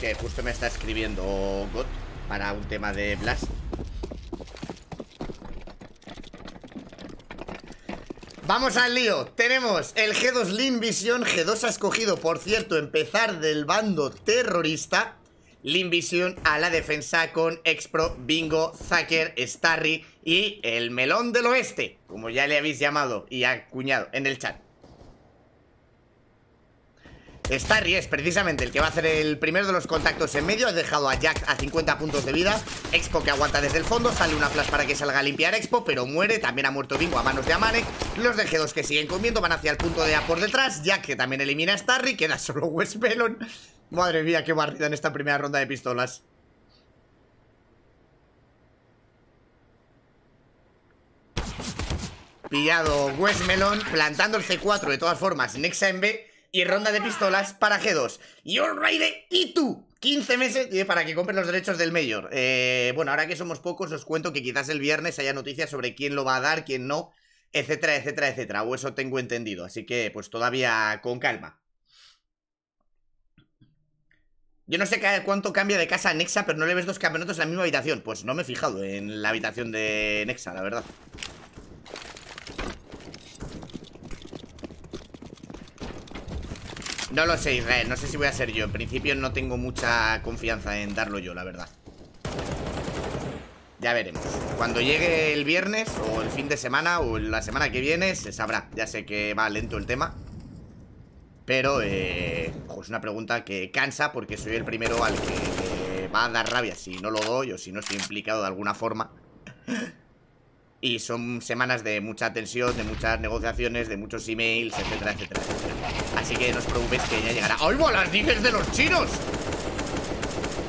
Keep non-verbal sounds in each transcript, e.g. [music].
Que justo me está escribiendo God Para un tema de Blast. Vamos al lío, tenemos el G2 Lean Vision. G2 ha escogido, por cierto, empezar del bando terrorista. Lean Vision a la defensa con Expro, Bingo, Zacker, Starry y el melón del oeste Como ya le habéis llamado y acuñado en el chat Starry es precisamente el que va a hacer el primero de los contactos en medio. Ha dejado a Jack a 50 puntos de vida. Expo que aguanta desde el fondo. Sale una flash para que salga a limpiar Expo Pero muere, también ha muerto Bingo a manos de Amanek Los de G2 que siguen comiendo Van hacia el punto de A por detrás. Jack que también elimina a Starry Queda solo West Melon Madre mía, qué barrida en esta primera ronda de pistolas. Pillado West Melon Plantando el C4 de todas formas Nexa en B y ronda de pistolas para G2. Y Ride y tú. 15 meses para que compren los derechos del Mayor. Eh, bueno, ahora que somos pocos, os cuento que quizás el viernes haya noticias sobre quién lo va a dar, quién no, etcétera, etcétera, etcétera. O eso tengo entendido. Así que, pues todavía con calma. Yo no sé cuánto cambia de casa a Nexa, pero no le ves dos campeonatos en la misma habitación. Pues no me he fijado en la habitación de Nexa, la verdad. No lo sé, Israel, no sé si voy a ser yo. En principio no tengo mucha confianza en darlo yo, la verdad. Ya veremos. Cuando llegue el viernes o el fin de semana O la semana que viene se sabrá. Ya sé que va lento el tema. Pero eh, es una pregunta que cansa Porque soy el primero al que va a dar rabia. Si no lo doy o si no estoy implicado de alguna forma y son semanas de mucha tensión, de muchas negociaciones, de muchos emails, etcétera, etcétera, Así que no os preocupéis que ya llegará ¡Ay, las dices de los chinos!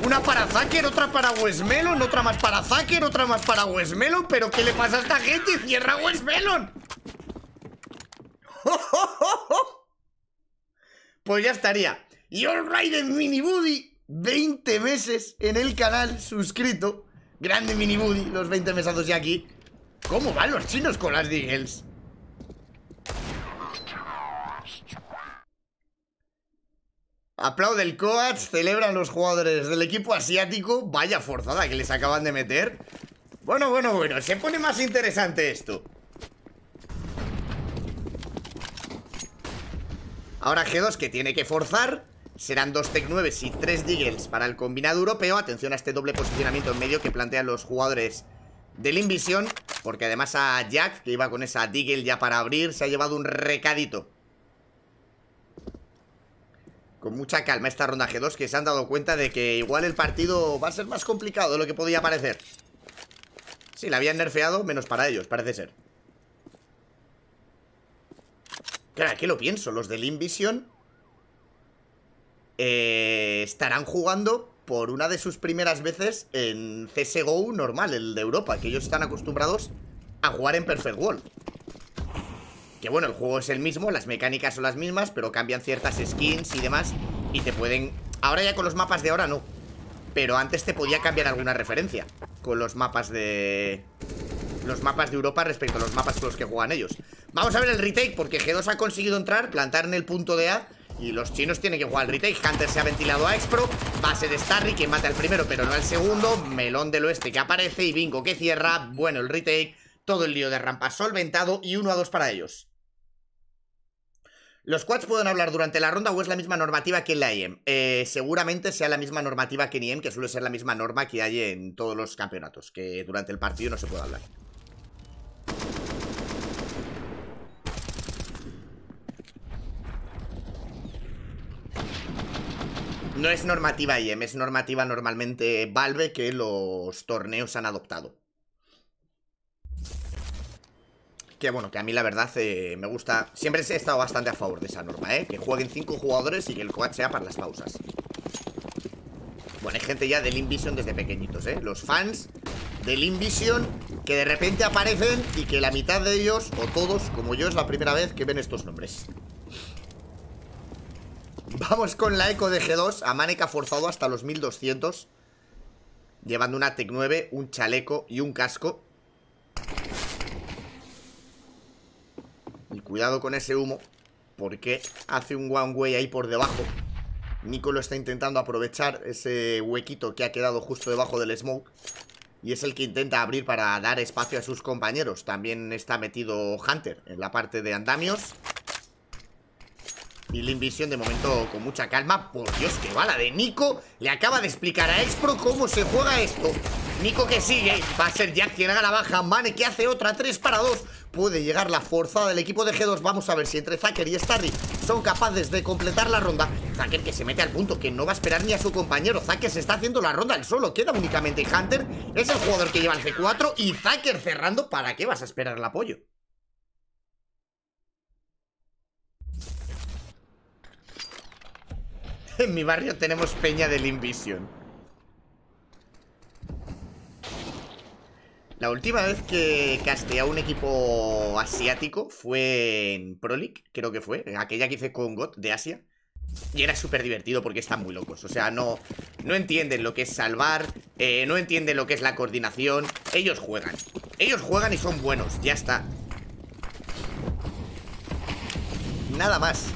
Una para Zacker, otra para Westmelon Otra más para Zacker, otra más para Westmelon ¿Pero qué le pasa a esta gente? ¡Cierra Westmelon! [laughs] Pues ya estaría Y Raiden Mini Buddy 20 meses en el canal suscrito Grande Mini Buddy, los 20 mesados ya aquí ¿Cómo van los chinos con las Deagles? Aplaude el coach, celebran los jugadores del equipo asiático. Vaya forzada que les acaban de meter. Bueno, bueno, bueno, se pone más interesante esto. Ahora G2 que tiene que forzar. Serán dos Tech 9 y tres Deagles para el combinado europeo. Atención a este doble posicionamiento en medio que plantean los jugadores del Invision Porque además a Jack, que iba con esa Deagle ya para abrir Se ha llevado un recadito Con mucha calma esta ronda G2 Que se han dado cuenta de que igual el partido Va a ser más complicado de lo que podía parecer Sí, la habían nerfeado Menos para ellos, parece ser Claro, ¿qué lo pienso? Los del Invision eh, Estarán jugando por una de sus primeras veces en CSGO normal, el de Europa, que ellos están acostumbrados a jugar en Perfect World. Que bueno, el juego es el mismo, las mecánicas son las mismas, pero cambian ciertas skins y demás, y te pueden... Ahora ya con los mapas de ahora no, pero antes te podía cambiar alguna referencia con los mapas de... Los mapas de Europa respecto a los mapas con los que juegan ellos. Vamos a ver el retake, porque G2 ha conseguido entrar, plantar en el punto de A y los chinos tienen que jugar al retake Hunter se ha ventilado a Expro. Base de Starry que mata al primero pero no al segundo. Melón del oeste que aparece. Y Bingo que cierra. Bueno el retake Todo el lío de rampa solventado. Y 1 a 2 para ellos. ¿Los quads pueden hablar durante la ronda o es la misma normativa que en la IEM? Eh, seguramente sea la misma normativa que en IEM, que suele ser la misma norma que hay en todos los campeonatos, que durante el partido no se puede hablar. No es normativa IEM, es normativa normalmente Valve que los torneos han adoptado. Que bueno, que a mí la verdad eh, me gusta... Siempre he estado bastante a favor de esa norma, ¿eh? Que jueguen cinco jugadores y que el coach sea para las pausas. Bueno, hay gente ya del Invision desde pequeñitos, ¿eh? Los fans del Invision que de repente aparecen y que la mitad de ellos, o todos, como yo, es la primera vez que ven estos nombres. Vamos con la eco de G2 A ha forzado hasta los 1200 Llevando una Tech 9 Un chaleco y un casco. Y cuidado con ese humo Porque hace un one way ahí por debajo. Nico lo está intentando aprovechar ese huequito que ha quedado justo debajo del smoke. Y es el que intenta abrir para dar espacio a sus compañeros. También está metido Hunter en la parte de andamios. Y Vision de momento con mucha calma. Por Dios, qué bala de Nico. Le acaba de explicar a Expro cómo se juega esto. Nico que sigue. Va a ser Jack quien haga la baja. Mane que hace otra. 3 para 2 puede llegar la forzada del equipo de G2 Vamos a ver si entre Zacker y Starry son capaces de completar la ronda Zacker que se mete al punto, que no va a esperar ni a su compañero Zacker se está haciendo la ronda él solo Queda únicamente Hunter, es el jugador que lleva el C4 Y Zacker cerrando, ¿para qué vas a esperar el apoyo? [laughs] En mi barrio tenemos peña del Invision La última vez que casté a un equipo asiático fue en Pro League, creo que fue, aquella que hice con God de Asia. Y era súper divertido porque están muy locos. O sea, no, no entienden lo que es salvar, eh, no entienden lo que es la coordinación. Ellos juegan. Ellos juegan y son buenos, ya está. Nada más.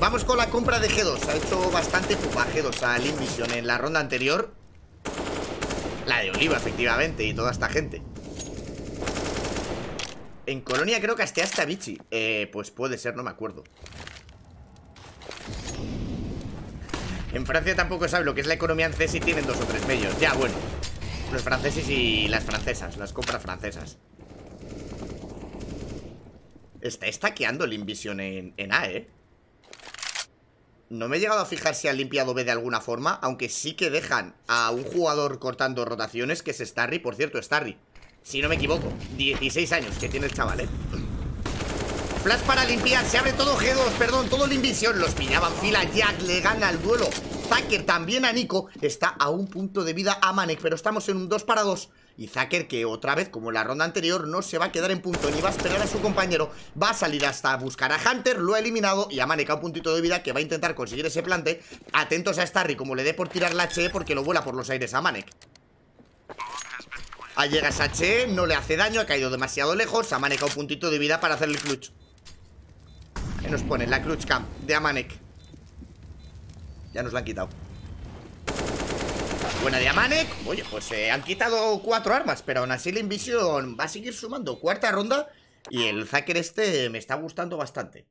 Vamos con la compra de G2. Ha hecho bastante pupa G2 al Invision en la ronda anterior. La de Oliva, efectivamente, y toda esta gente En Colonia creo que hasta hasta Vichy eh, Pues puede ser, no me acuerdo En Francia tampoco sabe lo que es la economía en CES y tienen dos o tres medios Ya, bueno Los franceses y las francesas, las compras francesas Está estaqueando el Invision en, en A, ¿eh? No me he llegado a fijar si han limpiado B de alguna forma Aunque sí que dejan a un jugador cortando rotaciones Que es Starry, por cierto, Starry Si no me equivoco 16 años que tiene el chaval, eh Flash para limpiar, se abre todo G2, perdón, todo el Invisión. Los pillaban fila, Jack le gana el duelo. Zacker también a Nico Está a un punto de vida a Manek Pero estamos en un 2 para 2 y Zacker que otra vez, como en la ronda anterior, no se va a quedar en punto Ni va a esperar a su compañero Va a salir hasta buscar a Hunter, lo ha eliminado Y a Manek a un puntito de vida que va a intentar conseguir ese plante. Atentos a Starry como le dé por tirar la H Porque lo vuela por los aires a Manek. Ahí llega esa H, no le hace daño, ha caído demasiado lejos Amanek a un puntito de vida para hacer el clutch. Que nos pone la clutch camp de Amanek. Ya nos la han quitado Buena de Amanek Oye, pues eh, han quitado cuatro armas Pero aún así la Invision va a seguir sumando Cuarta ronda Y el Zacker este me está gustando bastante.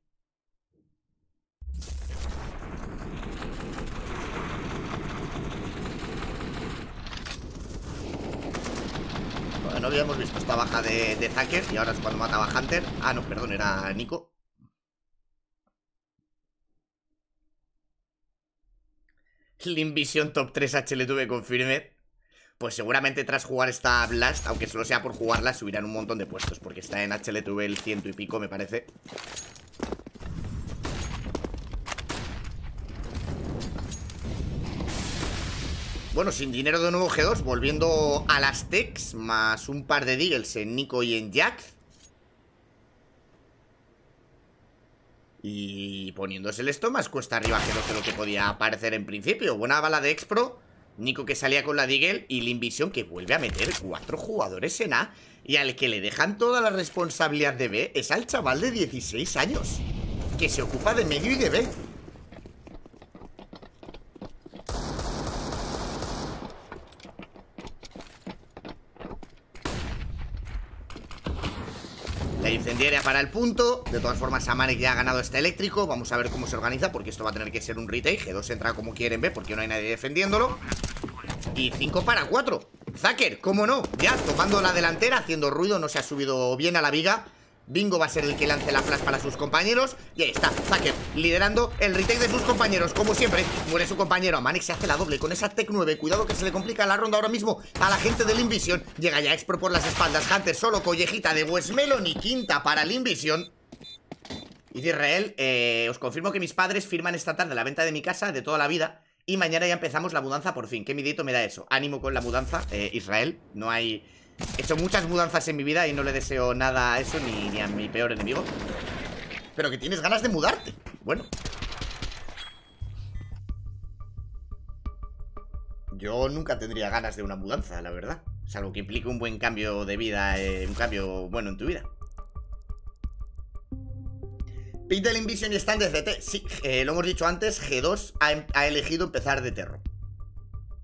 Bueno, no habíamos visto esta baja de, de Zacker Y ahora es cuando mataba a Hunter. Ah, no, perdón, era Nico Limvision top 3 HLTV Confirmed Pues seguramente tras jugar esta Blast Aunque solo sea por jugarla subirán un montón de puestos Porque está en HLTV el ciento y pico me parece. Bueno, sin dinero de nuevo G2 Volviendo a las techs Más un par de Deagles en Nico y en Jack Y poniéndose el esto más cuesta arriba que no sé lo que podía parecer en principio. Buena bala de Expro. Nico que salía con la Deagle y Limvision que vuelve a meter cuatro jugadores en A. Y al que le dejan toda la responsabilidad de B es al chaval de 16 años Que se ocupa de medio y de B incendiaria para el punto. De todas formas Amanek ya ha ganado este eléctrico. Vamos a ver cómo se organiza porque esto va a tener que ser un retake G2 entra como quieren ver porque no hay nadie defendiéndolo. Y 5 para 4 Zacker, cómo no, ya tomando la delantera Haciendo ruido, no se ha subido bien a la viga Bingo va a ser el que lance la flash para sus compañeros Y ahí está, Zacker liderando el retake de sus compañeros Como siempre, muere su compañero Manek se hace la doble con esa Tech 9 Cuidado que se le complica la ronda ahora mismo a la gente del Invision Llega ya Expro por las espaldas Hunter solo collejita de Westmelon y quinta para el Invision Y de Israel, eh, os confirmo que mis padres firman esta tarde la venta de mi casa de toda la vida y mañana ya empezamos la mudanza por fin. ¿Qué midito me da eso? Ánimo con la mudanza, eh, Israel. No hay He hecho muchas mudanzas en mi vida y no le deseo nada a eso ni, a mi peor enemigo. Pero que tienes ganas de mudarte. Bueno. Yo nunca tendría ganas de una mudanza, la verdad. Salvo que implique un buen cambio de vida, eh, un cambio bueno en tu vida. Pick del Invision y están de CT. Sí, eh, lo hemos dicho antes, G2 ha, em, ha elegido empezar de Terro.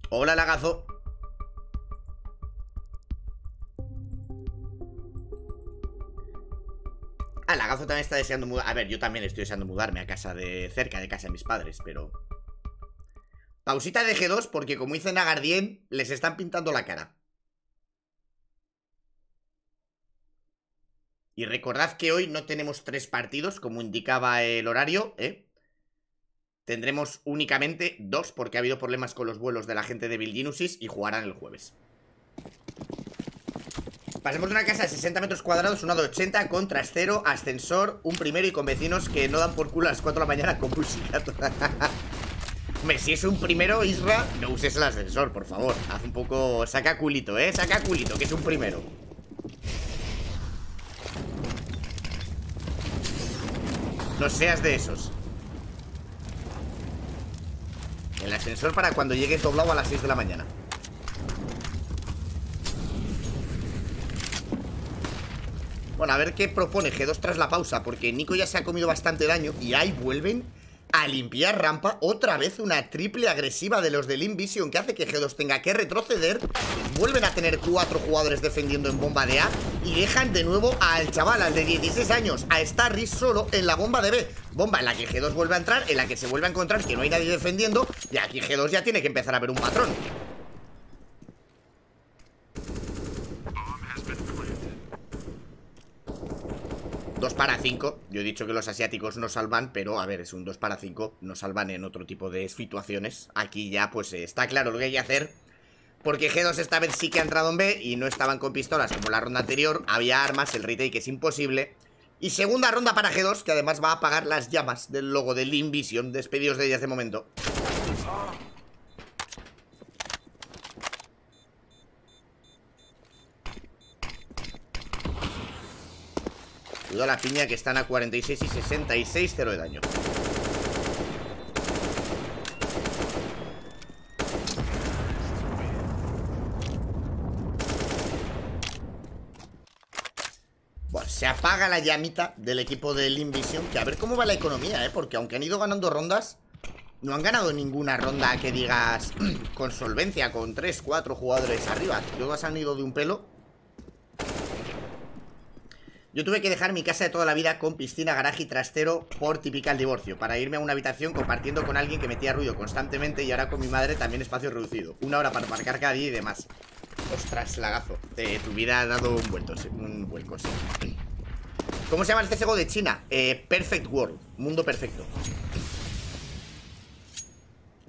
Hola, lagazo. Ah, Lagazo también está deseando mudar. A ver, yo también estoy deseando mudarme a casa de. cerca de casa de mis padres, pero. Pausita de G2, porque como dice Nagardien, les están pintando la cara. Y recordad que hoy no tenemos tres partidos, como indicaba el horario, ¿eh? Tendremos únicamente dos, porque ha habido problemas con los vuelos de la gente de Vilginusis y jugarán el jueves. Pasemos de una casa de 60 metros cuadrados, una de 80, con trastero, ascensor, un primero y con vecinos que no dan por culo a las 4 de la mañana con música. [laughs] Hombre, si es un primero, Isra, no uses el ascensor, por favor. Haz un poco... Saca culito, ¿eh? Saca culito, que es un primero. No seas de esos. El ascensor para cuando llegues doblado a las 6 de la mañana. Bueno, a ver qué propone G2 tras la pausa Porque Nico ya se ha comido bastante daño Y ahí vuelven a limpiar rampa Otra vez una triple agresiva de los del Invision Que hace que G2 tenga que retroceder. Vuelven a tener cuatro jugadores defendiendo en bomba de A Y dejan de nuevo al chaval, al de 16 años A Starry solo en la bomba de B. Bomba en la que G2 vuelve a entrar En la que se vuelve a encontrar que no hay nadie defendiendo Y aquí G2 ya tiene que empezar a ver un patrón Dos para 5. Yo he dicho que los asiáticos no salvan, pero a ver, es un 2 para 5. No salvan en otro tipo de situaciones. Aquí ya, pues está claro lo que hay que hacer. Porque G2 esta vez sí que ha entrado en B y no estaban con pistolas como la ronda anterior. Había armas, el retake es imposible. Y segunda ronda para G2, que además va a apagar las llamas del logo de Invision. Despedidos de ellas de momento. A la piña que están a 46 y 66, 0 de daño. Bueno, se apaga la llamita del equipo del Invision Que a ver cómo va la economía, ¿eh? Porque aunque han ido ganando rondas No han ganado ninguna ronda que digas [clears throat] Con solvencia, con 3, 4 jugadores arriba Todas han ido de un pelo yo tuve que dejar mi casa de toda la vida con piscina, garaje y trastero por típica divorcio Para irme a una habitación compartiendo con alguien que metía ruido constantemente Y ahora con mi madre también espacio reducido. Una hora para aparcar cada día y demás. Ostras, lagazo. Tu vida ha dado un vuelto, un vuelco, sí. ¿Cómo se llama el CSGO de China? Eh, Perfect World, mundo perfecto.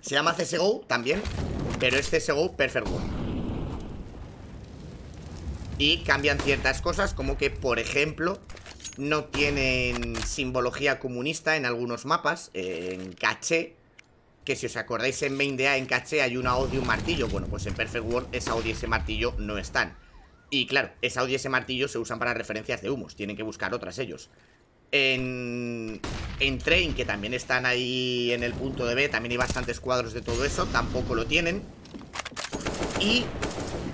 Se llama CSGO también Pero es CSGO Perfect World y cambian ciertas cosas como que, por ejemplo, no tienen simbología comunista en algunos mapas, en caché, que si os acordáis en main de A en caché hay una O y un martillo, bueno, pues en Perfect World esa O y ese martillo no están. Y claro, esa O y ese martillo se usan para referencias de humos, tienen que buscar otras ellos. En, en Train, que también están ahí en el punto de B, también hay bastantes cuadros de todo eso, tampoco lo tienen. Y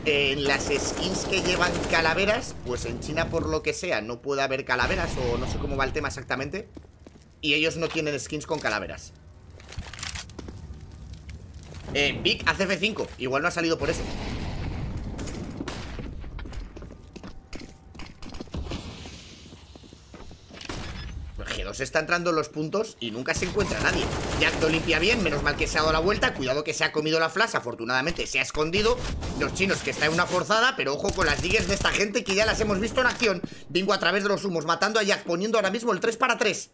en las skins que llevan calaveras, pues en China por lo que sea no puede haber calaveras o no sé cómo va el tema exactamente. Y ellos no tienen skins con calaveras. Eh, Big hace F5, igual no ha salido por eso. Se está entrando los puntos y nunca se encuentra nadie. Jack lo limpia bien, menos mal que se ha dado la vuelta. Cuidado que se ha comido la flash, afortunadamente se ha escondido. Los chinos que está en una forzada, pero ojo con las diggers de esta gente que ya las hemos visto en acción. Bingo a través de los humos, matando a Jack, poniendo ahora mismo el 3 para 3.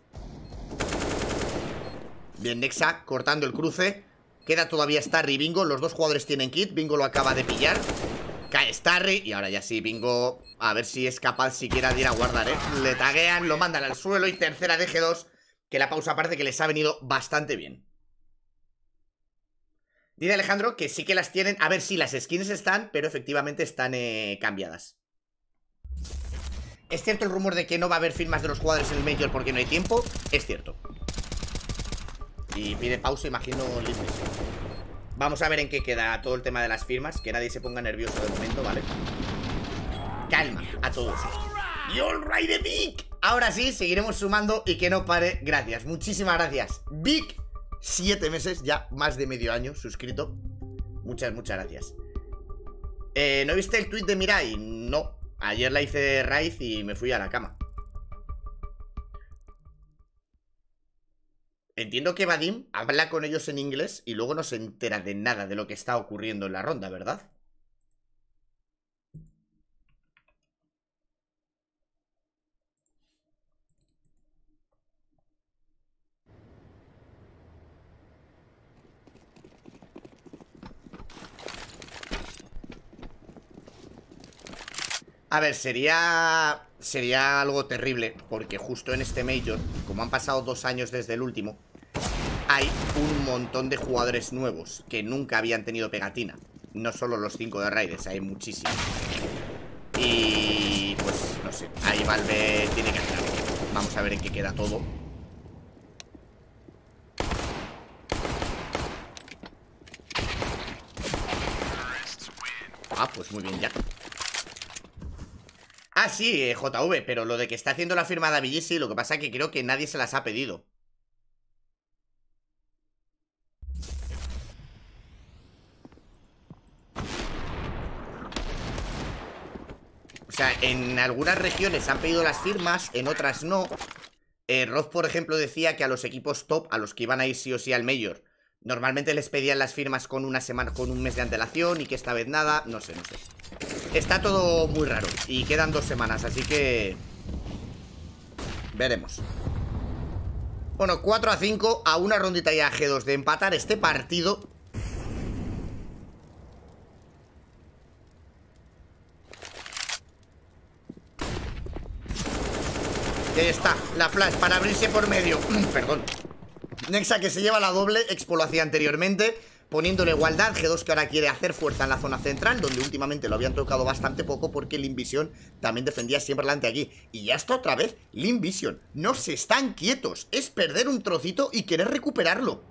Bien, Nexa cortando el cruce. Queda todavía Starry y Bingo. Los dos jugadores tienen kit. Bingo lo acaba de pillar. Cae Starry y ahora ya sí, Bingo A ver si es capaz siquiera de ir a guardar, ¿eh? Le taguean, lo mandan al suelo y tercera de G2 Que la pausa parece que les ha venido bastante bien Dice Alejandro que sí que las tienen A ver si las skins están, pero efectivamente están eh, cambiadas ¿Es cierto el rumor de que no va a haber firmas de los jugadores en el Major porque no hay tiempo? Es cierto Y pide pausa, imagino, libre Vamos a ver en qué queda todo el tema de las firmas Que nadie se ponga nervioso de momento, ¿vale? Calma a todos Y all right, the big Ahora sí, seguiremos sumando y que no pare. Gracias, muchísimas gracias. Big, siete meses, ya más de medio año suscrito. Muchas, muchas gracias. Eh, ¿No viste el tweet de Mirai? No. Ayer la hice raíz y me fui a la cama. Entiendo que Vadim habla con ellos en inglés y luego no se entera de nada de lo que está ocurriendo en la ronda, ¿verdad? A ver, sería... Sería algo terrible Porque justo en este Major Como han pasado dos años desde el último Hay un montón de jugadores nuevos Que nunca habían tenido pegatina. No solo los cinco de Raiders Hay muchísimos. Y... Pues no sé Ahí Valve tiene que hacer Vamos a ver en qué queda todo. Ah, pues muy bien ya. Ah, sí, eh, JV, pero lo de que está haciendo la firma de sí, lo que pasa es que creo que nadie se las ha pedido. Sea, en algunas regiones han pedido las firmas, en otras no. Eh, Roth, por ejemplo, decía que a los equipos top, a los que iban a ir sí o sí al Mayor, normalmente les pedían las firmas con una semana, con un mes de antelación y que esta vez nada, no sé, no sé. Está todo muy raro Y quedan dos semanas, así que... Veremos Bueno, 4 a 5 A una rondita ya G2 de empatar este partido ahí está, la flash para abrirse por medio [clears throat] Perdón Nexa que se lleva la doble, Expo lo hacía anteriormente poniéndole igualdad. G2 que ahora quiere hacer fuerza en la zona central, donde últimamente lo habían tocado bastante poco porque el también defendía siempre delante aquí. Y ya está otra vez, Invision. No se están quietos, es perder un trocito y querer recuperarlo.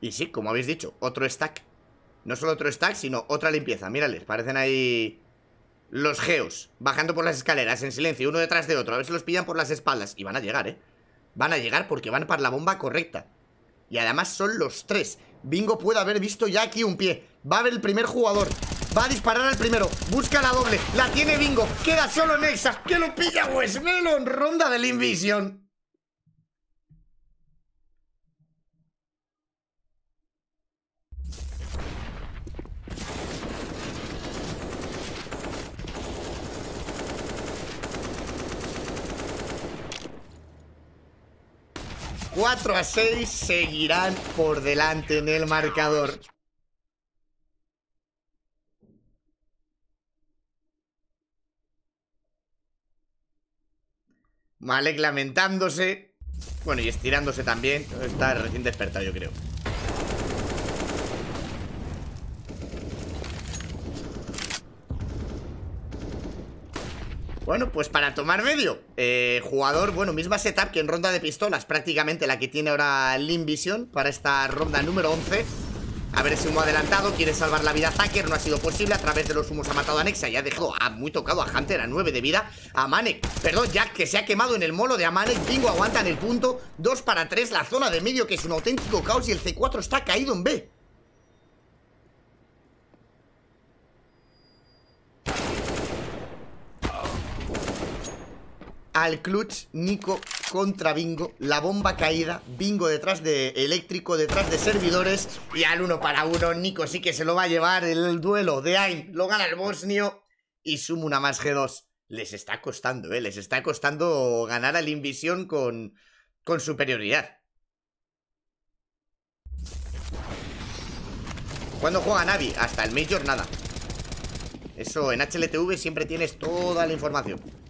Y sí, como habéis dicho, otro stack. No solo otro stack, sino otra limpieza. Mírales, parecen ahí los geos Bajando por las escaleras en silencio, uno detrás de otro A ver si los pillan por las espaldas. Y van a llegar, ¿eh? Van a llegar porque van para la bomba correcta. Y además son los tres. Bingo puede haber visto ya aquí un pie. Va a ver el primer jugador. Va a disparar al primero. Busca la doble. La tiene Bingo. Queda solo Nexa Que lo pilla Westmelon Ronda del Invision 4 a 6 seguirán por delante en el marcador. Malek lamentándose. Bueno, y estirándose también. Está recién despertado, yo creo. Bueno, pues para tomar medio. Eh, Jugador, bueno, misma setup que en ronda de pistolas Prácticamente la que tiene ahora Vision Para esta ronda número 11 A ver ese humo adelantado, quiere salvar la vida a Zucker No ha sido posible, a través de los humos ha matado a Nexa Y ha dejado a, muy tocado a Hunter a 9 de vida A Manek, perdón, Jack que se ha quemado en el molo de Amanek Bingo aguanta en el punto 2 para 3, la zona de medio que es un auténtico caos Y el C4 está caído en B al clutch, Nico contra Bingo, la bomba caída, Bingo detrás de eléctrico, detrás de servidores y al uno para uno, Nico sí que se lo va a llevar el duelo de Ain, lo gana el bosnio y suma una más G2. Les está costando, ¿eh? Les está costando ganar al Invisión con, con superioridad. ¿Cuándo juega Navi? Hasta el Major nada. Eso, en HLTV siempre tienes toda la información.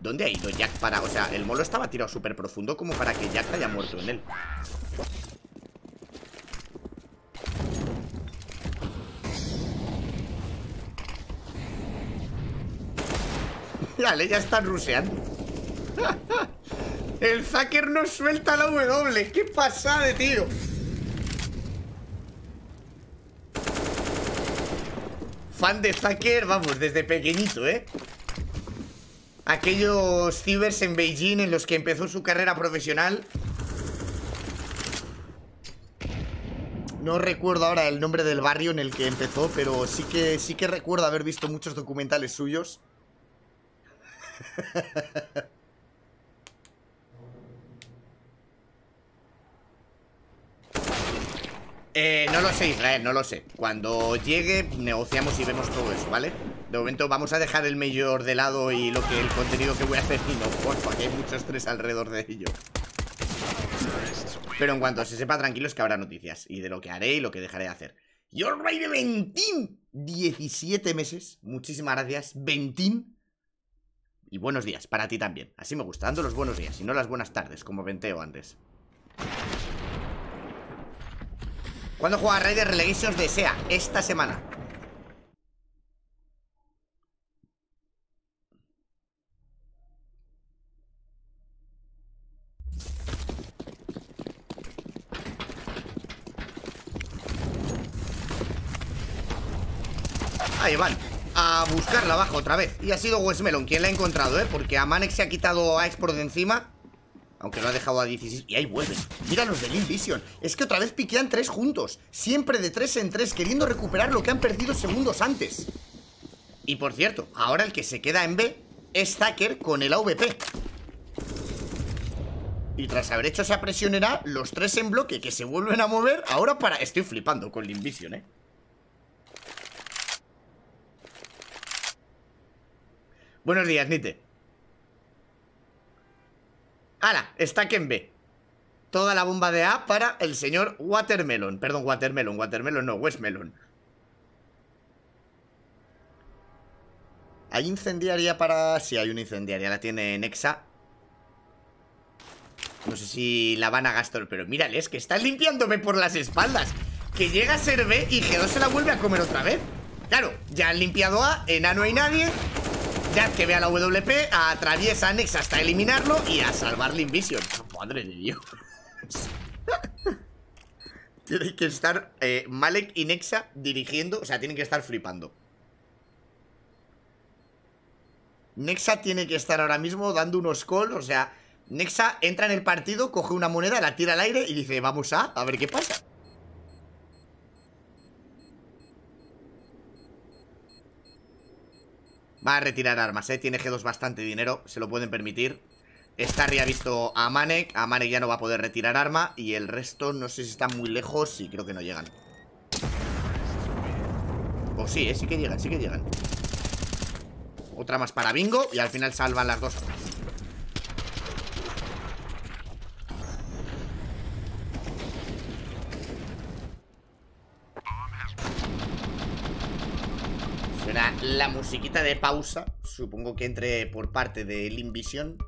¿Dónde ha ido Jack para...? O sea, el molo estaba tirado súper profundo como para que Jack haya muerto en él [laughs] Dale, ya están ruseando [laughs] El Zacker no suelta la W. ¿Qué pasa de tío? Fan de Zacker, vamos, desde pequeñito, ¿eh? Aquellos cibers en Beijing en los que empezó su carrera profesional No recuerdo ahora el nombre del barrio en el que empezó, pero sí que, sí que recuerdo haber visto muchos documentales suyos. [laughs] eh, no lo sé, Israel, no lo sé. Cuando llegue, negociamos y vemos todo eso, ¿vale? De momento vamos a dejar el mayor de lado y lo que el contenido que voy a hacer y no, porfa, que hay mucho estrés alrededor de ello. Pero en cuanto se sepa tranquilo es que habrá noticias Y de lo que haré y lo que dejaré de hacer. Your de Ventín 17 meses Muchísimas gracias Ventín. Y buenos días para ti también. Así me gusta, dando los buenos días Y no las buenas tardes Como venteo antes. ¿Cuándo juega Raider Relegations de SEA? Esta semana Ahí van A abajo otra vez. Y ha sido Westmelon quien la ha encontrado, ¿eh? Porque Amanex se ha quitado a por de encima Aunque lo ha dejado a 16 Y ahí vuelven Mira los de Lean Vision. Es que otra vez piquean tres juntos. Siempre de tres en tres Queriendo recuperar lo que han perdido segundos antes. Y por cierto Ahora el que se queda en B Es Zacker con el AVP y tras haber hecho esa presión era los tres en bloque que se vuelven a mover. Ahora para... Estoy flipando con Vision, ¿eh? Buenos días, Nite. ¡Hala! Stack en B. Toda la bomba de A para el señor Watermelon. Perdón, Watermelon. Watermelon no, Westmelon. ¿Hay incendiaria para...? Sí, hay una incendiaria. La tiene Nexa. No sé si la van a gastar, pero mírales, que están limpiándome por las espaldas. Que llega a ser B y G2 se la vuelve a comer otra vez. Claro, ya han limpiado A, enano hay nadie ya que vea la WP, atraviesa a Nex hasta eliminarlo y a salvar Invision. Madre de Dios. [laughs] Tiene que estar eh, Malek y Nexa dirigiendo, o sea, tienen que estar flipando. Nexa tiene que estar ahora mismo dando unos calls, o sea, Nexa entra en el partido, coge una moneda, la tira al aire y dice, vamos a, a ver qué pasa. Va a retirar armas, ¿eh? Tiene G2 bastante dinero, se lo pueden permitir Starry ha visto a Manek A Manek ya no va a poder retirar arma Y el resto no sé si están muy lejos Y creo que no llegan O sí, ¿eh? Sí que llegan, sí que llegan Otra más para Bingo Y al final salvan las dos la musiquita de pausa. Supongo que entre por parte de Vision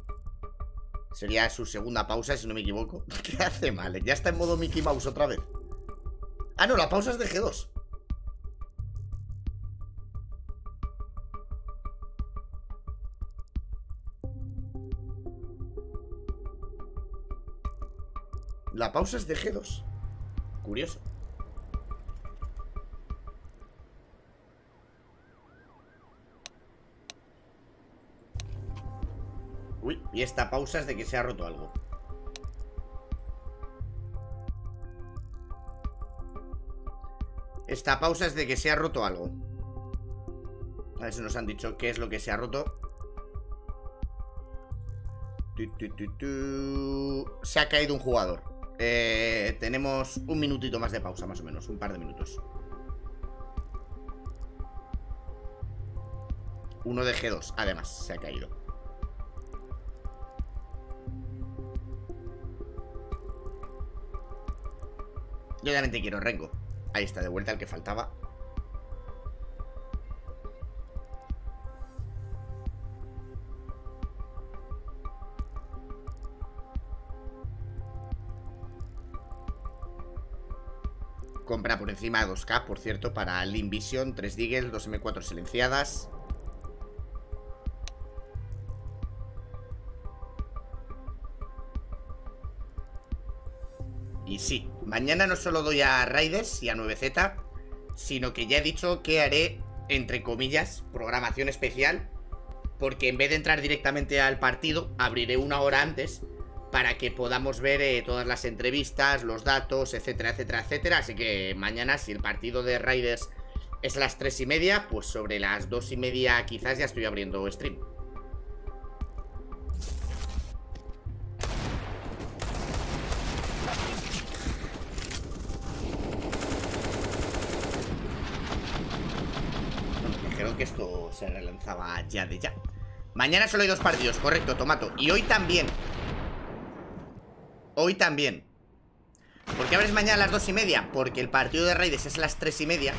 Sería su segunda pausa, si no me equivoco. [laughs] ¿Qué hace mal? Ya está en modo Mickey Mouse otra vez. Ah, no, la pausa es de G2. La pausa es de G2. Curioso. Uy, y esta pausa es de que se ha roto algo. Esta pausa es de que se ha roto algo. A ver si nos han dicho qué es lo que se ha roto. Se ha caído un jugador. Eh, Tenemos un minutito más de pausa más o menos Un par de minutos. Uno de G2, además, se ha caído Yo obviamente quiero Rengo. Ahí está, de vuelta el que faltaba. Compra por encima de 2k, por cierto, para Lean Vision 3 Deagle, 2 M4 silenciadas Y sí, mañana no solo doy a Raiders y a 9Z, sino que ya he dicho que haré, entre comillas, programación especial, porque en vez de entrar directamente al partido, abriré una hora antes para que podamos ver eh, todas las entrevistas, los datos, etcétera, etcétera, etcétera. Así que mañana, si el partido de Raiders es a las 3 y media, pues sobre las 2 y media quizás ya estoy abriendo stream. Esto se relanzaba ya de ya. Mañana solo hay dos partidos, correcto, Tomato. Y hoy también. Hoy también. ¿Por qué abres mañana a las dos y media? Porque el partido de Raiders es a las tres y media.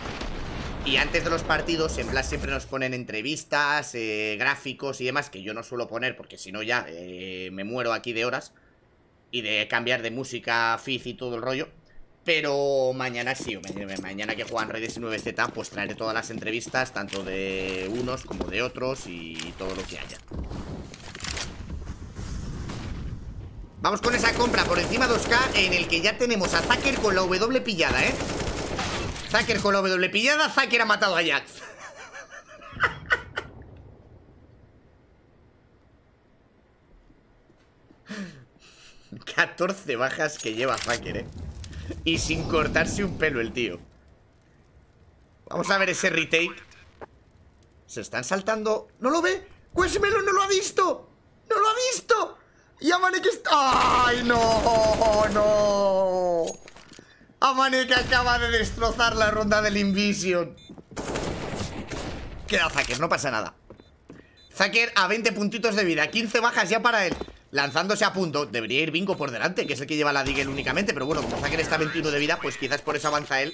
Y antes de los partidos, en plan siempre nos ponen entrevistas, eh, gráficos y demás, que yo no suelo poner porque si no ya eh, me muero aquí de horas. Y de cambiar de música, Fizz y todo el rollo. Pero mañana sí, mañana que juegan y 9Z, pues traeré todas las entrevistas, tanto de unos como de otros y todo lo que haya. Vamos con esa compra por encima 2K en el que ya tenemos a Zacker con la W pillada, ¿eh? Zacker con la W pillada, Zacker ha matado a Jax. [laughs] 14 bajas que lleva Zacker, ¿eh? [laughs] Y sin cortarse un pelo el tío. Vamos a ver ese retake. Se están saltando... ¿No lo ve? ¡Quesmelo no lo ha visto! ¡No lo ha visto! Y Amanek está... ¡Ay, no! ¡No! Amanek acaba de destrozar la ronda del Invision. Queda Zacker, no pasa nada. Zacker a 20 puntitos de vida 15 bajas ya para él Lanzándose a punto Debería ir Bingo por delante Que es el que lleva la Digel únicamente Pero bueno, como Zacker está a 21 de vida Pues quizás por eso avanza él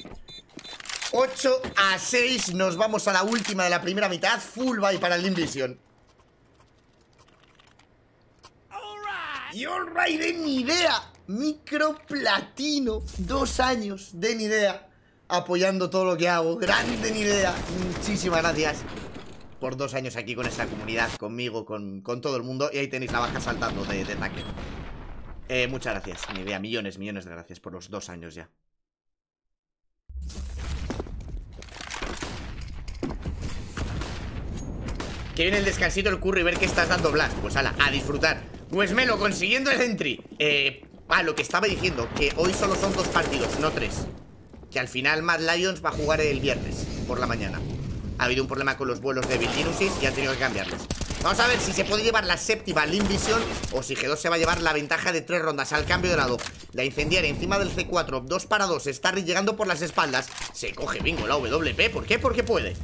8 a 6 Nos vamos a la última de la primera mitad Full buy para el Invision Y alright, de ni idea. Microplatino. Dos años de ni idea. Apoyando todo lo que hago. Grande ni idea. Muchísimas gracias por dos años aquí con esta comunidad, conmigo, con, todo el mundo. Y ahí tenéis la baja saltando de, de eh, muchas gracias, ni idea. Millones, millones de gracias por los dos años ya. Que viene el descansito, el curro y ver que estás dando blast. Pues ala, a disfrutar. Pues Melo, consiguiendo el entry Eh, ah, lo que estaba diciendo Que hoy solo son dos partidos, no tres Que al final Mad Lions va a jugar el viernes Por la mañana Ha habido un problema con los vuelos de Vildinusis Y han tenido que cambiarlos. Vamos a ver si se puede llevar la séptima Lim Vision O si G2 se va a llevar la ventaja de tres rondas Al cambio de lado. La incendiaria encima del C4 Dos para dos Está llegando por las espaldas. Se coge bingo la WP ¿Por qué? Porque puede.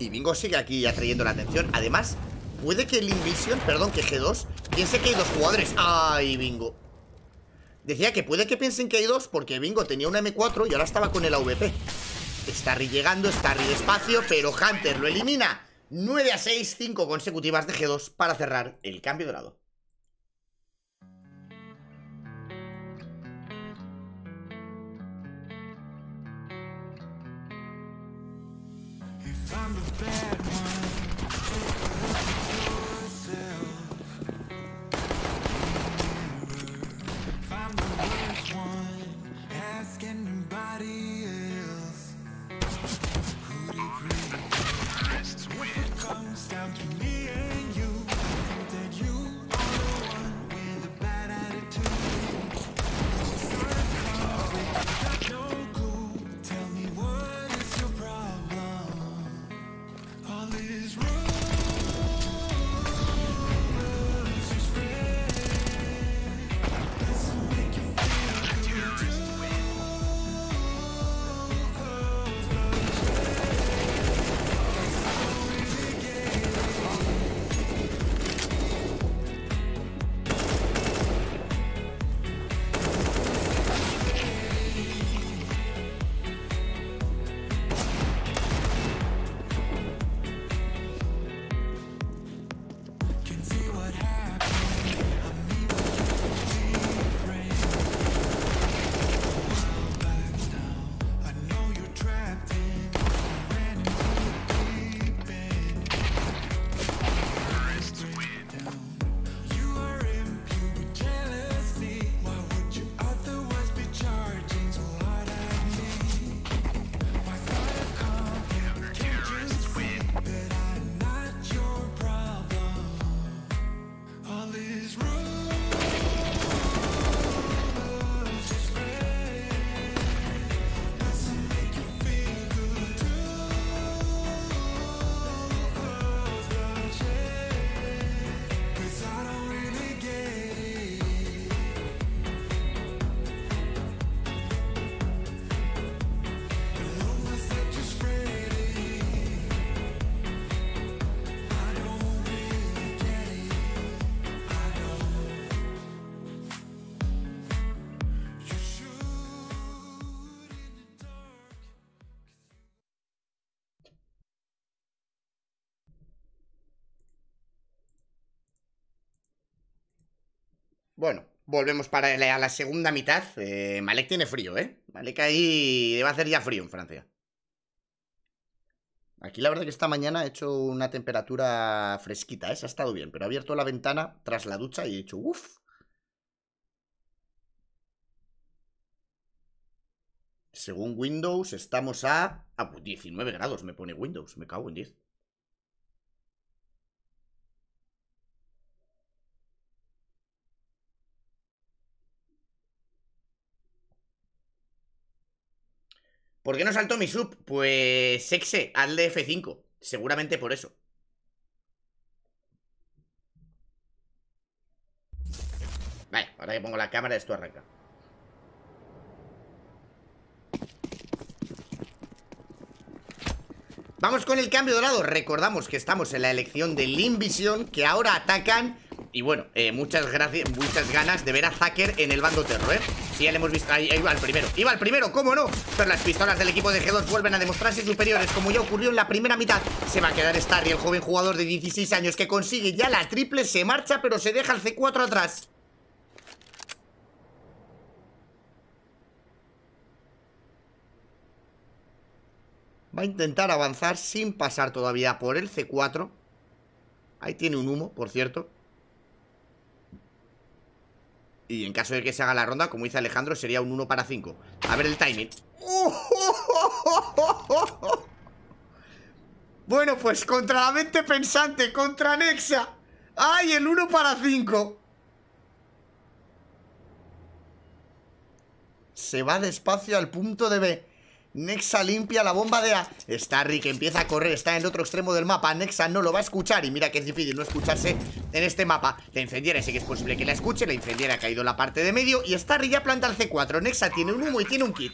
Y Bingo sigue aquí atrayendo la atención. Además, puede que el Invision, perdón, que G2 Piense que hay dos jugadores. ¡Ay, Bingo! Decía que puede que piensen que hay dos Porque Bingo tenía una M4 y ahora estaba con el AVP Está llegando, está despacio Pero Hunter lo elimina. 9 a 6, 5 consecutivas de G2 Para cerrar el cambio de lado. I'm the bad one. Comes down to me volvemos para a la segunda mitad. Eh, Malek tiene frío, ¿eh? Malek ahí debe hacer ya frío en Francia. Aquí la verdad que esta mañana he hecho una temperatura fresquita, ¿eh? Se ha estado bien, pero he abierto la ventana tras la ducha y he dicho, uff. Según Windows estamos a... Pues 19 grados me pone Windows, me cago en 10. ¿Por qué no saltó mi sub? Pues sexe, hazle F5. Seguramente por eso. Vale, ahora que pongo la cámara esto arranca. Vamos con el cambio de lado. Recordamos que estamos en la elección de Limvision, que ahora atacan. Y bueno, eh, muchas gracias, muchas ganas de ver a Zacker en el bando terro, ¿eh? Sí, ya le hemos visto. Ahí, ahí va el primero. Iba el primero, ¿cómo no? Pero las pistolas del equipo de G2 vuelven a demostrarse superiores, como ya ocurrió en la primera mitad. Se va a quedar Starry, el joven jugador de 16 años que consigue ya la triple, se marcha, pero se deja el C4 atrás. Va a intentar avanzar sin pasar todavía por el C4 Ahí tiene un humo, por cierto Y en caso de que se haga la ronda, como dice Alejandro, sería un 1 para 5 A ver el timing. [laughs] Bueno, pues contra la mente pensante, contra Nexa. ¡Ay, el 1 para 5! Se va despacio al punto de B Nexa limpia la bomba de A. Starry que empieza a correr, está en el otro extremo del mapa. Nexa no lo va a escuchar y mira que es difícil no escucharse en este mapa. La incendiaria sí que es posible que la escuche. La incendiaria ha caído en la parte de medio Y Starry ya planta el C4 Nexa tiene un humo y tiene un kit.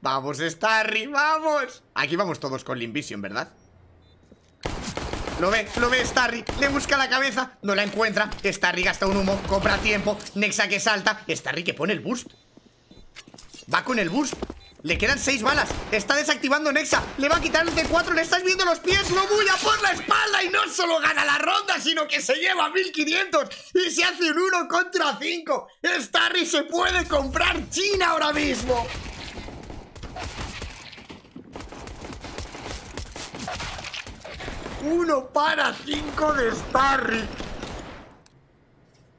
Vamos Starry, vamos. Aquí vamos todos con Limbision, ¿verdad? Lo ve, lo ve Starry, le busca la cabeza No la encuentra, Starry gasta un humo Compra tiempo, Nexa que salta. Starry que pone el boost Va con el boost le quedan seis balas, está desactivando Nexa. Le va a quitar el C4, le estás viendo los pies. Lo bulla por la espalda y no solo gana la ronda Sino que se lleva 1500 Y se hace un 1 contra 5 Starry se puede comprar China ahora mismo Uno para cinco de Starry.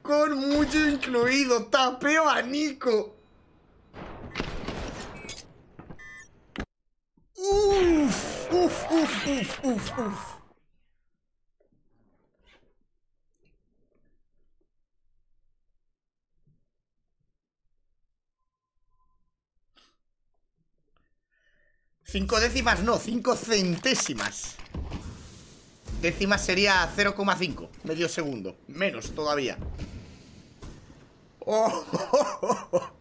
Con mucho incluido. Tapeo a Nico. Uf, uf, uf, uf, uf, uf. Cinco décimas no, cinco centésimas Décima sería 0,5 Medio segundo. Menos todavía. Oh, [laughs]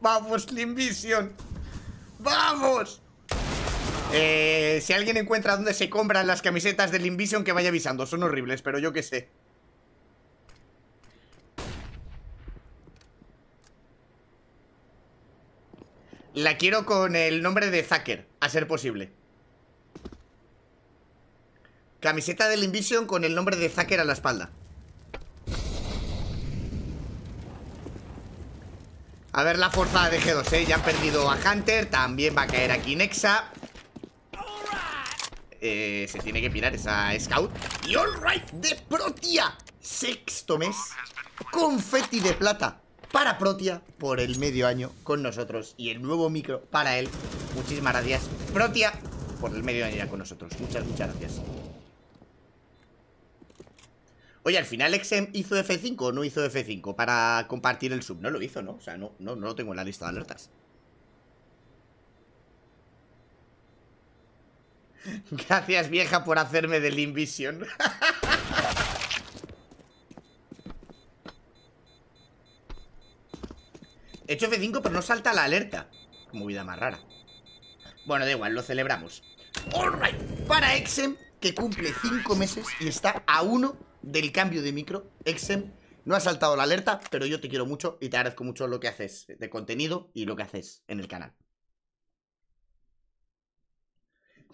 Vamos, Limvision ¡Vamos! Eh, si alguien encuentra dónde se compran las camisetas de Limvision Que vaya avisando, son horribles, pero yo qué sé. La quiero con el nombre de Zacker, a ser posible Camiseta del Invision con el nombre de Zacker a la espalda A ver la fuerza de G2, ¿eh? Ya han perdido a Hunter También va a caer aquí Nexa eh, Se tiene que pirar esa Scout Y alright de Protia Sexto mes Confetti de plata para Protia por el medio año con nosotros y el nuevo micro para él. Muchísimas gracias, Protia, por el medio año ya con nosotros. Muchas, muchas gracias. Oye, al final Exem hizo F5 o no hizo F5 para compartir el sub. No lo hizo, ¿no? O sea, no, no, lo tengo en la lista de alertas. [laughs] Gracias, vieja, por hacerme del Invision. [laughs] He hecho F5, pero no salta la alerta. Movida más rara. Bueno, da igual, lo celebramos. Alright, para Exem, que cumple 5 meses y está a uno del cambio de micro, Exem, no ha saltado la alerta, pero yo te quiero mucho y te agradezco mucho lo que haces de contenido y lo que haces en el canal.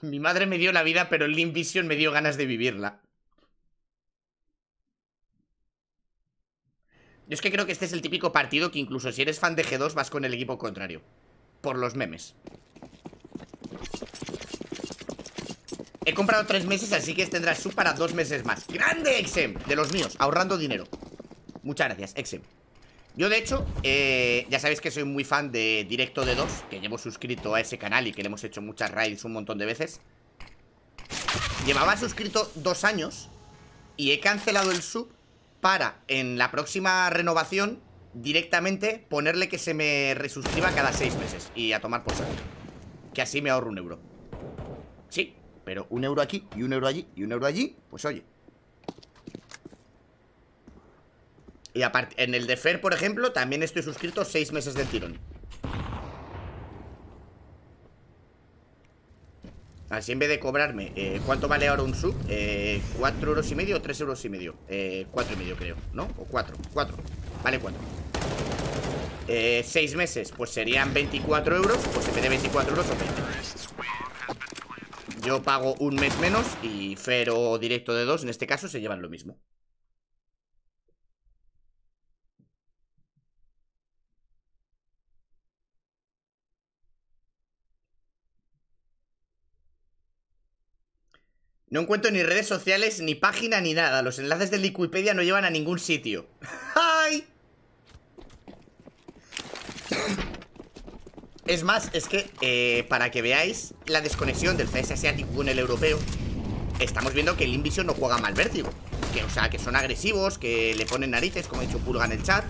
Mi madre me dio la vida, pero el Limp Vision me dio ganas de vivirla. Yo es que creo que este es el típico partido que incluso si eres fan de G2 vas con el equipo contrario. Por los memes. He comprado tres meses, así que tendrás sub para dos meses más. ¡Grande, Exem! De los míos, ahorrando dinero. Muchas gracias, Exem. Yo, de hecho, eh, ya sabéis que soy muy fan de Directo de 2 Que llevo suscrito a ese canal y que le hemos hecho muchas raids un montón de veces Llevaba suscrito dos años Y he cancelado el sub para, en la próxima renovación Directamente ponerle que se me resuscriba cada seis meses Y a tomar por saco Que así me ahorro un euro Sí, pero un euro aquí y un euro allí y un euro allí Pues oye Y aparte, en el de Fer, por ejemplo, también estoy suscrito seis meses del tirón. Así en vez de cobrarme, eh, ¿cuánto vale ahora un sub? Eh, ¿Cuatro euros y medio o tres euros y medio? Eh, cuatro y medio creo, ¿no? O cuatro, cuatro, vale cuatro eh, Seis meses, pues serían 24 euros Pues en vez de 24 euros son 20 Yo pago un mes menos Y Fer o directo de dos, en este caso, se llevan lo mismo No encuentro ni redes sociales, ni página, ni nada. Los enlaces de Wikipedia no llevan a ningún sitio. [laughs] ¡Ay! Es más, es que eh, para que veáis la desconexión del CS asiático con el europeo, estamos viendo que el Invision no juega mal vértigo. Que, o sea, que son agresivos, que le ponen narices, como ha dicho Pulga en el chat.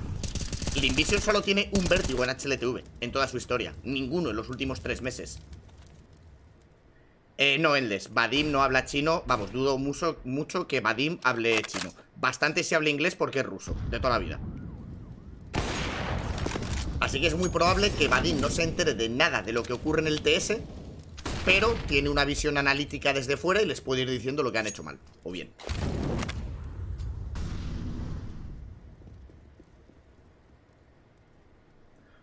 El Invision solo tiene un vértigo en HLTV en toda su historia. Ninguno en los últimos tres meses. Eh, no, Endless. Vadim no habla chino. Vamos, dudo mucho, mucho que Vadim hable chino. Bastante se habla inglés porque es ruso, de toda la vida. Así que es muy probable que Vadim no se entere de nada de lo que ocurre en el TS, pero tiene una visión analítica desde fuera y les puede ir diciendo lo que han hecho mal, o bien.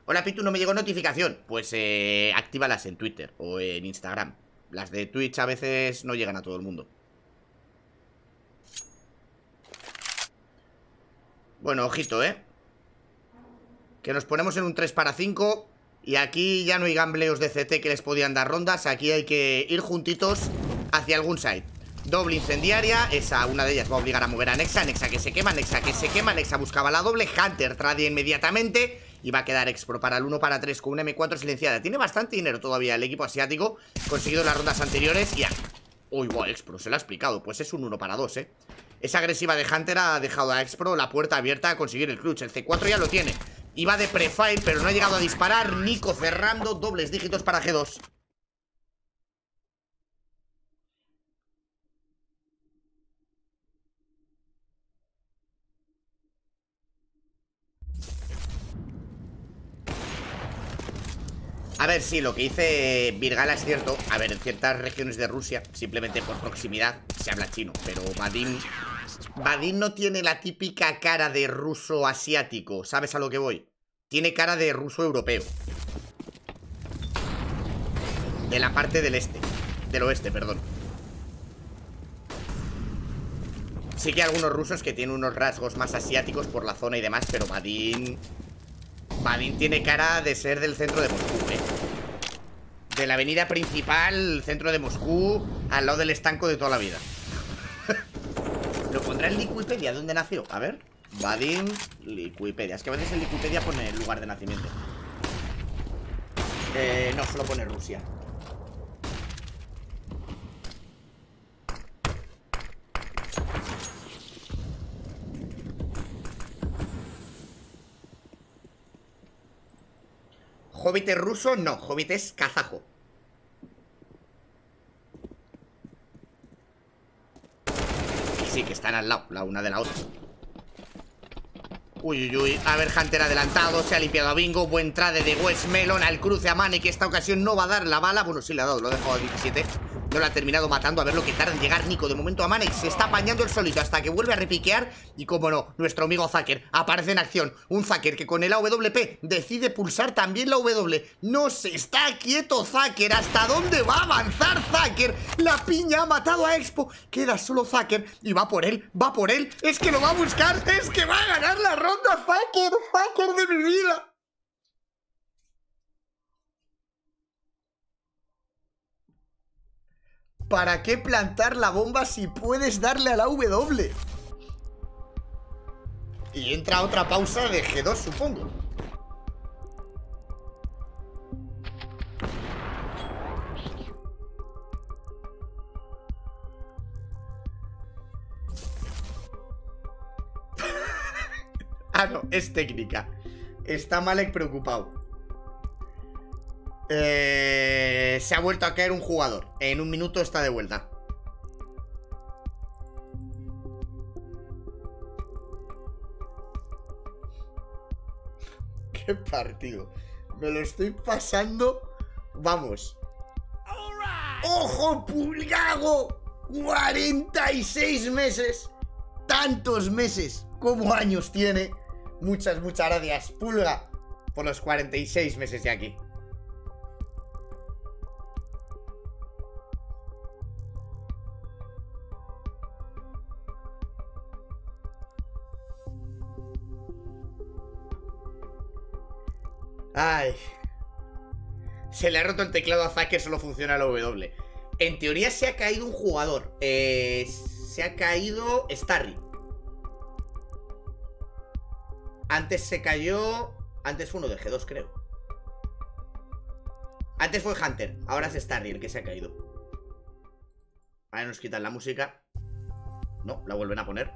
Hola Pitu, no me llegó notificación. Pues eh, actívalas en Twitter o en Instagram. Las de Twitch a veces no llegan a todo el mundo. Bueno, ojito, ¿eh? Que nos ponemos en un 3 para 5 Y aquí ya no hay gambleos de CT que les podían dar rondas Aquí hay que ir juntitos hacia algún site Doble incendiaria, esa, una de ellas va a obligar a mover a Nexa Nexa que se quema, Nexa que se quema Nexa buscaba la doble, Hunter tradia inmediatamente y va a quedar Expro para el 1 para 3 con una M4 silenciada. Tiene bastante dinero todavía el equipo asiático. Conseguido las rondas anteriores y. Uy, wow, Expro, se lo ha explicado. Pues es un 1 para 2, ¿eh? Esa agresiva de Hunter ha dejado a Expro la puerta abierta a conseguir el clutch. El C4 ya lo tiene. Iba de prefire, pero no ha llegado a disparar. Nico cerrando dobles dígitos para G2. A ver, sí, lo que dice Virgala es cierto A ver, en ciertas regiones de Rusia Simplemente por proximidad se habla chino Pero Vadim... Vadim no tiene la típica cara de ruso asiático ¿Sabes a lo que voy? Tiene cara de ruso europeo De la parte del este Del oeste, perdón Sí que hay algunos rusos que tienen unos rasgos más asiáticos por la zona y demás Pero Vadim... Vadim tiene cara de ser del centro de Moscú, ¿eh? De la avenida principal, centro de Moscú, al lado del estanco de toda la vida. Lo pondrá en Wikipedia, ¿dónde nació? A ver. Vadim, Wikipedia. Es que a veces en Wikipedia pone el lugar de nacimiento. Eh, no, solo pone Rusia. Hobbit ruso, no, Hobbit es kazajo. Sí, que están al lado, la una de la otra. Uy, uy, uy, a ver, Hunter adelantado, se ha limpiado a Bingo, buen trade de West Melon al cruce a Mane, que esta ocasión no va a dar la bala, bueno, sí le ha dado, lo ha dejado a 17, No lo ha terminado matando A ver lo que tarda en llegar Nico. De momento a Manex se está apañando el solito Hasta que vuelve a repiquear. Y como no, nuestro amigo Zacker aparece en acción. Un Zacker que con el AWP decide pulsar también la W. No se está quieto Zacker ¿Hasta dónde va a avanzar Zacker? La piña ha matado a Expo. Queda solo Zacker Y va por él, va por él. Es que lo va a buscar Es que va a ganar la ronda. Zacker, Zacker de mi vida ¿Para qué plantar la bomba si puedes darle a la W? Y entra otra pausa de G2, supongo. [laughs] ah, no, es técnica. Está Malek preocupado. Eh, se ha vuelto a caer un jugador. En un minuto está de vuelta. [laughs] Qué partido. Me lo estoy pasando. Vamos. ¡Ojo, Pulgago! 46 meses. Tantos meses como años tiene. Muchas, muchas gracias, Pulga, por los 46 meses de aquí. Ay. Se le ha roto el teclado a Zack que solo funciona la W. En teoría se ha caído un jugador. Eh, se ha caído Starry. Antes se cayó... Antes fue uno de G2, creo. Antes fue Hunter. Ahora es Starry el que se ha caído. Ahora nos quitan la música. No, la vuelven a poner.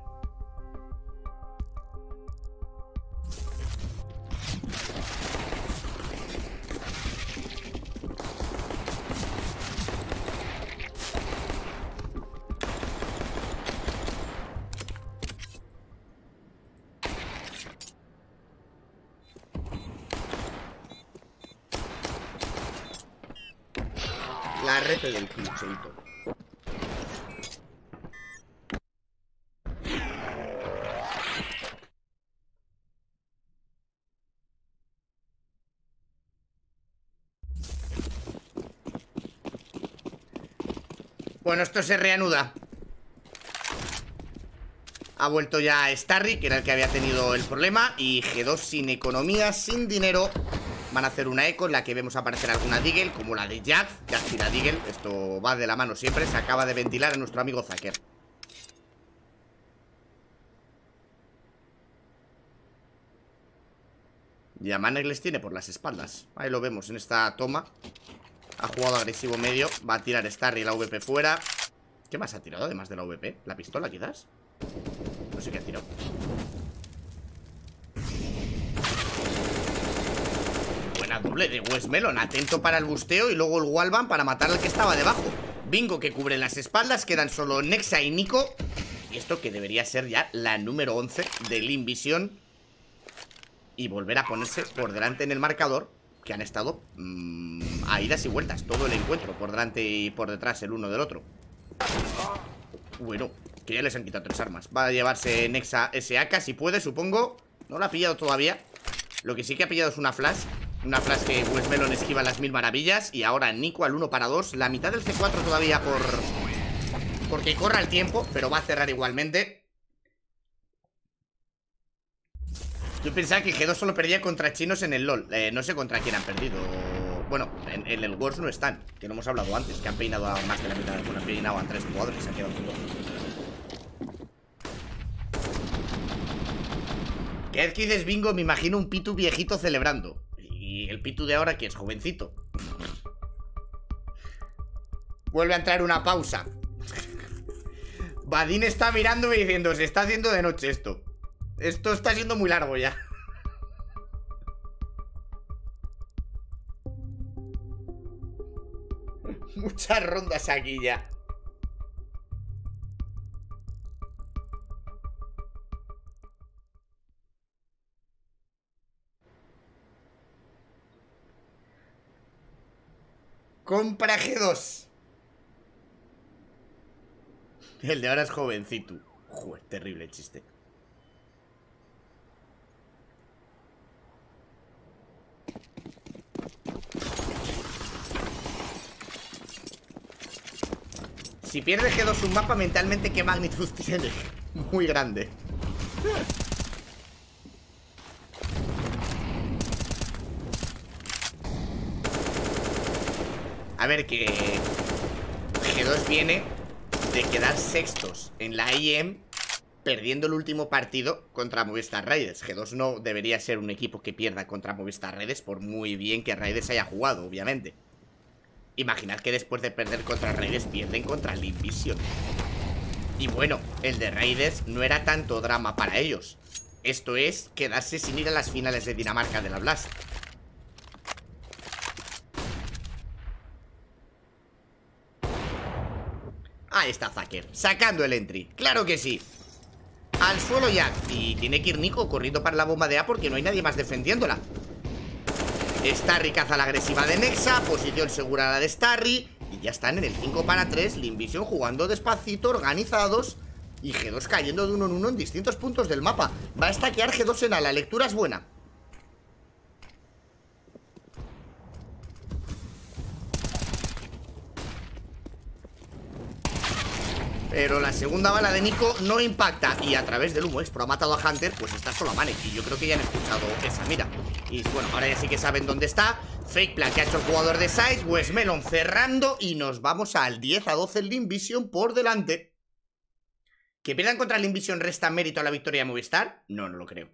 Bueno, esto se reanuda. Ha vuelto ya Starry, que era el que había tenido el problema Y G2 sin economía, sin dinero. Van a hacer una eco en la que vemos aparecer alguna Deagle Como la de Jack, Jack tira Deagle. Esto va de la mano siempre, se acaba de ventilar a nuestro amigo Zacker Y a tiene por las espaldas. Ahí lo vemos en esta toma Ha jugado agresivo medio Va a tirar Starry la VP fuera. ¿Qué más ha tirado además de la VP? ¿La pistola quizás? No sé qué ha tirado. Doble de Westmelon Atento para el busteo y luego el Wallbang para matar al que estaba debajo. Bingo que cubre las espaldas Quedan solo Nexa y Nico. Y esto que debería ser ya la número 11 del Invision Y volver a ponerse por delante en el marcador Que han estado mmm, a idas y vueltas Todo el encuentro por delante y por detrás el uno del otro. Bueno, que ya les han quitado tres armas. Va a llevarse Nexa SAK si puede, supongo. No la ha pillado todavía. Lo que sí que ha pillado es una flash. Una frase que Westmelon esquiva las mil maravillas Y ahora Nico al 1 para 2 La mitad del C4 todavía por... Porque corra el tiempo Pero va a cerrar igualmente Yo pensaba que G2 solo perdía contra chinos en el LoL eh, No sé contra quién han perdido Bueno, en, el Wars no están Que no hemos hablado antes Que han peinado a más de la mitad Bueno, han peinado a tres jugadores Se han quedado con dos ¿Qué dices, bingo? Me imagino un pitu viejito celebrando y el Pitu de ahora que es jovencito. Vuelve a entrar una pausa. [laughs] Badín está mirándome diciendo, se está haciendo de noche esto. Esto está siendo muy largo ya. [laughs] Muchas rondas aquí ya. Compra G2. El de ahora es jovencito. Joder, terrible chiste. Si pierde G2 un mapa mentalmente, ¿qué magnitud [laughs] tiene? Muy grande. A ver, que G2 viene de quedar sextos en la IEM perdiendo el último partido contra Movistar Raiders. G2 no debería ser un equipo que pierda contra Movistar Raiders por muy bien que Raiders haya jugado, obviamente. Imaginad que después de perder contra Raiders pierden contra el Vision. Y bueno, el de Raiders no era tanto drama para ellos. Esto es quedarse sin ir a las finales de Dinamarca de la Blast. Ahí está Zacker, sacando el entry Claro que sí Al suelo ya Y tiene que ir Nico corriendo para la bomba de A Porque no hay nadie más defendiéndola. Starry caza la agresiva de Nexa Posición segura la de Starry Y ya están en el 5 para 3 Limvision jugando despacito, organizados Y G2 cayendo de uno en uno en distintos puntos del mapa. Va a estaquear G2 en A, la lectura es buena Pero la segunda bala de Nico no impacta Y a través del humo Expro ha matado a Hunter Pues está solo a Manek Y yo creo que ya han escuchado esa mira. Y bueno, ahora ya sí que saben dónde está. Fake plan que ha hecho el jugador de Size Westmelon cerrando Y nos vamos al 10 a 12 el Invision por delante. ¿Que pierdan contra el Invision resta mérito a la victoria de Movistar? No, no lo creo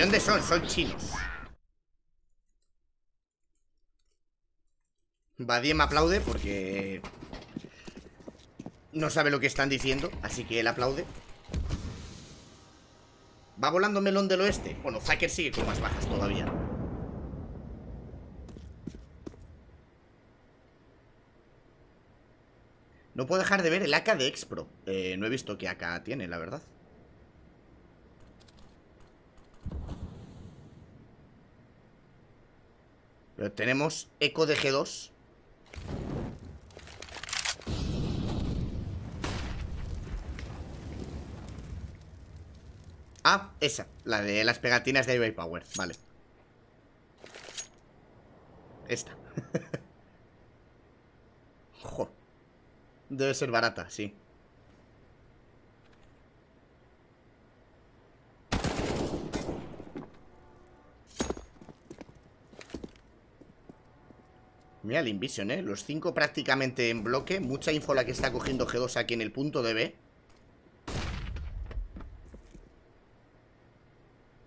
¿De dónde son? Son chinos. Badie me aplaude porque No sabe lo que están diciendo Así que él aplaude. ¿Va volando Melón del Oeste? Bueno, Zacker sigue con más bajas todavía. No puedo dejar de ver el AK de Expro. Eh, No he visto qué AK tiene, la verdad Pero tenemos eco de G2 Ah, esa, la de las pegatinas de iBay Power Vale. Esta. [laughs] Debe ser barata, sí Mira el Invision, ¿eh? Los cinco prácticamente en bloque. Mucha info la que está cogiendo G2 aquí en el punto de B.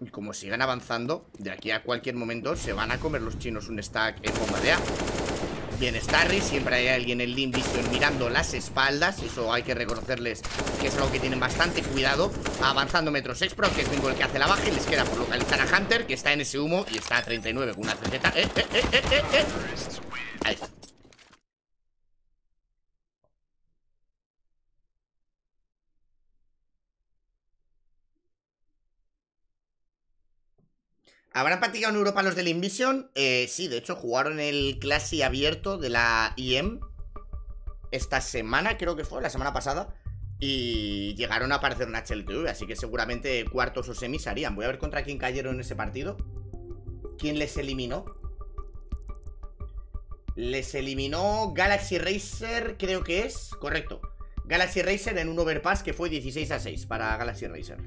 Y como sigan avanzando De aquí a cualquier momento Se van a comer los chinos un stack en bomba de A. Bien Starry, siempre hay alguien en el Vision mirando las espaldas. Eso hay que reconocerles que es algo que tienen bastante cuidado. Avanzando metros expro, que es el que hace la baja Y les queda por localizar a Hunter, que está en ese humo Y está a 39 con una CZ eh, eh, eh, eh, eh, eh. Ahí está. ¿Habrán practicado en Europa los del Invision? Eh, sí, de hecho jugaron el clase abierto de la IEM Esta semana, creo que fue, la semana pasada Y llegaron a aparecer en HLTV Así que seguramente cuartos o semis harían Voy a ver contra quién cayeron en ese partido ¿Quién les eliminó? Les eliminó Galaxy Racer, creo que es Correcto Galaxy Racer en un overpass que fue 16 a 6 para Galaxy Racer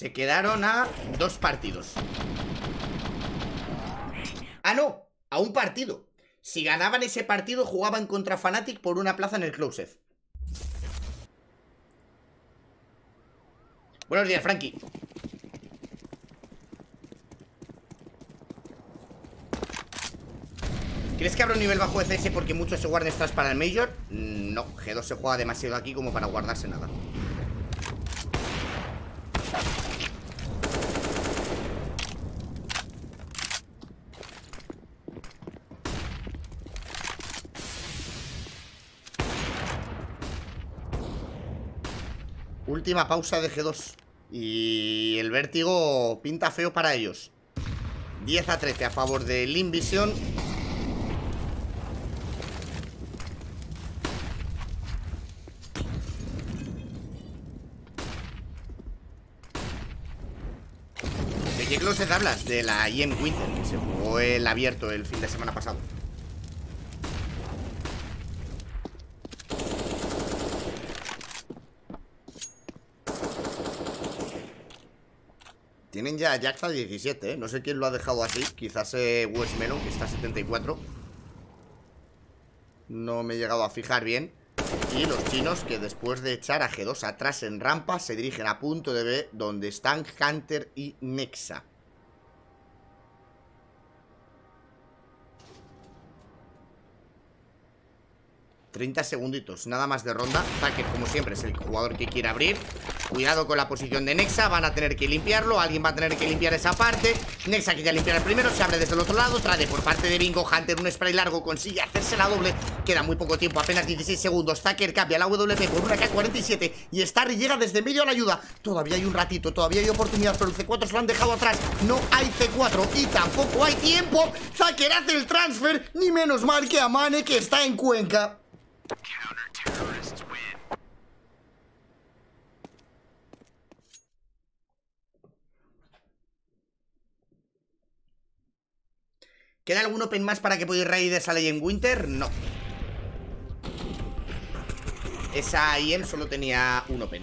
Se quedaron a dos partidos Ah, no, a un partido si ganaban ese partido, jugaban contra Fnatic por una plaza en el Closet. Buenos días, Frankie. ¿Crees que habrá un nivel bajo de CS porque muchos se guarden estas para el Major? Mm, no, G2 se juega demasiado aquí como para guardarse nada Última pausa de G2 Y el vértigo pinta feo para ellos. 10 a 13 a favor de Invision ¿De qué closet hablas? De la IEM Winter Que se jugó el abierto el fin de semana pasado Tienen ya a Jaxa 17, ¿eh? No sé quién lo ha dejado así Quizás eh, Melon, que está a 74 No me he llegado a fijar bien. Y los chinos que después de echar a G2 atrás en rampa Se dirigen a punto de B Donde están Hunter y Nexa. 30 segunditos, nada más de ronda. Zaker, como siempre, es el jugador que quiere abrir Cuidado con la posición de Nexa Van a tener que limpiarlo, alguien va a tener que limpiar esa parte. Nexa que limpiar el primero Se abre desde el otro lado, trae por parte de Bingo Hunter un spray largo, consigue hacerse la doble. Queda muy poco tiempo, apenas 16 segundos. Zaker cambia la WP por una K-47 Y Starry llega desde medio a la ayuda. Todavía hay un ratito, todavía hay oportunidad Pero el C4 se lo han dejado atrás, no hay C4 Y tampoco hay tiempo. Zaker hace el transfer, ni menos mal que Amane Que está en Cuenca ¿Queda algún open más para que pueda ir Raiders a en Winter? No. Esa IM solo tenía un open.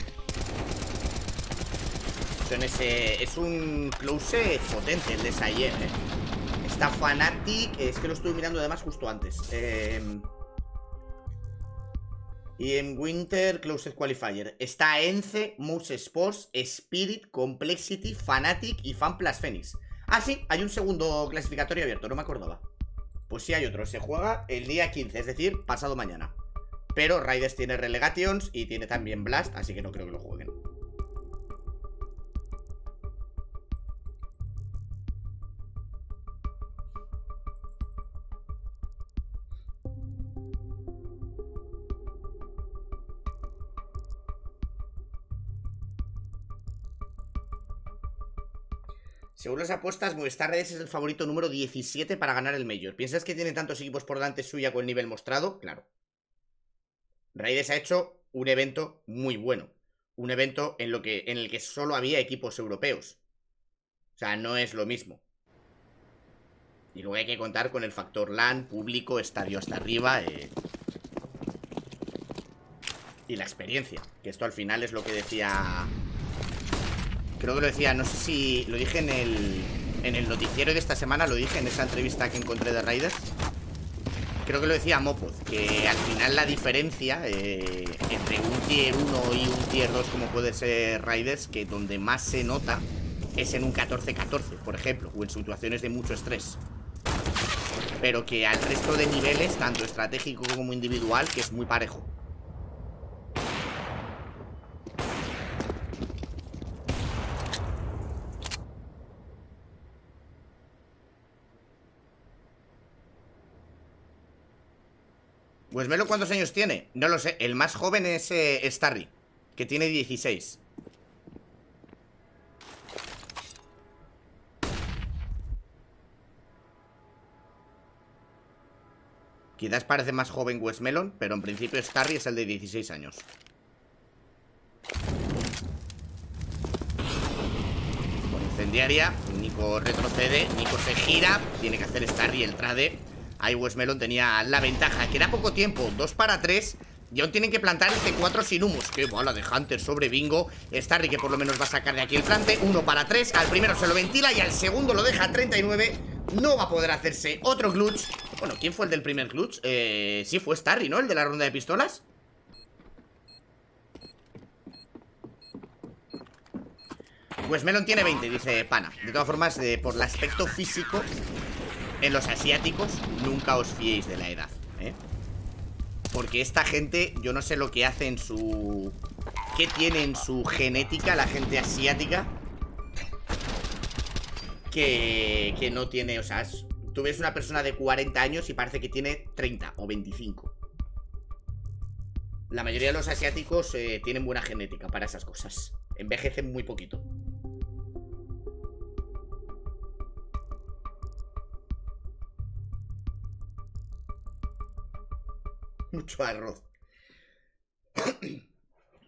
es un close potente el de esa IM, ¿eh? Está Fanatic, es que lo estuve mirando además justo antes. Eh... Y en Winter Closed Qualifier está Ence, Mouse Sports, Spirit, Complexity, Fanatic y Fan Plus Phoenix. Ah, sí, hay un segundo clasificatorio abierto, no me acordaba. Pues sí hay otro, se juega el día 15, es decir, pasado mañana. Pero Raiders tiene Relegations y tiene también Blast, así que no creo que lo jueguen. Según las apuestas, Movistar Redes es el favorito número 17 para ganar el Major. ¿Piensas que tiene tantos equipos por delante suya con el nivel mostrado? Claro. Raides ha hecho un evento muy bueno. Un evento en, lo que, en el que solo había equipos europeos. O sea, no es lo mismo. Y luego hay que contar con el factor LAN, público, estadio hasta arriba. Eh, y la experiencia. Que esto al final es lo que decía Creo que lo decía, no sé si lo dije en el, en el noticiero de esta semana, lo dije en esa entrevista que encontré de Raiders. Creo que lo decía Mopoz, que al final la diferencia eh, entre un tier 1 y un tier 2 como puede ser Raiders, que donde más se nota es en un 14-14, por ejemplo, o en situaciones de mucho estrés. Pero que al resto de niveles, tanto estratégico como individual, que es muy parejo. Pues Melo, ¿cuántos años tiene? No lo sé, el más joven es eh, Starry Que tiene 16 Quizás parece más joven Westmelon Pero en principio Starry es el de 16 años. Con incendiaria Nico retrocede Nico se gira Tiene que hacer Starry el trade Ahí Westmelon tenía la ventaja Queda poco tiempo, 2 para 3 y aún tienen que plantar este 4 sin humos Qué bola de Hunter sobre Bingo. Starry que por lo menos va a sacar de aquí el plante 1 para 3, al primero se lo ventila Y al segundo lo deja a 39 No va a poder hacerse otro clutch Bueno, ¿quién fue el del primer clutch? Eh, sí, fue Starry, ¿no? El de la ronda de pistolas. Westmelon tiene 20, dice Pana. De todas formas, eh, por el aspecto físico en los asiáticos nunca os fiéis de la edad, ¿eh? Porque esta gente, yo no sé lo que hace en su... ¿Qué tiene en su genética la gente asiática? Que, que no tiene, o sea, tú ves una persona de 40 años y parece que tiene 30 o 25. La mayoría de los asiáticos eh, tienen buena genética para esas cosas. Envejecen muy poquito. [laughs] Mucho arroz. [clears throat]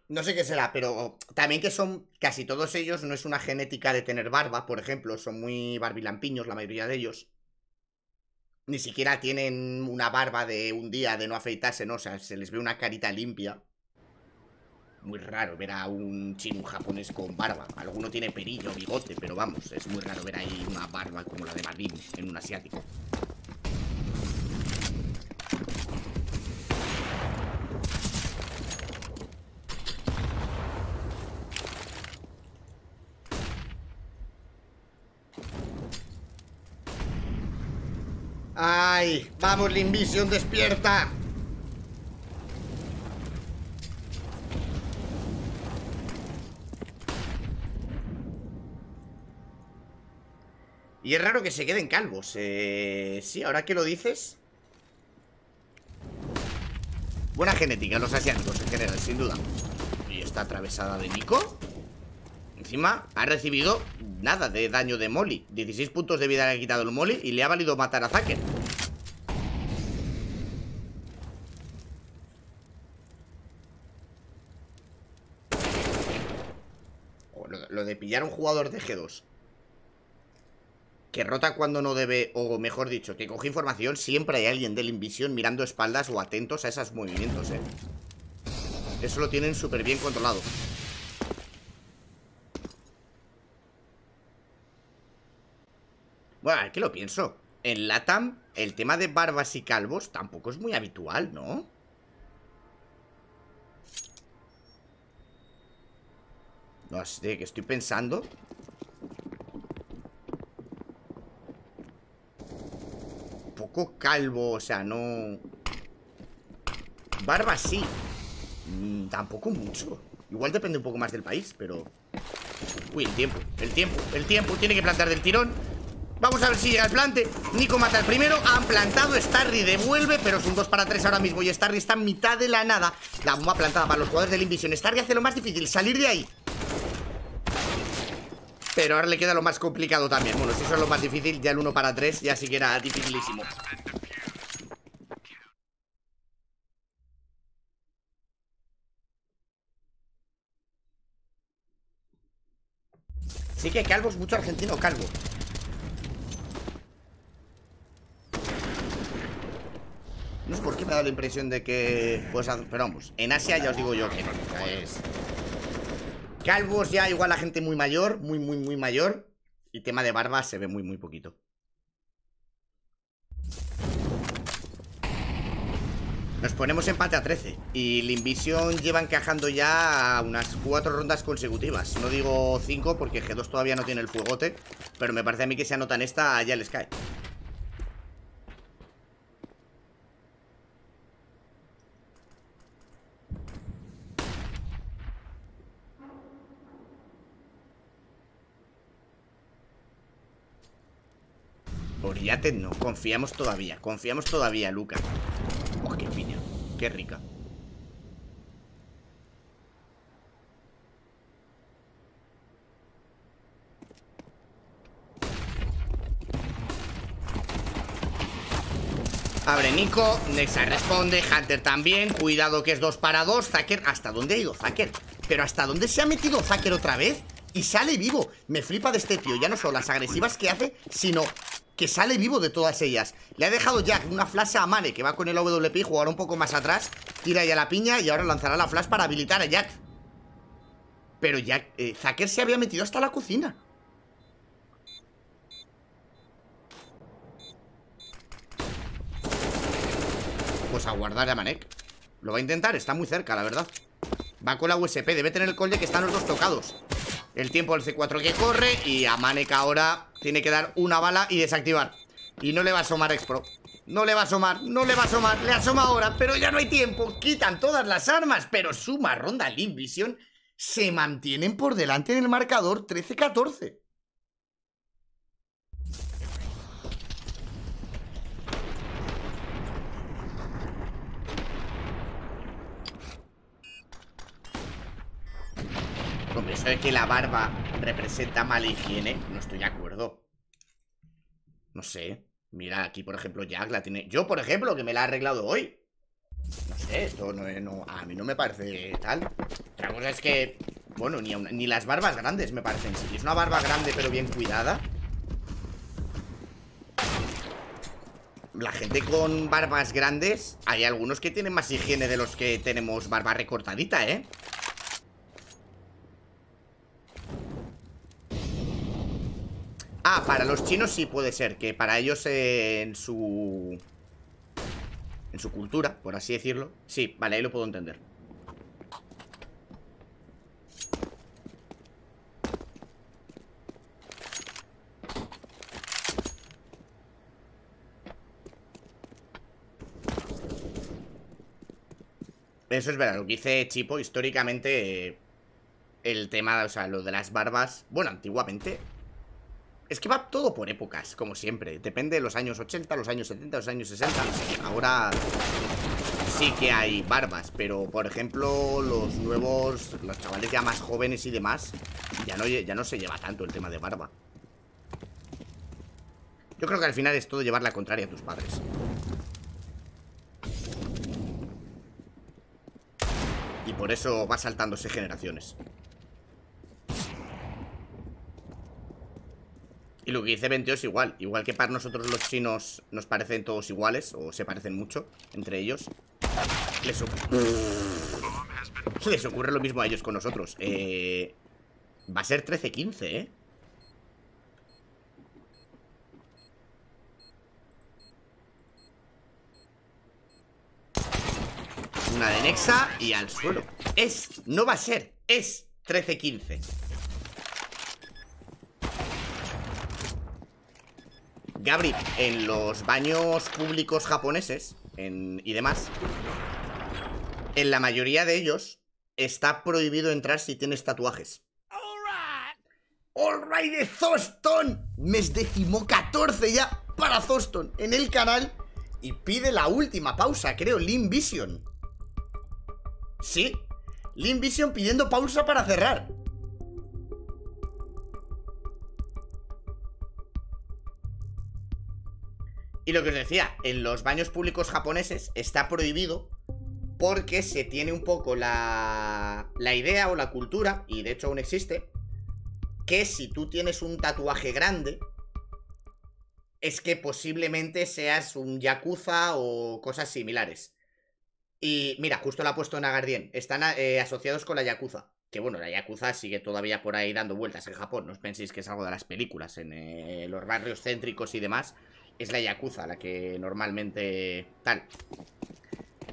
No sé qué será, pero también que son casi todos ellos, no es una genética de tener barba, por ejemplo, son muy barbilampiños la mayoría de ellos. Ni siquiera tienen una barba de un día de no afeitarse, no, o sea, se les ve una carita limpia. Muy raro ver a un chino japonés con barba. Alguno tiene perillo, bigote, pero vamos, es muy raro ver ahí una barba como la de Marvin en un asiático. ¡Ay! ¡Vamos, Limvision, despierta! Y es raro que se queden calvos. Eh, sí, ahora que lo dices. Buena genética, los asiáticos en general, sin duda. Y esta atravesada de Nico. Encima ha recibido nada de daño de Molly. 16 puntos de vida le ha quitado el Molly Y le ha valido matar a Zacker lo, de pillar a un jugador de G2 Que rota cuando no debe O mejor dicho, que coge información Siempre hay alguien del Invisión mirando espaldas O atentos a esos movimientos, eh. Eso lo tienen súper bien controlado Bueno, aquí lo pienso. En Latam, el tema de barbas y calvos tampoco es muy habitual, ¿no? No sé, que estoy pensando. poco calvo, o sea, no... Barba sí. Mm, tampoco mucho. Igual depende un poco más del país, pero... Uy, el tiempo, el tiempo, el tiempo Tiene que plantar del tirón Vamos a ver si llega el plante Nico mata el primero. Han plantado Starry devuelve Pero es un 2 para 3 ahora mismo Y Starry está en mitad de la nada. La bomba plantada para los jugadores del Invision. Starry hace lo más difícil Salir de ahí. Pero ahora le queda lo más complicado también. Bueno, si eso es lo más difícil Ya el 1 para 3 Ya sí que era dificilísimo. Sí que calvo es mucho argentino calvo No sé por qué me ha dado la impresión de que... Pues, pero vamos, en Asia ya os digo yo que no. Es... Calvos ya igual la gente muy mayor, muy, muy, muy mayor. Y tema de barba se ve muy, muy poquito. Nos ponemos empate a 13 Y Limvision lleva encajando ya unas cuatro rondas consecutivas No digo 5 porque G2 todavía no tiene el fuegote Pero me parece a mí que si anotan esta ya les cae Oriate no, confiamos todavía Confiamos todavía, Luca Oh, qué piña, qué rica Abre Nico, Nexa responde, Hunter también Cuidado que es 2 para 2 Zacker, ¿hasta dónde ha ido Zacker? ¿Pero hasta dónde se ha metido Zacker otra vez? Y sale vivo Me flipa de este tío, ya no son las agresivas que hace Sino que sale vivo de todas ellas. Le ha dejado Jack una flash a Mane, que va con el WP, jugará un poco más atrás, tira ya la piña y ahora lanzará la flash para habilitar a Jack. Pero Jack, eh, Zacker se había metido hasta la cocina. Pues a guardar a Manek. Lo va a intentar, está muy cerca, la verdad. Va con la USP, debe tener el col de que están los dos tocados. El tiempo del C4 que corre Y a Manek ahora tiene que dar una bala y desactivar. Y no le va a asomar Expro. No le va a asomar, no le va a asomar Le asoma ahora, pero ya no hay tiempo. Quitan todas las armas, pero suma ronda Vision Se mantienen por delante en el marcador 13-14 Eso de que la barba representa mala higiene, no estoy de acuerdo. No sé. Mira, aquí por ejemplo Jack la tiene... Yo, por ejemplo, que me la he arreglado hoy. No sé, esto no, no a mí no me parece tal. Otra cosa es que, bueno, ni, ni las barbas grandes me parecen. Si es una barba grande pero bien cuidada, la gente con barbas grandes, hay algunos que tienen más higiene de los que tenemos barba recortadita, ¿eh? Ah, para los chinos sí puede ser, que para ellos en su... En su cultura, por así decirlo. Sí, vale, ahí lo puedo entender. Eso es verdad, lo que dice Chipo, históricamente el tema, o sea, lo de las barbas, bueno, antiguamente es que va todo por épocas, como siempre. Depende de los años 80, los años 70, los años 60 Ahora sí que hay barbas Pero, por ejemplo, los nuevos, los chavales ya más jóvenes y demás Ya no, ya no se lleva tanto el tema de barba. Yo creo que al final es todo llevar la contraria a tus padres. Y por eso va saltándose generaciones Y lo que dice 22 es igual Igual que para nosotros los chinos nos parecen todos iguales O se parecen mucho entre ellos Les, [laughs] les ocurre lo mismo a ellos con nosotros. Eh... Va a ser 13-15, ¿eh? Una de Nexa y al suelo. Es, no va a ser, es 13-15 Gabri, en los baños públicos japoneses y demás En la mayoría de ellos Está prohibido entrar si tienes tatuajes. Alright de Zoston Mes décimo 14 ya para Zoston En el canal Y pide la última pausa, creo, Lean Vision. Sí, Lean Vision pidiendo pausa para cerrar. Y lo que os decía, en los baños públicos japoneses está prohibido porque se tiene un poco la, la idea o la cultura, y de hecho aún existe, que si tú tienes un tatuaje grande, es que posiblemente seas un yakuza o cosas similares. Y mira, justo lo ha puesto Nagardien. Están eh, asociados con la Yakuza. Que bueno, la Yakuza sigue todavía por ahí dando vueltas en Japón. No os penséis que es algo de las películas. En eh, los barrios céntricos y demás. Es la Yakuza la que normalmente... Tal.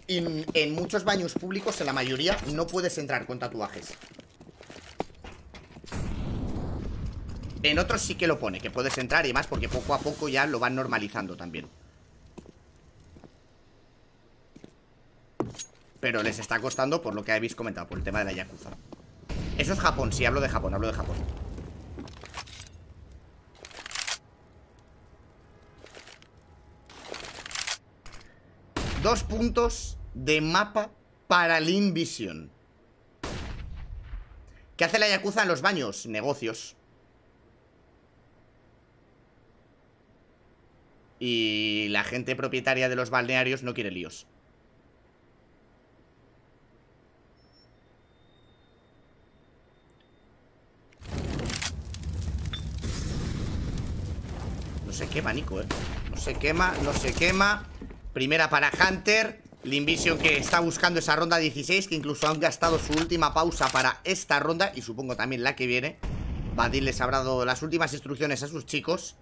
Y en muchos baños públicos, en la mayoría, no puedes entrar con tatuajes. En otros sí que lo pone, que puedes entrar y más porque poco a poco ya lo van normalizando también. Pero les está costando por lo que habéis comentado Por el tema de la Yakuza Eso es Japón, sí, hablo de Japón, hablo de Japón Dos puntos de mapa para Lean Vision ¿Qué hace la Yakuza en los baños? Negocios Y la gente propietaria de los balnearios no quiere líos se quema, Nico, ¿eh? No se quema, no se quema Primera para Hunter. Limvision que está buscando esa ronda 16 Que incluso han gastado su última pausa para esta ronda Y supongo también la que viene. Badil les habrá dado las últimas instrucciones a sus chicos.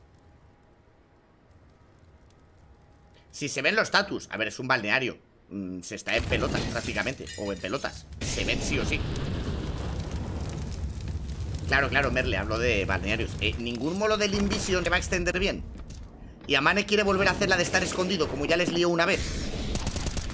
Si se ven los status A ver, es un balneario. Mm, Se está en pelotas prácticamente O en pelotas. Se ven sí o sí. Claro, claro, Merle, hablo de balnearios. Eh, Ningún molo de Invision se va a extender bien Y Amane quiere volver a hacer la de estar escondido Como ya les lió una vez.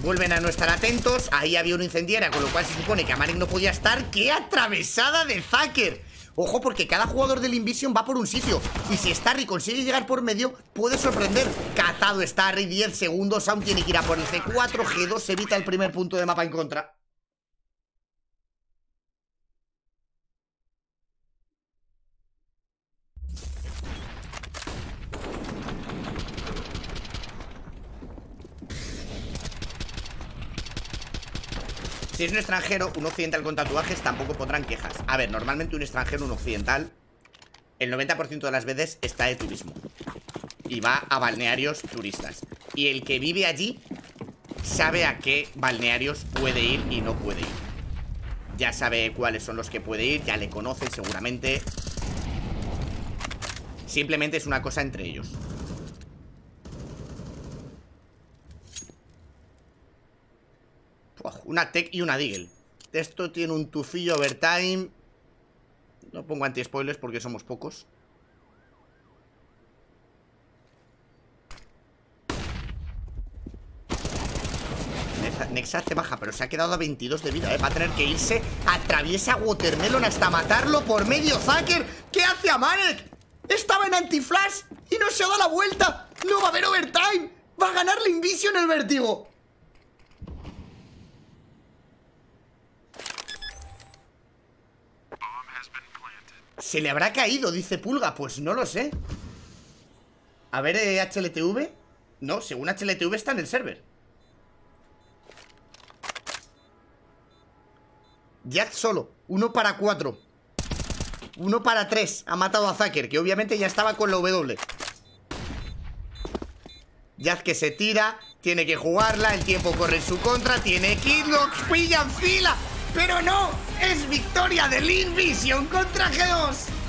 Vuelven a no estar atentos Ahí había una incendiaria Con lo cual se supone que Amanek no podía estar ¡Qué atravesada de Zacker! Ojo, porque cada jugador del Invision va por un sitio Y si Starry consigue llegar por medio Puede sorprender. Cazado Starry, 10 segundos Aún tiene que ir a por el C4 G2 evita el primer punto de mapa en contra Si es un extranjero, un occidental con tatuajes tampoco pondrán quejas. A ver, normalmente un extranjero, un occidental, el 90% de las veces está de turismo. Y va a balnearios turistas. Y el que vive allí sabe a qué balnearios puede ir y no puede ir. Ya sabe cuáles son los que puede ir, ya le conoce seguramente. Simplemente es una cosa entre ellos. Una tech y una deagle. Esto tiene un tufillo overtime. No pongo anti-spoilers porque somos pocos. Nexa hace baja, pero se ha quedado a 22 de vida, ¿eh? Va a tener que irse Atraviesa Watermelon hasta matarlo por medio Zacker ¿Qué hace a Manek? Estaba en anti-flash y no se ha dado la vuelta. No va a haber overtime. Va a ganar la Invision el vértigo ¿Se le habrá caído? Dice Pulga. Pues no lo sé. A ver, HLTV eh, No, según HLTV está en el server. Jack solo. Uno para cuatro. Uno para tres. Ha matado a Zacker Que obviamente ya estaba con la W. Jack que se tira Tiene que jugarla El tiempo corre en su contra Tiene Kidlocks Pillan fila. Pero no, es victoria de Lean Vision contra G2.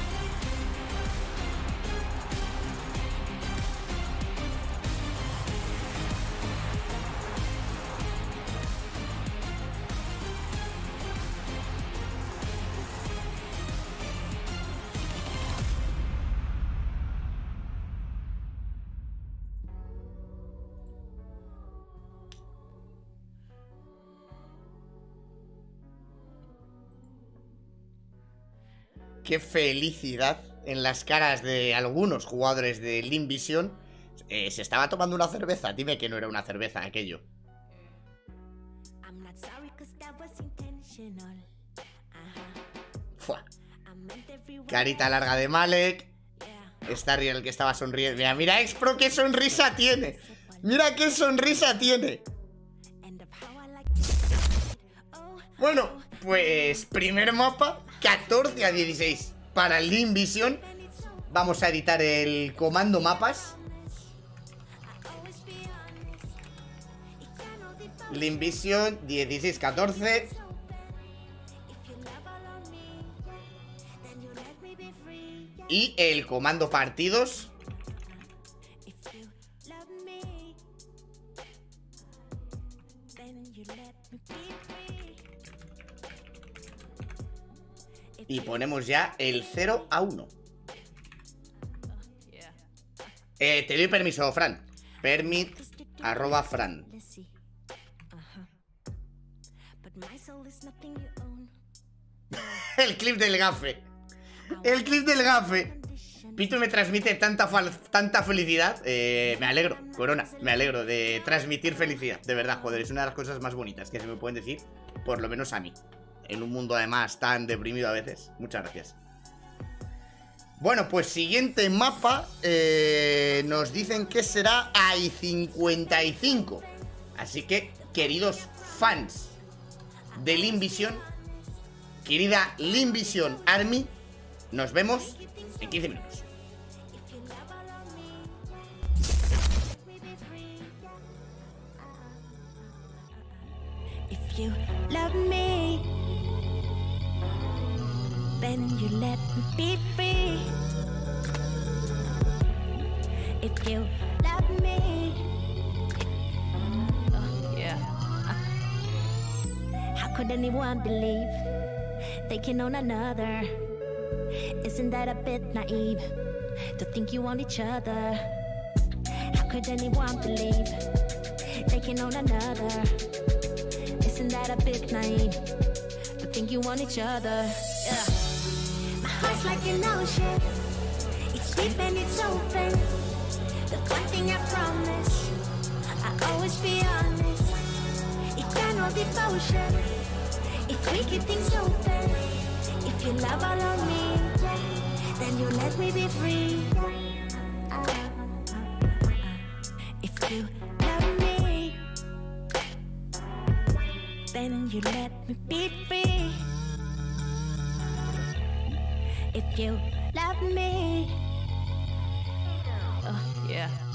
Qué felicidad en las caras de algunos jugadores de Limvision. Eh, se estaba tomando una cerveza. Dime que no era una cerveza aquello. Carita larga de Malek. Está el que estaba sonriendo. Mira, mira Expro qué sonrisa tiene. Mira qué sonrisa tiene. Bueno, pues primer mapa 14 a 16 para el Vision. Vamos a editar el comando mapas. Vision 16-14 Y el comando partidos Y ponemos ya el 0 a 1 eh, Te doy permiso, Fran. Permit arroba Fran. [laughs] El clip del gafe. El clip del gafe. Pito me transmite tanta, tanta felicidad eh, Me alegro, Corona Me alegro de transmitir felicidad. De verdad, joder, es una de las cosas más bonitas que se me pueden decir Por lo menos a mí en un mundo además tan deprimido a veces. Muchas gracias. Bueno, pues siguiente mapa eh, nos dicen que será AI-55. Así que, queridos fans de Limvision, querida Limvision Army, nos vemos en 15 minutos. Then you let me be free. If you love me, oh, yeah. How could anyone believe they can own another? Isn't that a bit naive to think you want each other? How could anyone believe they can own another? Isn't that a bit naive to think you want each other? Yeah like an ocean. It's deep and it's open. The one thing I promise, I always be honest. Eternal devotion. If we keep things open, if you love all of me, then you let me be free. If you love me, then you let me be free. If you love me, oh yeah.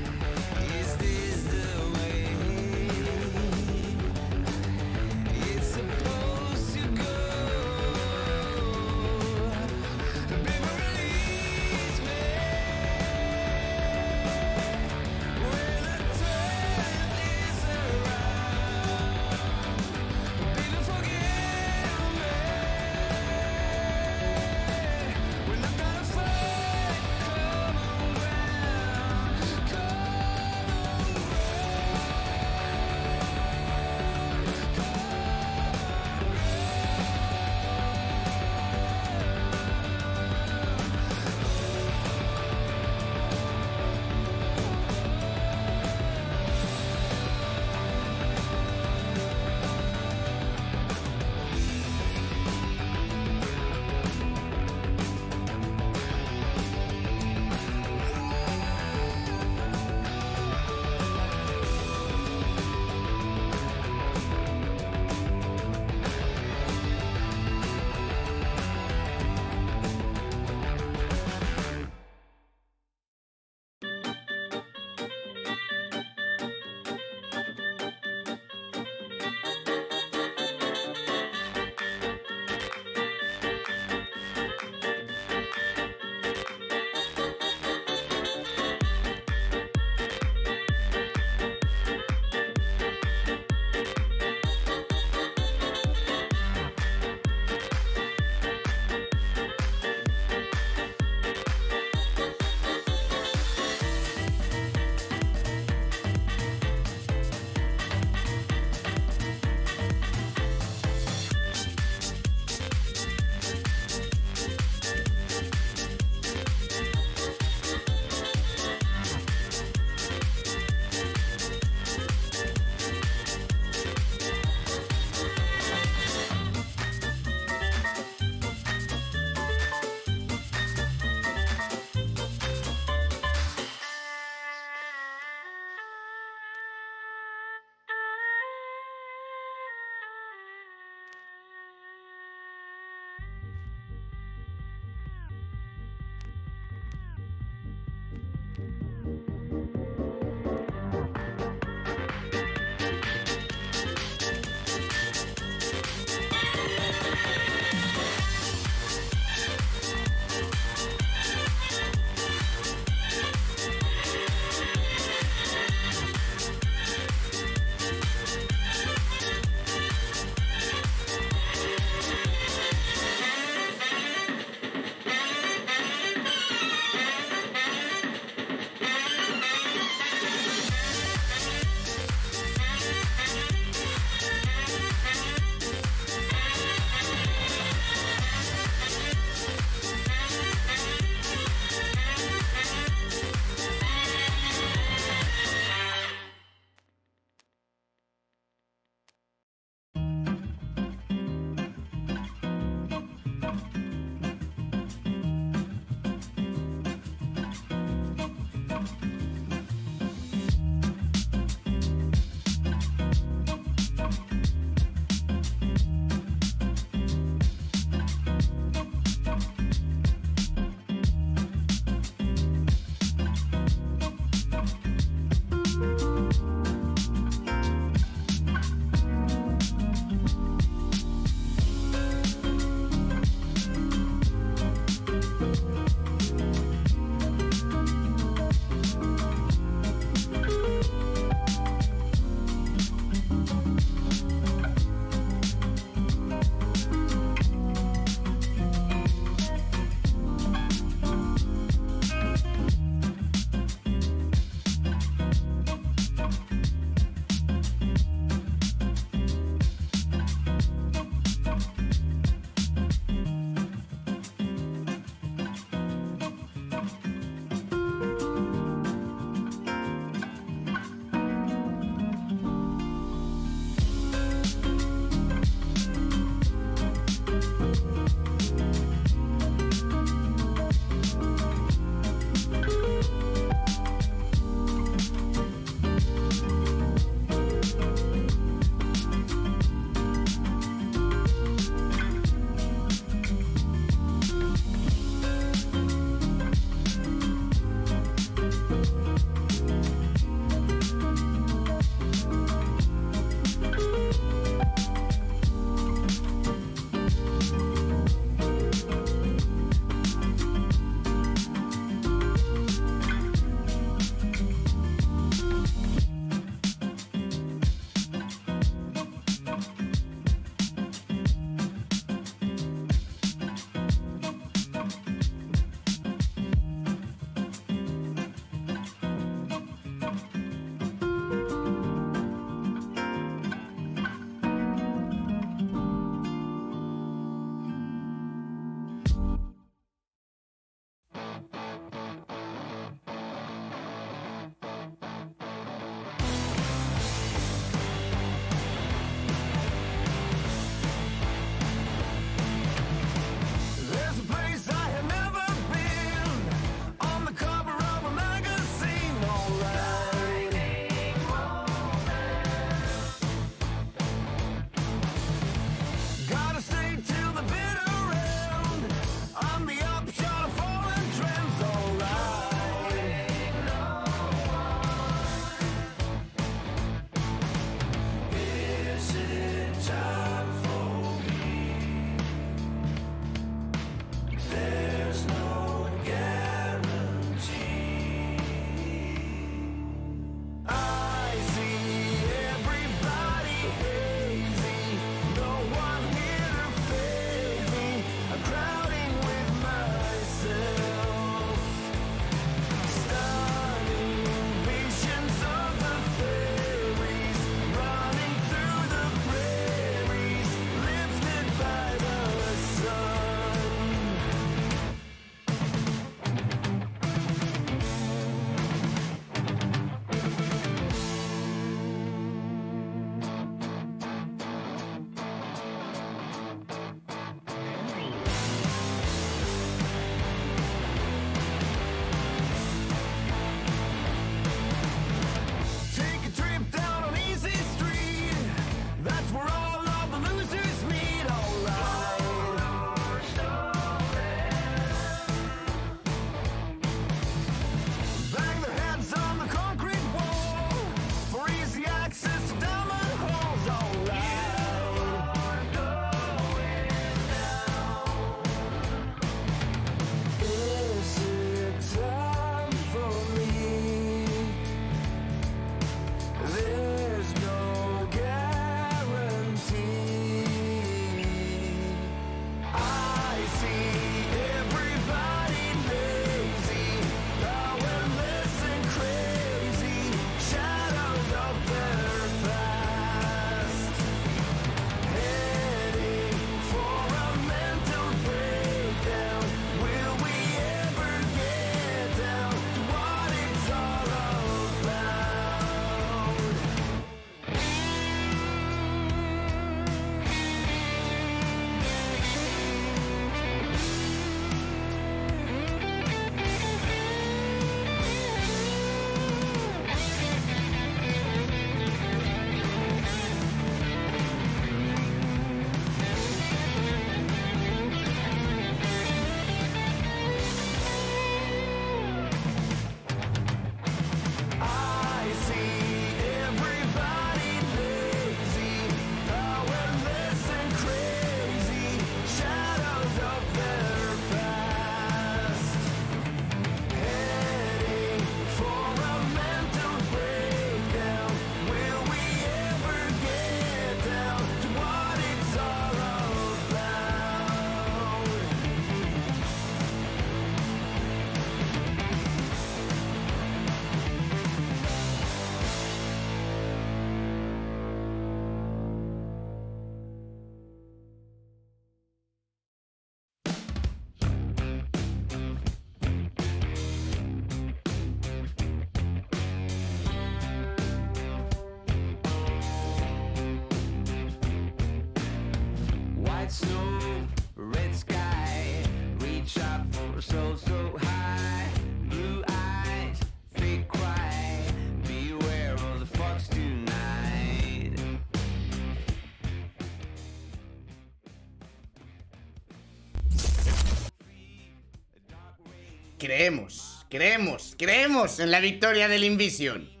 Creemos, creemos, creemos en la victoria del Invision.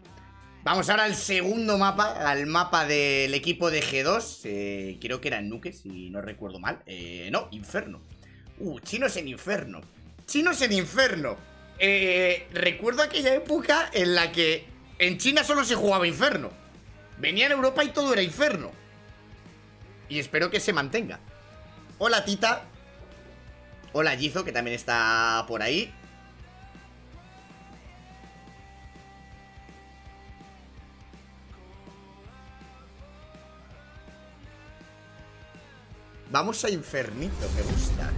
Vamos ahora al segundo mapa, al mapa del equipo de G2. eh, creo que era Nuke, si no recuerdo mal. Eh, no, Inferno. Uh, chinos en Inferno. Chinos en Inferno. Eh, recuerdo aquella época en la que en China solo se jugaba Inferno. Venía en Europa y todo era Inferno. Y espero que se mantenga. Hola, Tita. Hola, Gizo, que también está por ahí. Vamos a Infernito, me gusta.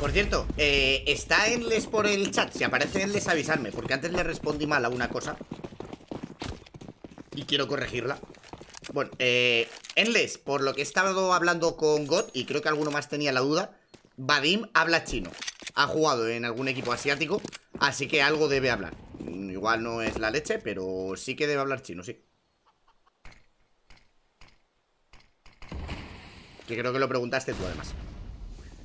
Por cierto, eh, está Enles por el chat. Si aparece Enles, avisarme. Porque antes le respondí mal a una cosa. Y quiero corregirla. Bueno, eh, Enles, por lo que he estado hablando con God, y creo que alguno más tenía la duda, Vadim habla chino. Ha jugado en algún equipo asiático, así que algo debe hablar. Mm, Igual no es la leche, pero sí que debe hablar chino, sí. Que creo que lo preguntaste tú además.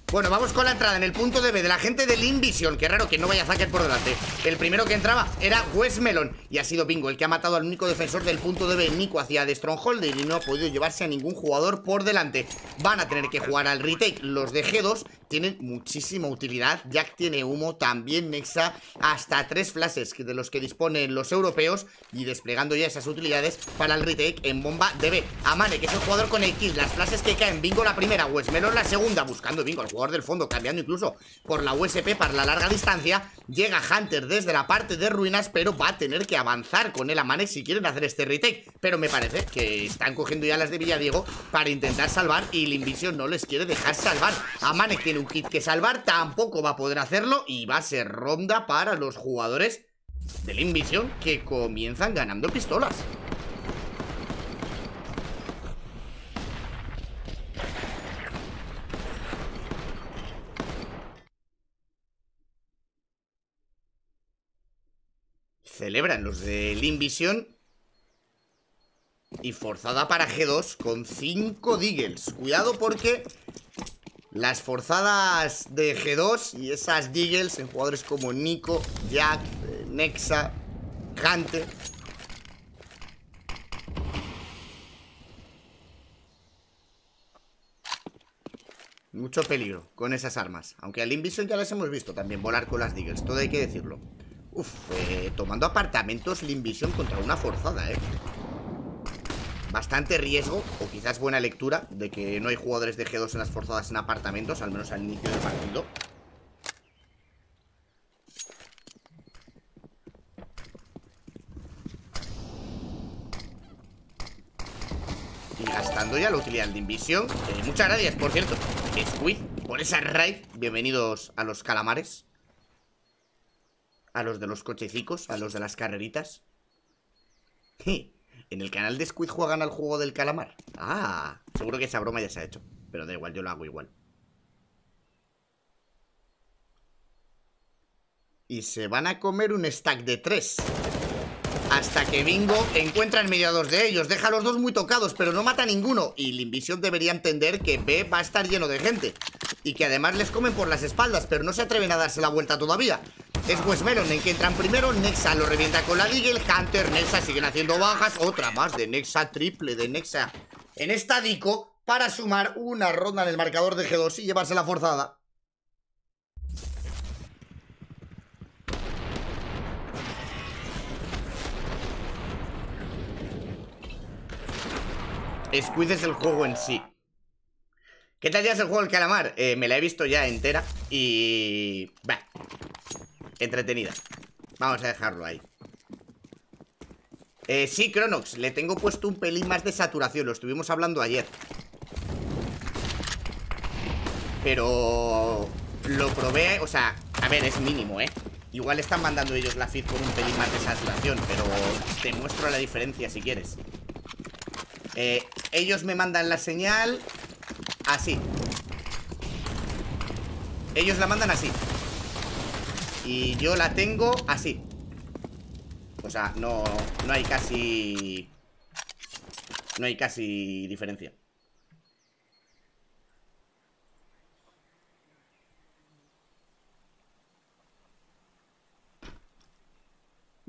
Bueno, vamos con la entrada en el punto de B de la gente del Invision. Qué raro que no vaya Zacker por delante. El primero que entraba era Wes Melon. Y ha sido Bingo el que ha matado al único defensor del punto de B. Nico hacia de Strongholder y no ha podido llevarse a ningún jugador por delante. Van a tener que jugar al retake. Los de G2 tienen muchísima utilidad. Jack tiene humo, también Nexa. Hasta tres flashes de los que disponen los europeos. Y desplegando ya esas utilidades para el retake en bomba de B. Amane, que es el jugador con el kill. Las flashes que caen. Bingo la primera, Wes Melon la segunda. Buscando Bingo, jugador del fondo, cambiando incluso por la USP para la larga distancia. Llega Hunter desde la parte de ruinas, pero va a tener que avanzar con el Amane si quieren hacer este retake. Pero me parece que están cogiendo ya las de Villadiego para intentar salvar y el Invision no les quiere dejar salvar. Amane tiene un kit que salvar, tampoco va a poder hacerlo y va a ser ronda para los jugadores del Invision que comienzan ganando pistolas. Celebran los del Invision y forzada para G2 con 5 Deagles. Cuidado porque las forzadas de G2 y esas Deagles en jugadores como Nico, Jack, Nexa, Hunter. Mucho peligro con esas armas. Aunque al Invision ya las hemos visto también volar con las Deagles, todo hay que decirlo. Uf, eh, tomando apartamentos Limvision contra una forzada, eh. Bastante riesgo, o quizás buena lectura, de que no hay jugadores de G2 en las forzadas en apartamentos, al menos al inicio del partido. Y gastando ya la utilidad de Invisión. Eh, muchas gracias, por cierto, Squid, por esa raid. Bienvenidos a los calamares. A los de los cochecicos, a los de las carreritas. [laughs] En el canal de Squid juegan al juego del calamar. Ah, seguro que esa broma ya se ha hecho. Pero da igual, yo lo hago igual. Y se van a comer un stack de tres. Hasta que Bingo encuentra en medio a dos de ellos. Deja a los dos muy tocados, pero no mata a ninguno. Y Limvision debería entender que B va a estar lleno de gente. Y que además les comen por las espaldas, pero no se atreven a darse la vuelta todavía. Es Westmelon en que entran primero. Nexa lo revienta con la Deagle. Hunter, Nexa siguen haciendo bajas. Otra más de Nexa, triple de Nexa en estádico. Para sumar una ronda en el marcador de G2 y llevarse la forzada. Squid es el juego en sí. ¿Qué tal ya es el juego del calamar? Eh, me la he visto ya entera y... Va. Entretenida. Vamos a dejarlo ahí. Eh, sí, Cronox, le tengo puesto un pelín más de saturación. Lo estuvimos hablando ayer. Pero lo probé, o sea, a ver, es mínimo, ¿eh? Igual están mandando ellos la feed por un pelín más de saturación, pero te muestro la diferencia si quieres. Eh, ellos me mandan la señal así. Ellos la mandan así. Y yo la tengo así. O sea, no, no hay casi... No hay casi diferencia.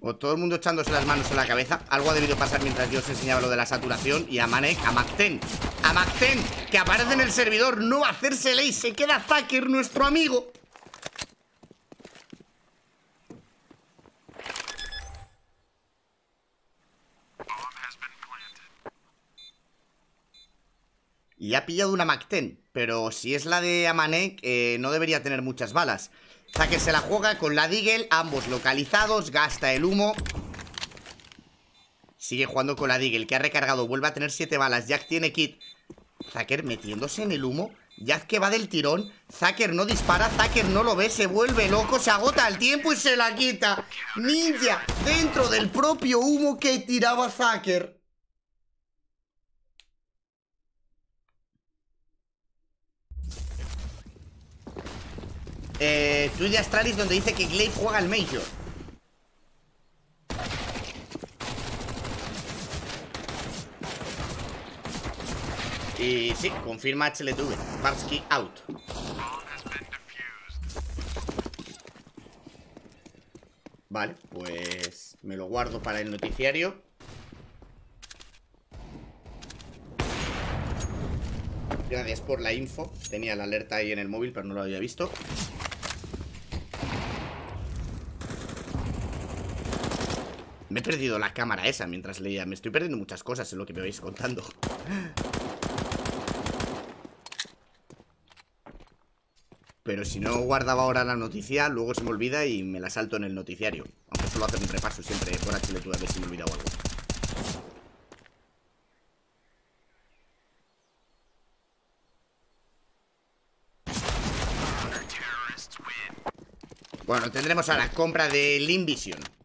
O todo el mundo echándose las manos en la cabeza. Algo ha debido pasar mientras yo os enseñaba lo de la saturación Y a Manek, a Macten A Macten, que aparece en el servidor No va a hacerse ley, se queda Zucker, nuestro amigo. Y ha pillado una Macten Pero si es la de Amanek eh, No debería tener muchas balas Zucker se la juega con la Deagle Ambos localizados, gasta el humo. Sigue jugando con la Deagle Que ha recargado, vuelve a tener 7 balas. Jack tiene kit. Zucker metiéndose en el humo. Jack que va del tirón. Zucker no dispara, Zucker no lo ve Se vuelve loco, se agota el tiempo y se la quita. Ninja dentro del propio humo que tiraba Zucker eh, tweet de Astralis donde dice que Glaive juega al Major. Y sí, confirma HLTV. Barsky out. Vale, pues me lo guardo para el noticiario. Gracias por la info. Tenía la alerta ahí en el móvil, pero no lo había visto. Me he perdido la cámara esa mientras leía. Me estoy perdiendo muchas cosas en lo que me vais contando. Pero si no guardaba ahora la noticia, luego se me olvida y me la salto en el noticiario. Aunque suelo hacer un repaso siempre por HLTV a ver si me he olvidado algo. Bueno, tendremos ahora compra de Limvision.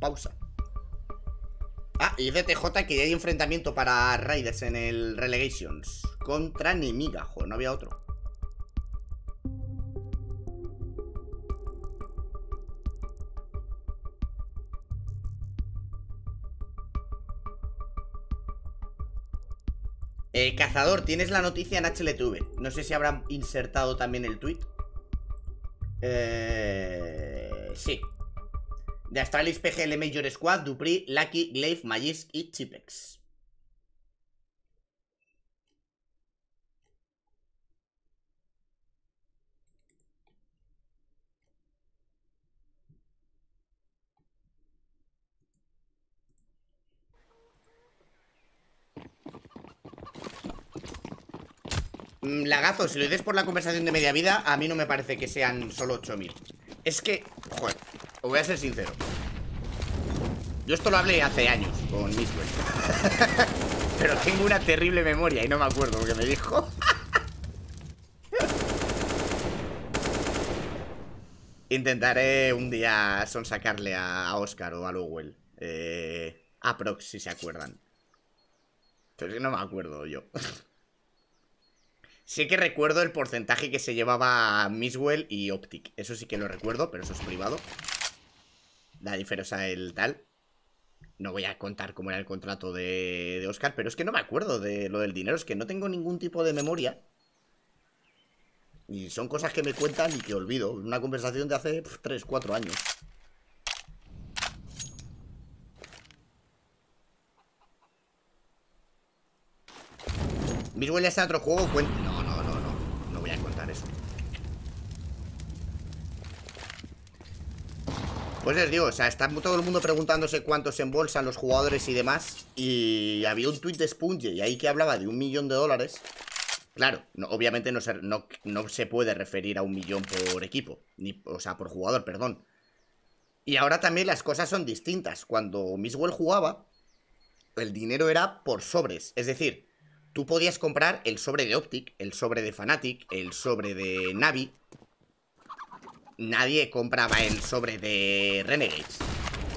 Pausa. Ah, y DTJ que ya hay enfrentamiento para Raiders en el Relegations. Contra Nemiga, joder, no había otro. Eh, Cazador, tienes la noticia en HLTV. No sé si habrán insertado también el tweet. Eh, sí. De Astralis PGL Major Squad, Dupri, Lucky, Glaive, Magisk y Chipex. Mm, Lagazo, si lo dices por la conversación de media vida, a mí no me parece que sean solo 8000. Es que, joder, os voy a ser sincero. Yo esto lo hablé hace años con Miswell. [laughs] Pero tengo una terrible memoria y no me acuerdo lo que me dijo. [laughs] Intentaré un día sonsacarle a, a Oscar o a Lowell. Eh, a Prox, si se acuerdan. Pero es que no me acuerdo yo. [laughs] Sí que recuerdo el porcentaje que se llevaba Miswell y Optic. Eso sí que lo recuerdo, pero eso es privado. La diferencia el tal. No voy a contar cómo era el contrato de, de Oscar, pero es que no me acuerdo de lo del dinero. Es que no tengo ningún tipo de memoria. Y son cosas que me cuentan y que olvido. Una conversación de hace 3, 4 años. Miswell ya está en otro juego. No, no, no, no. No voy a contar eso. Pues les digo, o sea, está todo el mundo preguntándose cuántos embolsan los jugadores y demás. Y había un tuit de Spunge y ahí que hablaba de un millón de dólares. Claro, obviamente no se, no, no se puede referir a un millón por equipo, ni, o sea, por jugador, perdón. Y ahora también las cosas son distintas. Cuando Miswell jugaba, el dinero era por sobres. Es decir, tú podías comprar el sobre de Optic, el sobre de Fnatic, el sobre de Navi. Nadie compraba el sobre de Renegades.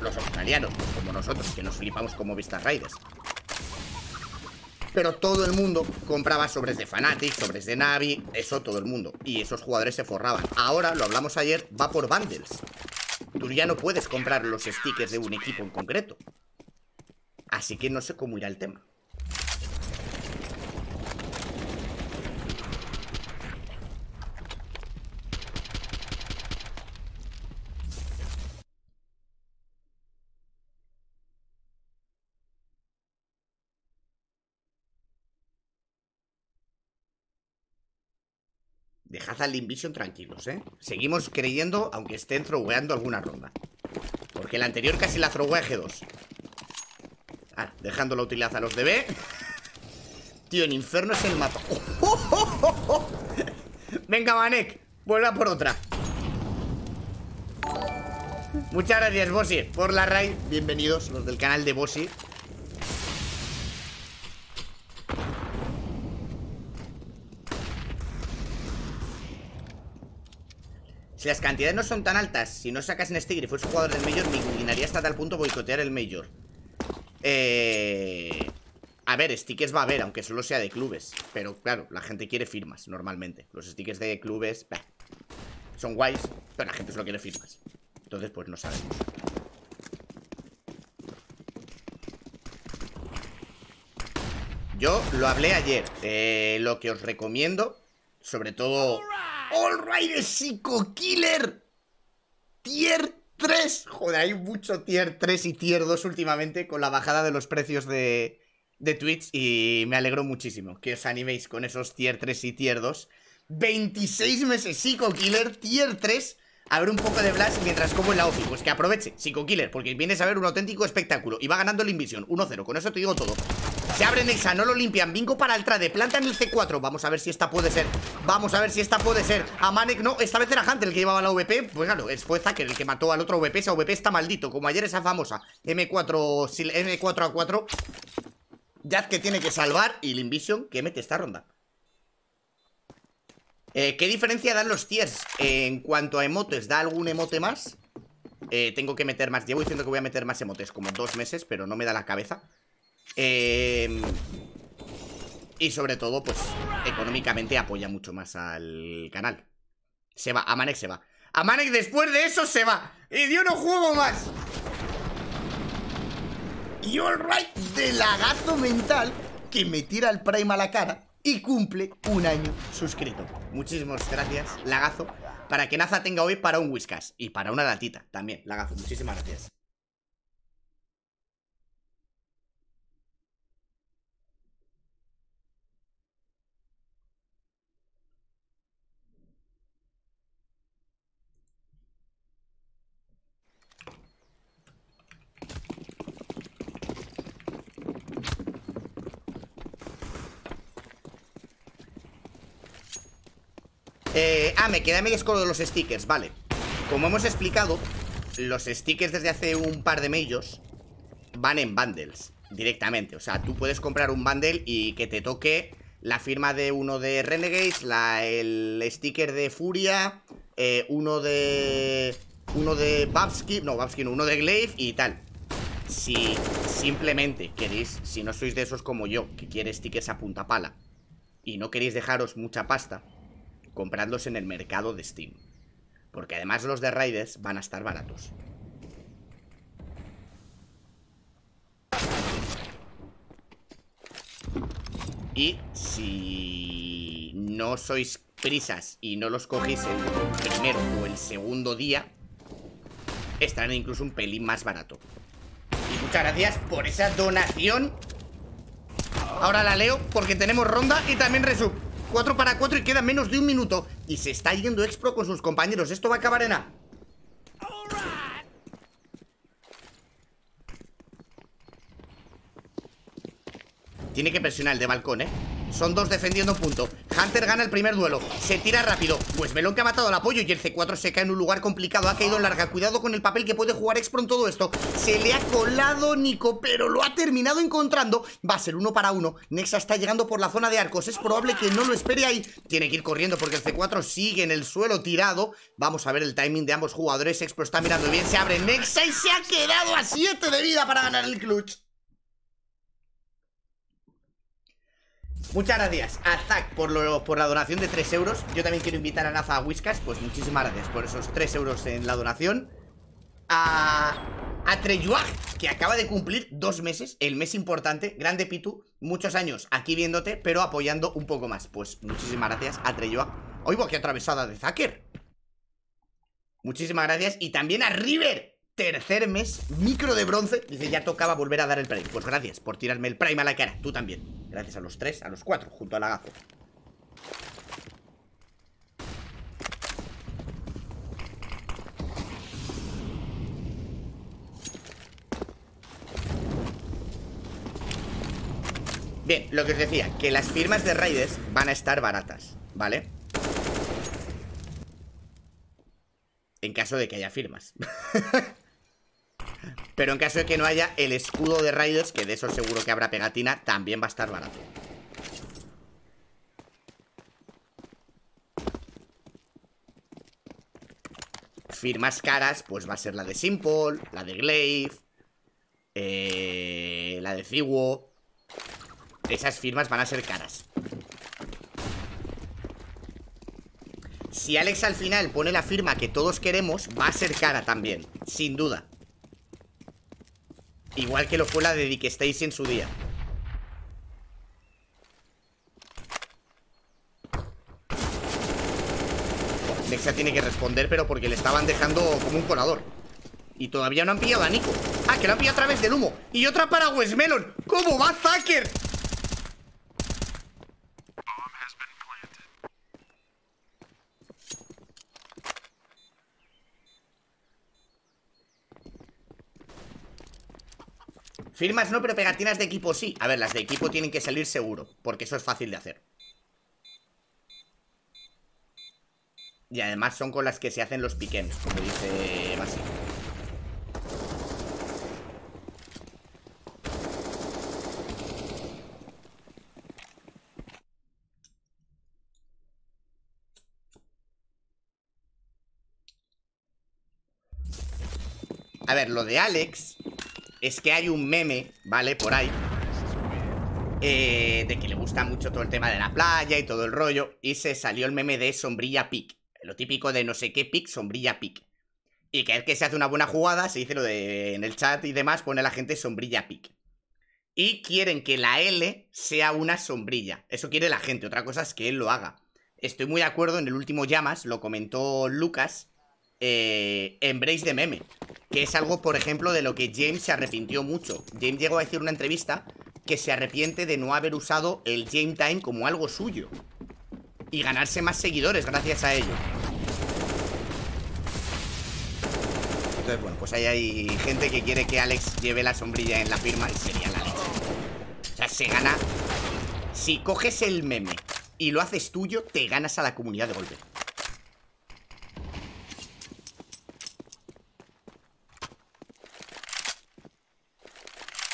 Los australianos, pues como nosotros, que nos flipamos como Vistas Raiders. Pero todo el mundo compraba sobres de Fnatic, sobres de Navi, eso todo el mundo. Y esos jugadores se forraban. Ahora, lo hablamos ayer, va por bundles. Tú ya no puedes comprar los stickers de un equipo en concreto. Así que no sé cómo irá el tema. Dejad al Invision tranquilos, ¿eh? Seguimos creyendo, aunque estén throweando alguna ronda. Porque la anterior casi la throwea G2. Ah, dejando la utilidad a los DB. [laughs] Tío, en Inferno es el mapa. [laughs] Venga, Manek, vuelve a por otra. Muchas gracias, Bossi, por la raid. Bienvenidos, los del canal de Bossi. Si las cantidades no son tan altas, si no sacas en Stigri y fueras jugador del Major, me inclinaría hasta tal punto boicotear el Major. Eh... A ver, stickers va a haber, aunque solo sea de clubes. Pero claro, la gente quiere firmas, normalmente. Los stickers de clubes, bah, son guays, pero la gente solo quiere firmas. Entonces, pues no sabemos. Yo lo hablé ayer. Eh, lo que os recomiendo, sobre todo. All es Psycho Killer. Tier 3. Joder, hay mucho tier 3 y tier 2 últimamente con la bajada de los precios de, de Twitch. Y me alegro muchísimo que os animéis con esos tier 3 y tier 2. 26 meses Psycho Killer, tier 3. A ver un poco de Blast mientras como en la OFI. Pues que aproveche, Psycho Killer, porque vienes a ver un auténtico espectáculo. Y va ganando el Invision, 1-0. Con eso te digo todo. Se abre Nexa, no lo limpian. Bingo para el trade, plantan el C4. Vamos a ver si esta puede ser. Vamos a ver si esta puede ser. A Manek no, esta vez era Hunter el que llevaba la VP. Pues claro, es- fue Zacker el que mató al otro VP. Esa VP está maldito, como ayer esa famosa M4, sil- M4 a 4. Jazz que tiene que salvar y el Invision que mete esta ronda. Eh, ¿Qué diferencia dan los tiers? En cuanto a emotes, ¿da algún emote más? Eh, tengo que meter más. Llevo diciendo que voy a meter más emotes como dos meses, pero no me da la cabeza. Eh, y sobre todo, pues, económicamente apoya mucho más al canal. Se va, Amanek se va. Amanek después de eso se va. Y yo no juego más. Y all right de lagazo mental que me tira el Prime a la cara y cumple un año suscrito. Muchísimas gracias, Lagazo, para que Naza tenga hoy para un Whiskas y para una latita también, Lagazo. Muchísimas gracias. Eh, ah, me queda medias con los stickers, vale. Como hemos explicado, los stickers desde hace un par de mellos van en bundles directamente. O sea, tú puedes comprar un bundle y que te toque la firma de uno de Renegades, la, el sticker de Furia, eh, uno de. Uno de Babskin, no, Babskin, uno de Glaive y tal. Si simplemente queréis, si no sois de esos como yo, que quiere stickers a punta pala, y no queréis dejaros mucha pasta, compradlos en el mercado de Steam. Porque además los de Raiders van a estar baratos. Y si no sois prisas y no los cogéis el primero o el segundo día, estarán incluso un pelín más barato. Y muchas gracias por esa donación. Ahora la leo porque tenemos ronda y también resub. 4 para 4 y queda menos de un minuto. Y se está yendo Expro con sus compañeros. Esto va a acabar en A. Tiene que presionar el de balcón, ¿eh? Son dos defendiendo un punto. Hunter gana el primer duelo. Se tira rápido. Pues Melón que ha matado al apoyo Y el C4 se cae en un lugar complicado. Ha caído en larga. Cuidado con el papel que puede jugar Expro en todo esto. Se le ha colado Nico Pero lo ha terminado encontrando. Va a ser uno para uno. Nexa está llegando por la zona de arcos. Es probable que no lo espere ahí. Tiene que ir corriendo porque el C4 sigue en el suelo tirado. Vamos a ver el timing de ambos jugadores. Expro está mirando bien. Se abre Nexa y se ha quedado a 7 de vida para ganar el clutch Muchas gracias a Zack por, la donación de 3 euros. Yo también quiero invitar a Naza a Whiskas. Pues muchísimas gracias por esos 3 euros en la donación. A, a que acaba de cumplir dos meses, el mes importante. Grande Pitu, muchos años aquí viéndote, pero apoyando un poco más. Pues muchísimas gracias a Treyuaj. Oigo, qué atravesada de Zacker. Muchísimas gracias. Y también a River. Tercer mes, micro de bronce. Dice, ya tocaba volver a dar el Prime. Pues gracias por tirarme el Prime a la cara. Tú también. Gracias a los tres, a los cuatro, junto a la gazo. Bien, lo que os decía, que las firmas de Raiders van a estar baratas, ¿vale? En caso de que haya firmas. [laughs] Pero en caso de que no haya, el escudo de Raiders, que de eso seguro que habrá pegatina, también va a estar barato. Firmas caras, pues va a ser la de Simple, la de Glaive, eh, la de Ziwo. Esas firmas van a ser caras. Si Alex al final pone la firma que todos queremos, va a ser cara también, sin duda. Igual que lo fue la de Dick Stacy en su día. Nexa tiene que responder, pero porque le estaban dejando como un colador. Y todavía no han pillado a Nico. Ah, que lo han pillado a través del humo. Y otra para Westmelon. ¿Cómo va Zucker? Firmas no, pero pegatinas de equipo sí. A ver, las de equipo tienen que salir seguro, porque eso es fácil de hacer. Y además son con las que se hacen los piquens, como dice Basi. A ver, lo de Alex es que hay un meme, ¿vale? Por ahí. eh, de que le gusta mucho todo el tema de la playa y todo el rollo. Y se salió el meme de sombrilla pic. Lo típico de no sé qué pic, sombrilla pic. Y que es que se hace una buena jugada, se dice lo de en el chat y demás, pone la gente sombrilla pic. Y quieren que la L sea una sombrilla. Eso quiere la gente, otra cosa es que él lo haga. Estoy muy de acuerdo, en el último llamas lo comentó Lucas. Eh, embrace de meme. Que es algo, por ejemplo, de lo que James se arrepintió mucho. James llegó a decir en una entrevista que se arrepiente de no haber usado el Game Time como algo suyo. Y ganarse más seguidores gracias a ello. Entonces, bueno, pues ahí hay gente que quiere que Alex lleve la sombrilla en la firma y sería la leche. O sea, se gana... Si coges el meme y lo haces tuyo, te ganas a la comunidad de golpe.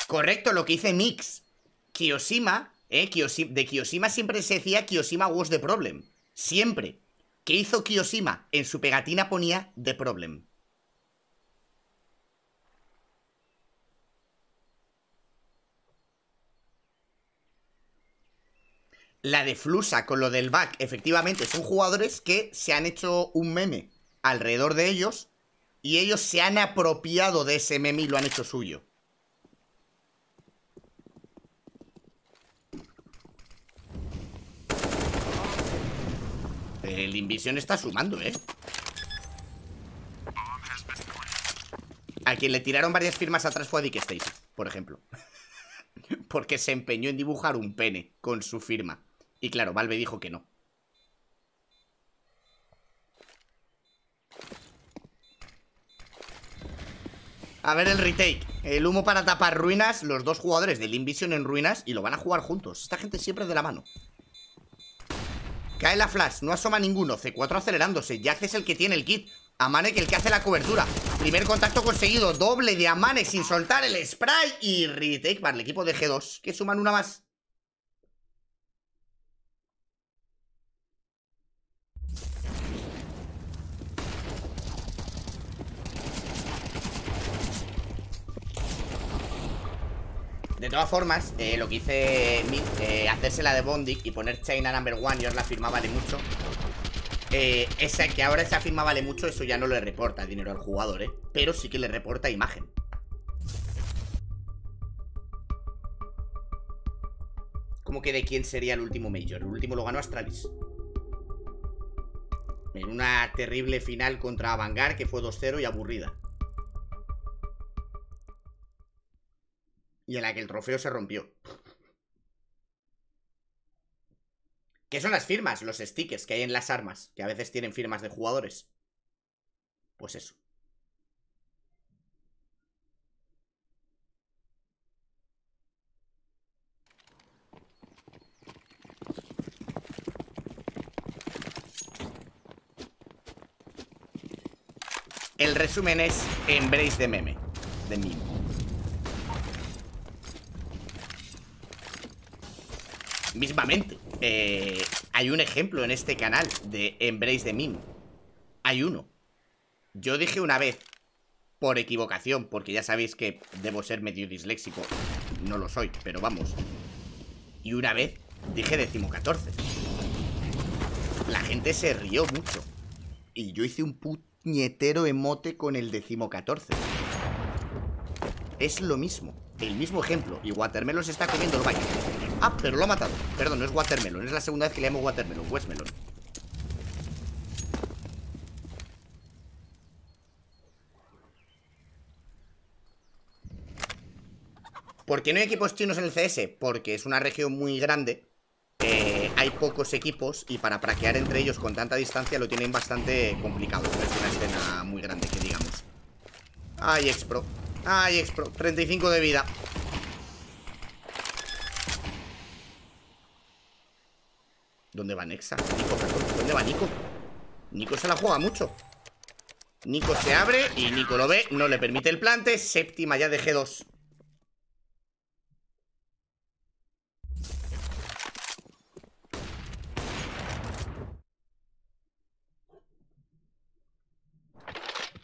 Correcto, lo que dice Mix. Kiyosima, eh, de Kiyosima siempre se decía Kiyosima was the problem. Siempre. ¿Qué hizo Kiyosima? En su pegatina ponía the problem. La de Flusa con lo del back, efectivamente, son jugadores que se han hecho un meme alrededor de ellos y ellos se han apropiado de ese meme y lo han hecho suyo. El Invision está sumando, ¿eh? A quien le tiraron varias firmas atrás fue a Dick Stacy, por ejemplo. [laughs] Porque se empeñó en dibujar un pene con su firma. Y claro, Valve dijo que no. A ver el retake. El humo para tapar ruinas. Los dos jugadores del Invision en ruinas. Y lo van a jugar juntos. Esta gente siempre de la mano. Cae la flash. No asoma ninguno. C4 acelerándose. Jack es el que tiene el kit. Amanek el que hace la cobertura. Primer contacto conseguido. Doble de Amanek sin soltar el spray. Y retake para el equipo de G2. Que suman una más. De todas formas, eh, lo que hice eh, hacerse la de Bondi y poner China number one y os la firma vale mucho. Eh, esa que ahora esa firma vale mucho, eso ya no le reporta dinero al jugador, ¿eh? Pero sí que le reporta imagen. ¿Cómo que de quién sería el último Major? El último lo ganó Astralis. En una terrible final contra Vanguard que fue 2-0 y aburrida. Y en la que el trofeo se rompió. ¿Qué son las firmas? Los stickers que hay en las armas, que a veces tienen firmas de jugadores. Pues eso. El resumen es Embrace de meme. De meme. Mismamente, eh, hay un ejemplo en este canal de Embrace de Meme. Hay uno. Yo dije una vez, por equivocación, porque ya sabéis que debo ser medio disléxico. No lo soy, pero vamos. Y una vez dije decimocatorce. La gente se rió mucho. Y yo hice un puñetero emote con el decimocatorce. Es lo mismo, el mismo ejemplo. Y Watermelon se está comiendo el baño. Ah, pero lo ha matado. Perdón, no es Watermelon, es la segunda vez que le llamo Watermelon, Westmelon. ¿Por qué no hay equipos chinos en el CS? Porque es una región muy grande. eh, hay pocos equipos y para praquear entre ellos con tanta distancia lo tienen bastante complicado. Es una escena muy grande, que digamos. Ay, Expro. Ay, Expro. 35 de vida. ¿Dónde va Nexa? Nico. ¿Dónde va Nico? Nico se la juega mucho. Nico se abre y Nico lo ve. No le permite el plante. Séptima ya de G2.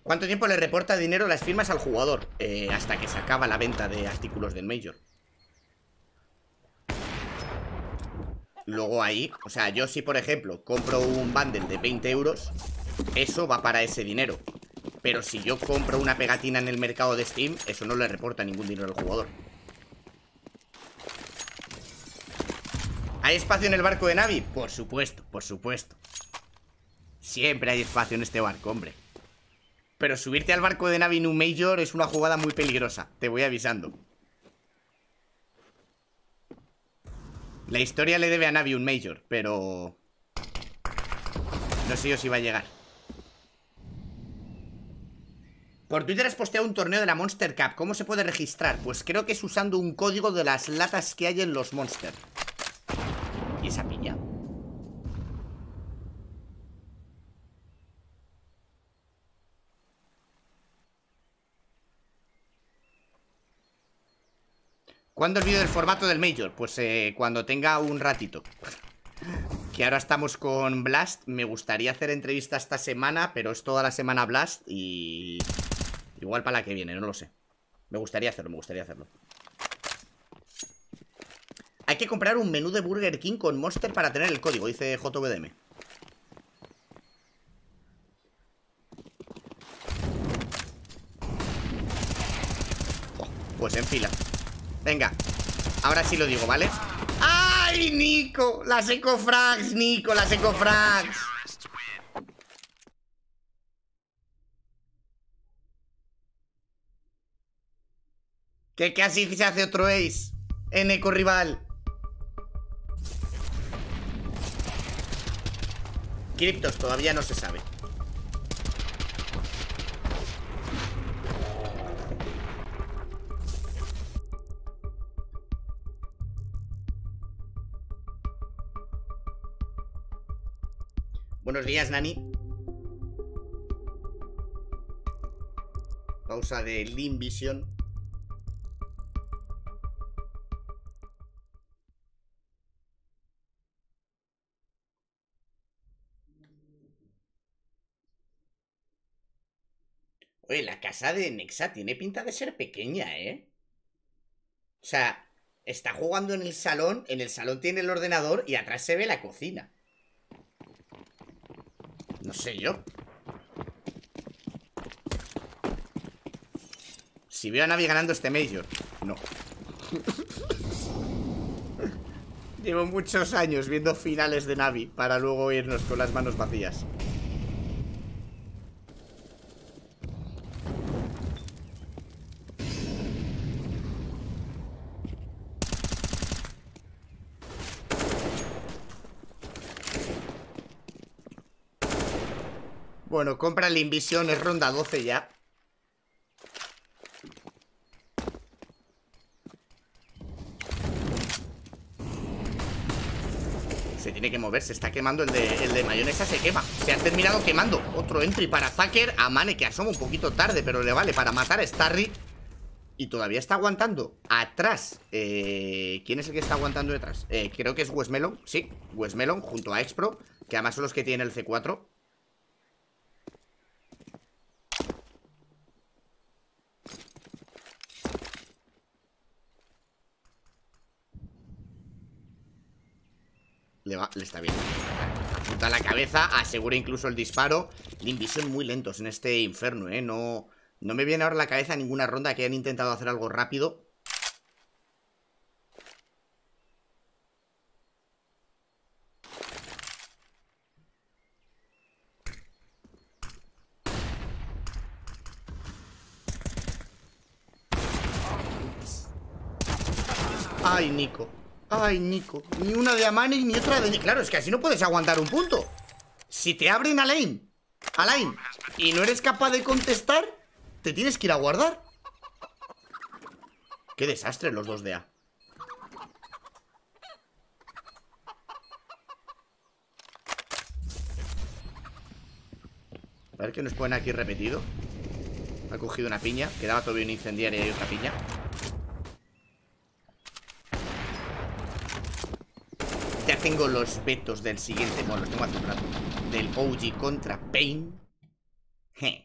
¿Cuánto tiempo le reporta dinero las firmas al jugador? Eh, hasta que se acaba la venta de artículos del Major. Luego ahí, o sea, yo si por ejemplo compro un bundle de 20 euros, eso va para ese dinero. Pero si yo compro una pegatina en el mercado de Steam, eso no le reporta ningún dinero al jugador. ¿Hay espacio en el barco de Navi? Por supuesto, por supuesto. Siempre hay espacio en este barco, hombre. Pero subirte al barco de Navi en un Major es una jugada muy peligrosa, te voy avisando. La historia le debe a Navi un Major, pero... No sé yo si va a llegar. Por Twitter has posteado un torneo de la Monster Cup. ¿Cómo se puede registrar? Pues creo que es usando un código de las latas que hay en los Monster. ¿Y esa piña? ¿Cuándo el vídeo del formato del Major? Pues eh, cuando tenga un ratito. Que ahora estamos con Blast. Me gustaría hacer entrevista esta semana, pero es toda la semana Blast y... Igual para la que viene, no lo sé. Me gustaría hacerlo, me gustaría hacerlo. Hay que comprar un menú de Burger King con Monster para tener el código, dice JVDM. Oh, Pues en fila. Venga, ahora sí lo digo, ¿vale? ¡Ay, Nico! Las ecofrags, Nico, las ecofrags. Que casi se hace otro ace en eco rival. Cryptos todavía no se sabe. Buenos días, Nani. Pausa de Lean Vision. Oye, la casa de Nexa tiene pinta de ser pequeña, ¿eh? O sea, está jugando en el salón, en el salón tiene el ordenador y atrás se ve la cocina. No sé yo. Si veo a Navi ganando este Major. No. [laughs] Llevo muchos años viendo finales de Navi para luego irnos con las manos vacías. Bueno, compra el Invision, es ronda 12 ya. Se tiene que mover, se está quemando el de, el de mayonesa, se quema Se han terminado quemando Otro entry para Zucker A Mane que asoma un poquito tarde, pero le vale para matar a Starry Y todavía está aguantando Atrás eh, ¿Quién es el que está aguantando detrás? Eh, creo que es Westmelon, sí, Westmelon junto a Expro Que además son los que tienen el C4 Le, va, le está bien. Apunta la cabeza, asegura incluso el disparo. Limvision muy lentos en este inferno, eh No, no me viene ahora la cabeza ninguna ronda que hayan intentado hacer algo rápido. Ay, Nico Ay, Nico Ni una de Amani ni otra de... Claro, es que así no puedes aguantar un punto. Si te abren a lane A lane Y no eres capaz de contestar Te tienes que ir a guardar. Qué desastre los dos de A. A ver qué nos ponen aquí repetido. Ha cogido una piña Quedaba todavía un incendiario y otra piña tengo los vetos del siguiente Bueno, los tengo hace un rato Del OG contra Pain Je.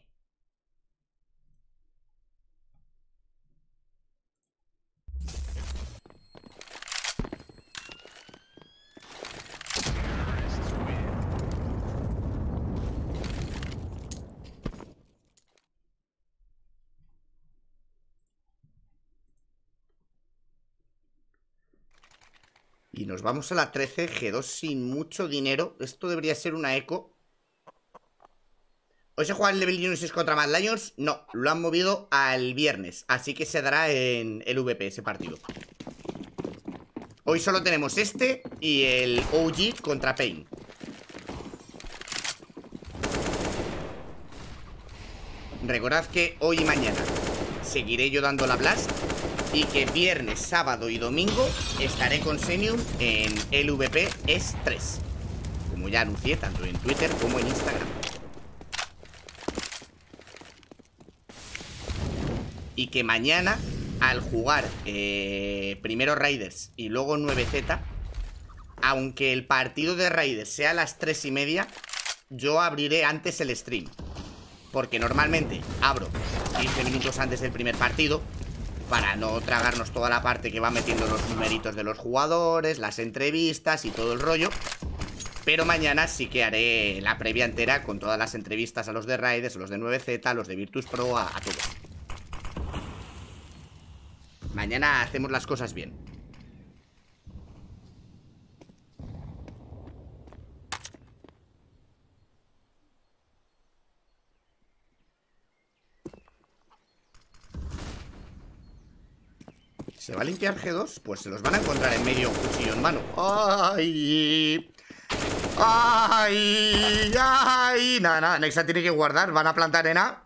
Y nos vamos a la 13, G2 sin mucho dinero. Esto debería ser una eco. ¿Hoy se juega el Level Genesis contra Mad Lions? No, lo han movido al viernes. Así que se dará en el VP ese partido. Hoy solo tenemos este y el OG contra Pain. Recordad que hoy y mañana seguiré yo dando la blast y que viernes, sábado y domingo estaré con Senium en LVP es 3 Como ya anuncié tanto en Twitter como en Instagram. Y que mañana al jugar eh, primero Raiders y luego 9Z Aunque el partido de Raiders sea a las 3 y media Yo abriré antes el stream. Porque normalmente abro 15 minutos antes del primer partido para no tragarnos toda la parte que va metiendo los numeritos de los jugadores, las entrevistas y todo el rollo. Pero mañana sí que haré la previa entera con todas las entrevistas a los de Raiders, a los de 9Z, a los de Virtus Pro, a, a todos. Mañana hacemos las cosas bien. se va a limpiar G2, pues se los van a encontrar en medio cuchillo en mano. ¡Ay! ¡Ay! ¡Ay! Nada, nada, Nexa tiene que guardar, van a plantar en A.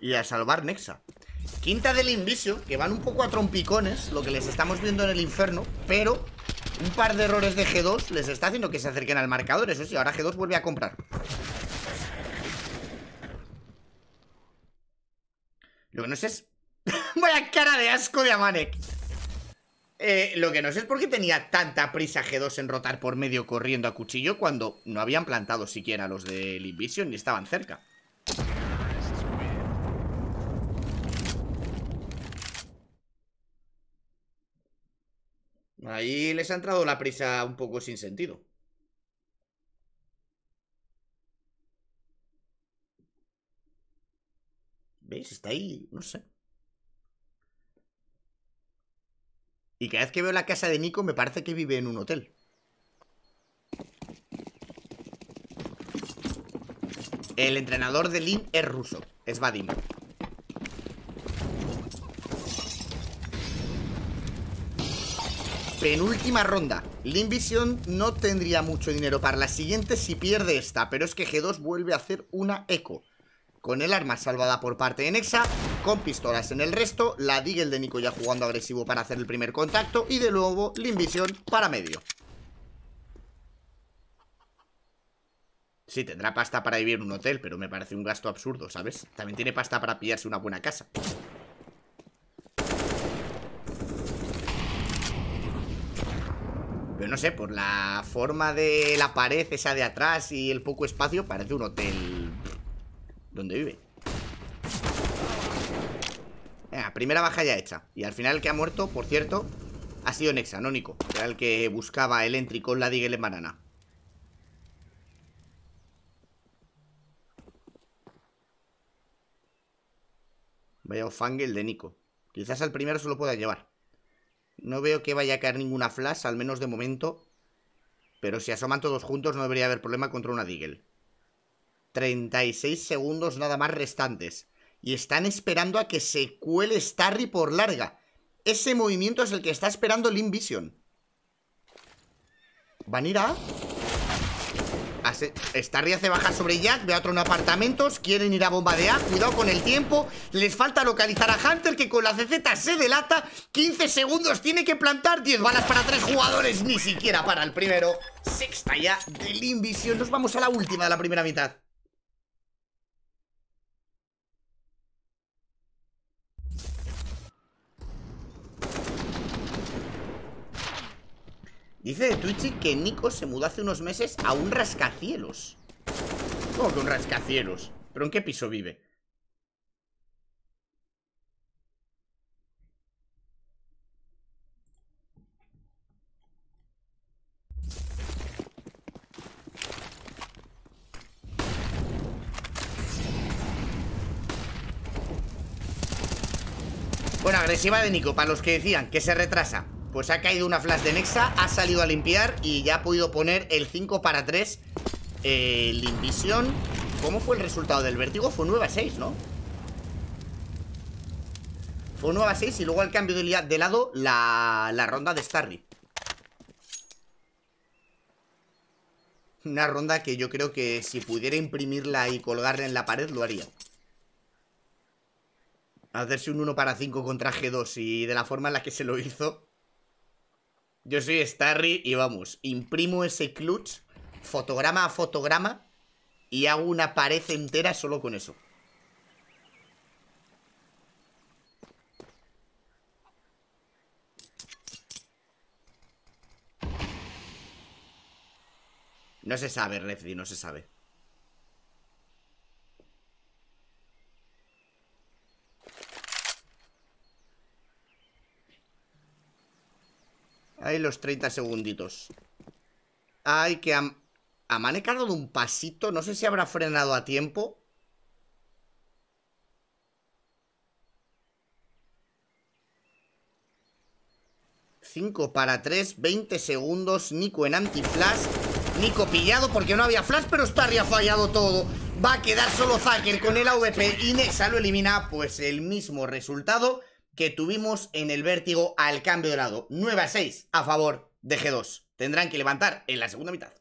Y a salvar Nexa. Quinta del Invisio, que van un poco a trompicones, lo que les estamos viendo en el infierno, pero un par de errores de G2 les está haciendo que se acerquen al marcador. Eso sí, ahora G2 vuelve a comprar. Lo que no sé es... [laughs] Vaya cara de asco de Amanek. Eh, lo que no sé es por qué tenía tanta prisa G2 en rotar por medio corriendo a cuchillo cuando no habían plantado siquiera los del Invision ni estaban cerca. Ahí les ha entrado la prisa un poco sin sentido. ¿Veis? Está ahí, no sé. Y cada vez que veo la casa de Nico me parece que vive en un hotel. El entrenador de Lin es ruso, es Vadim. Penúltima ronda. Lin Vision no tendría mucho dinero para la siguiente si pierde esta, pero es que G2 vuelve a hacer una eco. Con el arma salvada por parte de Nexa, con pistolas en el resto, la Deagle de Nico ya jugando agresivo para hacer el primer contacto y de nuevo Lin Vision para medio. Sí, tendrá pasta para vivir en un hotel, pero me parece un gasto absurdo, ¿sabes? También tiene pasta para pillarse una buena casa. Pero no sé, por la forma de la pared esa de atrás y el poco espacio, parece un hotel donde vive. Venga, primera baja ya hecha. Y al final el que ha muerto, por cierto, ha sido Nexa, no Nico. Era el que buscaba el entry con la Deagle en banana. Vaya el de Nico. Quizás al primero se lo pueda llevar. No veo que vaya a caer ninguna flash, al menos de momento. Pero si asoman todos juntos no debería haber problema contra una Deagle. 36 segundos nada más restantes. Y están esperando a que se cuele Starry por larga. Ese movimiento es el que está esperando Lim Vision. ¿Van a ir a...? Starry hace bajar sobre Jack, ve a otro en apartamentos, quieren ir a bombardear, cuidado con el tiempo, les falta localizar a Hunter que con la CZ se delata, 15 segundos, tiene que plantar, 10 balas para tres jugadores, ni siquiera para el primero. Sexta ya del Invision, nos vamos a la última de la primera mitad. Dice Twitchy que Nico se mudó hace unos meses a un rascacielos. ¿Cómo que un rascacielos? ¿Pero en qué piso vive? Bueno, agresiva de Nico, para los que decían que se retrasa pues ha caído una flash de Nexa, ha salido a limpiar y ya ha podido poner el 5 para 3 El Invisión ¿Cómo fue el resultado del vértigo? Fue 9 a 6, ¿no? Fue 9 a 6 y luego al cambio de, de lado la, la ronda de Starry Una ronda que yo creo que si pudiera imprimirla y colgarla en la pared lo haría Hacerse un 1 para 5 contra G2 y de la forma en la que se lo hizo yo soy Starry y vamos, imprimo ese clutch fotograma a fotograma y hago una pared entera solo con eso. No se sabe, Refdi, no se sabe. Ahí los 30 segunditos. Ay, que a, a Mane dado un pasito. No sé si habrá frenado a tiempo. Cinco para 3, 20 segundos. Nico en anti-flash. Nico pillado porque no había flash, pero Starry ha fallado todo. Va a quedar solo Zacker con el AVP Nexa lo elimina. Pues el mismo resultado que tuvimos en el vértigo al cambio de lado. 9 a 6 a favor de G2. Tendrán que levantar en la segunda mitad.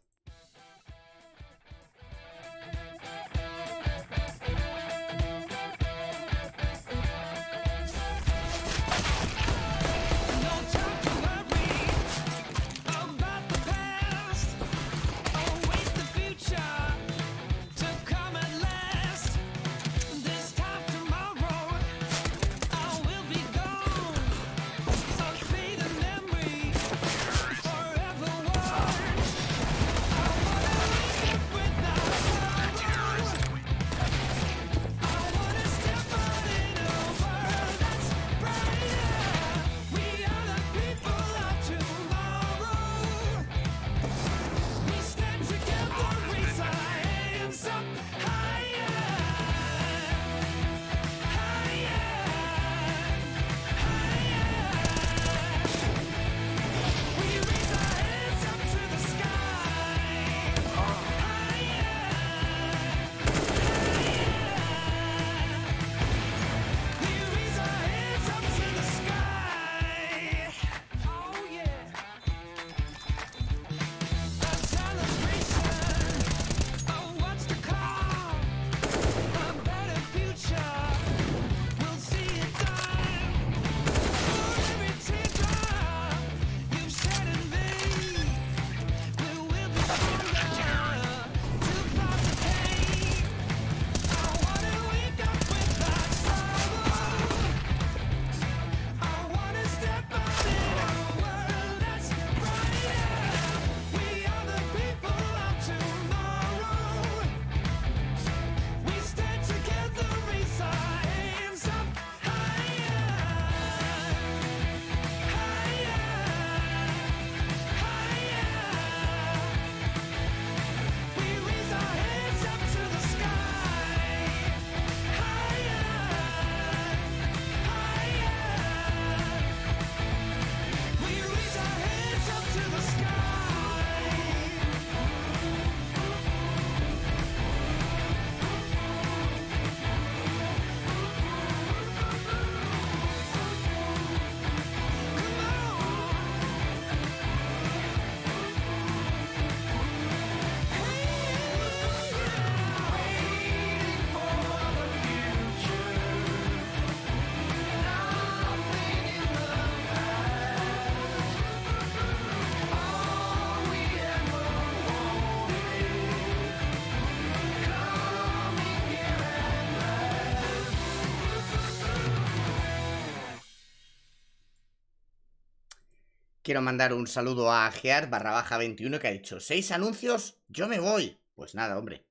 Quiero mandar un saludo a Gear barra baja 21 que ha dicho ¿Seis anuncios? Yo me voy. Pues nada, hombre.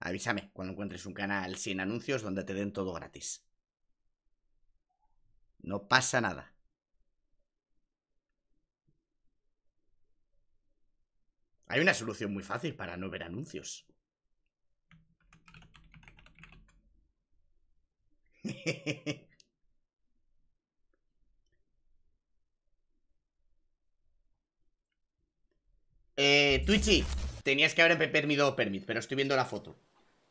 Avísame cuando encuentres un canal sin anuncios donde te den todo gratis. No pasa nada. Hay una solución muy fácil para no ver anuncios. [laughs] eh, Twitchy, tenías que haber permitido permit, pero estoy viendo la foto.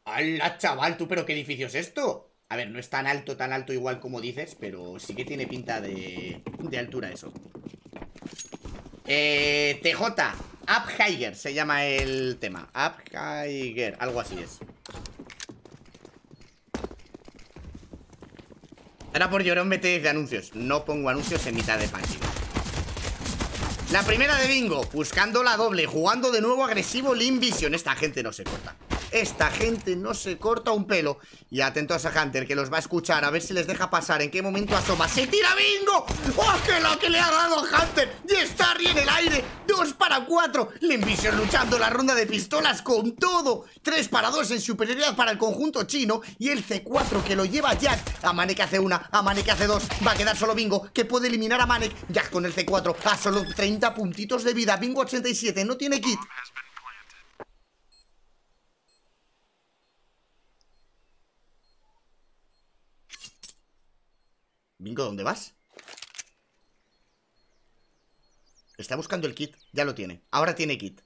¡Hala, chaval! ¿Tú pero qué edificio es esto? A ver, no es tan alto, tan alto igual como dices, pero sí que tiene pinta de, altura eso. Eh, TJ, Up se llama el tema. Up algo así es. Ahora por llorón mete de anuncios. No pongo anuncios en mitad de página. La primera de bingo, buscando la doble, jugando de nuevo agresivo Lean Vision. Esta gente no se corta. Esta gente no se corta un pelo. Y atentos a Hunter, que los va a escuchar, a ver si les deja pasar, en qué momento asoma. ¡Se tira bingo! ¡Oh, qué lo que le ha dado a Hunter! ¡Y está en el aire! ¡Dos para cuatro! Vision luchando la ronda de pistolas con todo. Tres para dos en superioridad para el conjunto chino. Y el C4 que lo lleva Jack. A Manek hace una, a Manek hace dos. Va a quedar solo Bingo, que puede eliminar a Manek. Jack con el C4 a solo 30 puntitos de vida. Bingo 87, no tiene kit. Bingo, ¿dónde vas? Está buscando el kit, ya lo tiene. Ahora tiene kit.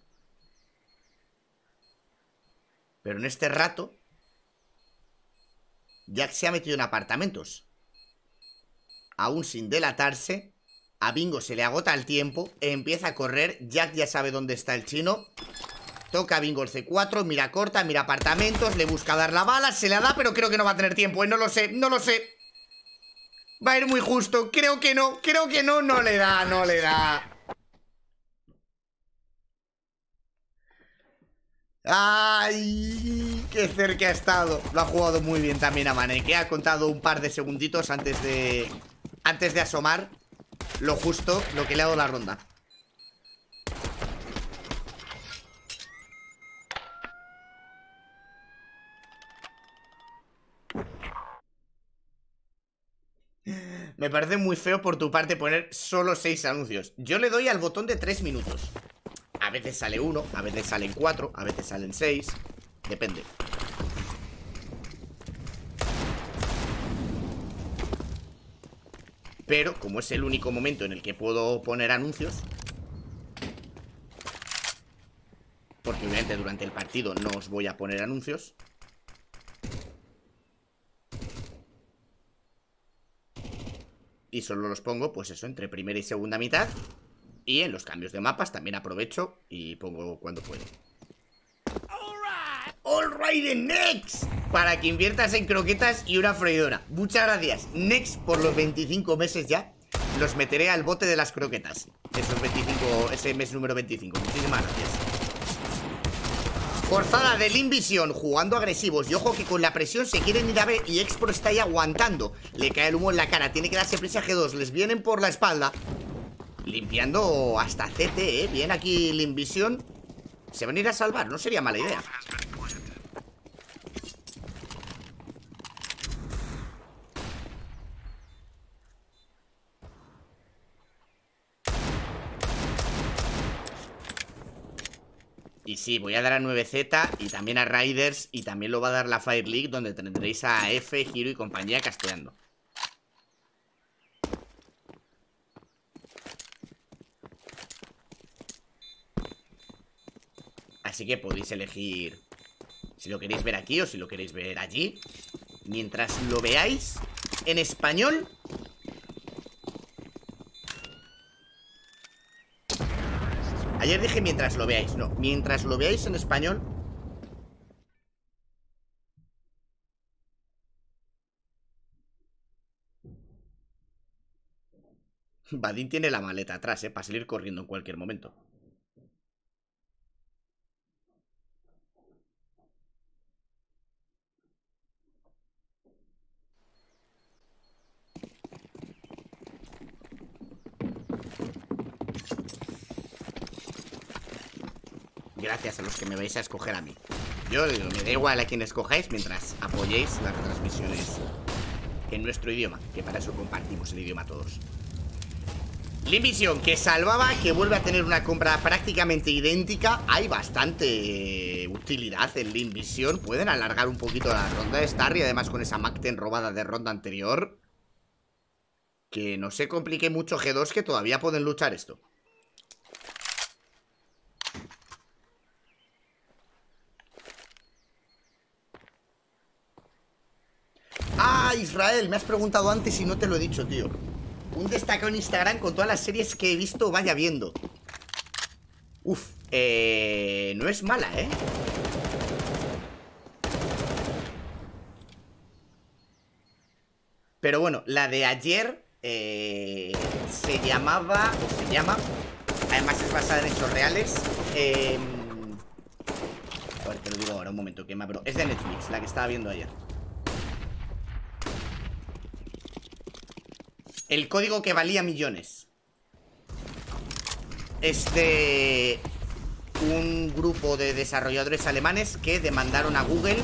Pero en este rato Jack se ha metido en apartamentos. Aún sin delatarse A Bingo se le agota el tiempo Empieza a correr Jack ya sabe dónde está el chino. Toca a Bingo el C4 Mira corta, mira apartamentos Le busca dar la bala Se la da pero creo que no va a tener tiempo ¿eh? No lo sé, no lo sé Va a ir muy justo. Creo que no, creo que no, no le da, no le da. ¡Ay! ¡Qué cerca ha estado! Lo ha jugado muy bien también a Mane, que ha contado un par de segunditos antes de... Antes de asomar lo justo, lo que le ha dado la ronda. Me parece muy feo por tu parte poner solo 6 anuncios. Yo le doy al botón de 3 minutos. A veces sale uno, a veces salen 4, a veces salen 6. Depende. Pero, como es el único momento en el que puedo poner anuncios Porque obviamente durante el partido no os voy a poner anuncios Y solo los pongo, pues eso, entre primera y segunda mitad. Y en los cambios de mapas también aprovecho y pongo cuando puedo. Alright, the next. Para que inviertas en croquetas y una freidora. Muchas gracias, Next, por los 25 meses ya Los meteré al bote de las croquetas. Esos 25, ese mes número 25 Muchísimas gracias Forzada del Invisión, jugando agresivos. Y ojo que con la presión se quieren ir a ver Y Expro está ahí aguantando. Le cae el humo en la cara, tiene que darse prisa G2 Les vienen por la espalda. Limpiando hasta CT, ¿eh? Bien aquí Invisión Se van a ir a salvar, no sería mala idea Y sí, voy a dar a 9Z y también a Riders y también lo va a dar la Fire League donde tendréis a F, Giro y compañía casteando. Así que podéis elegir si lo queréis ver aquí o si lo queréis ver allí. Mientras lo veáis en español Ayer dije mientras lo veáis, no, mientras lo veáis en español. Badin tiene la maleta atrás, eh, para salir corriendo en cualquier momento Gracias a los que me vais a escoger a mí. Yo me da igual a quien escojáis mientras apoyéis las retransmisiones en nuestro idioma, que para eso compartimos el idioma todos. Limvision, que salvaba, que vuelve a tener una compra prácticamente idéntica. Hay bastante utilidad en Limvision. Pueden alargar un poquito la ronda de Starry, además con esa Macten robada de ronda anterior. Que no se complique mucho G2, que todavía pueden luchar esto. Ah, Israel, me has preguntado antes y no te lo he dicho, tío. Un destacado en Instagram con todas las series que he visto vaya viendo. Uf, eh, no es mala, ¿eh? Pero bueno, la de ayer eh, se llamaba, o se llama, además es basada en hechos reales. Eh, a ver, te lo digo ahora, un momento, que me abro. Es de Netflix, la que estaba viendo ayer. El código que valía millones. Este... Un grupo de desarrolladores alemanes que demandaron a Google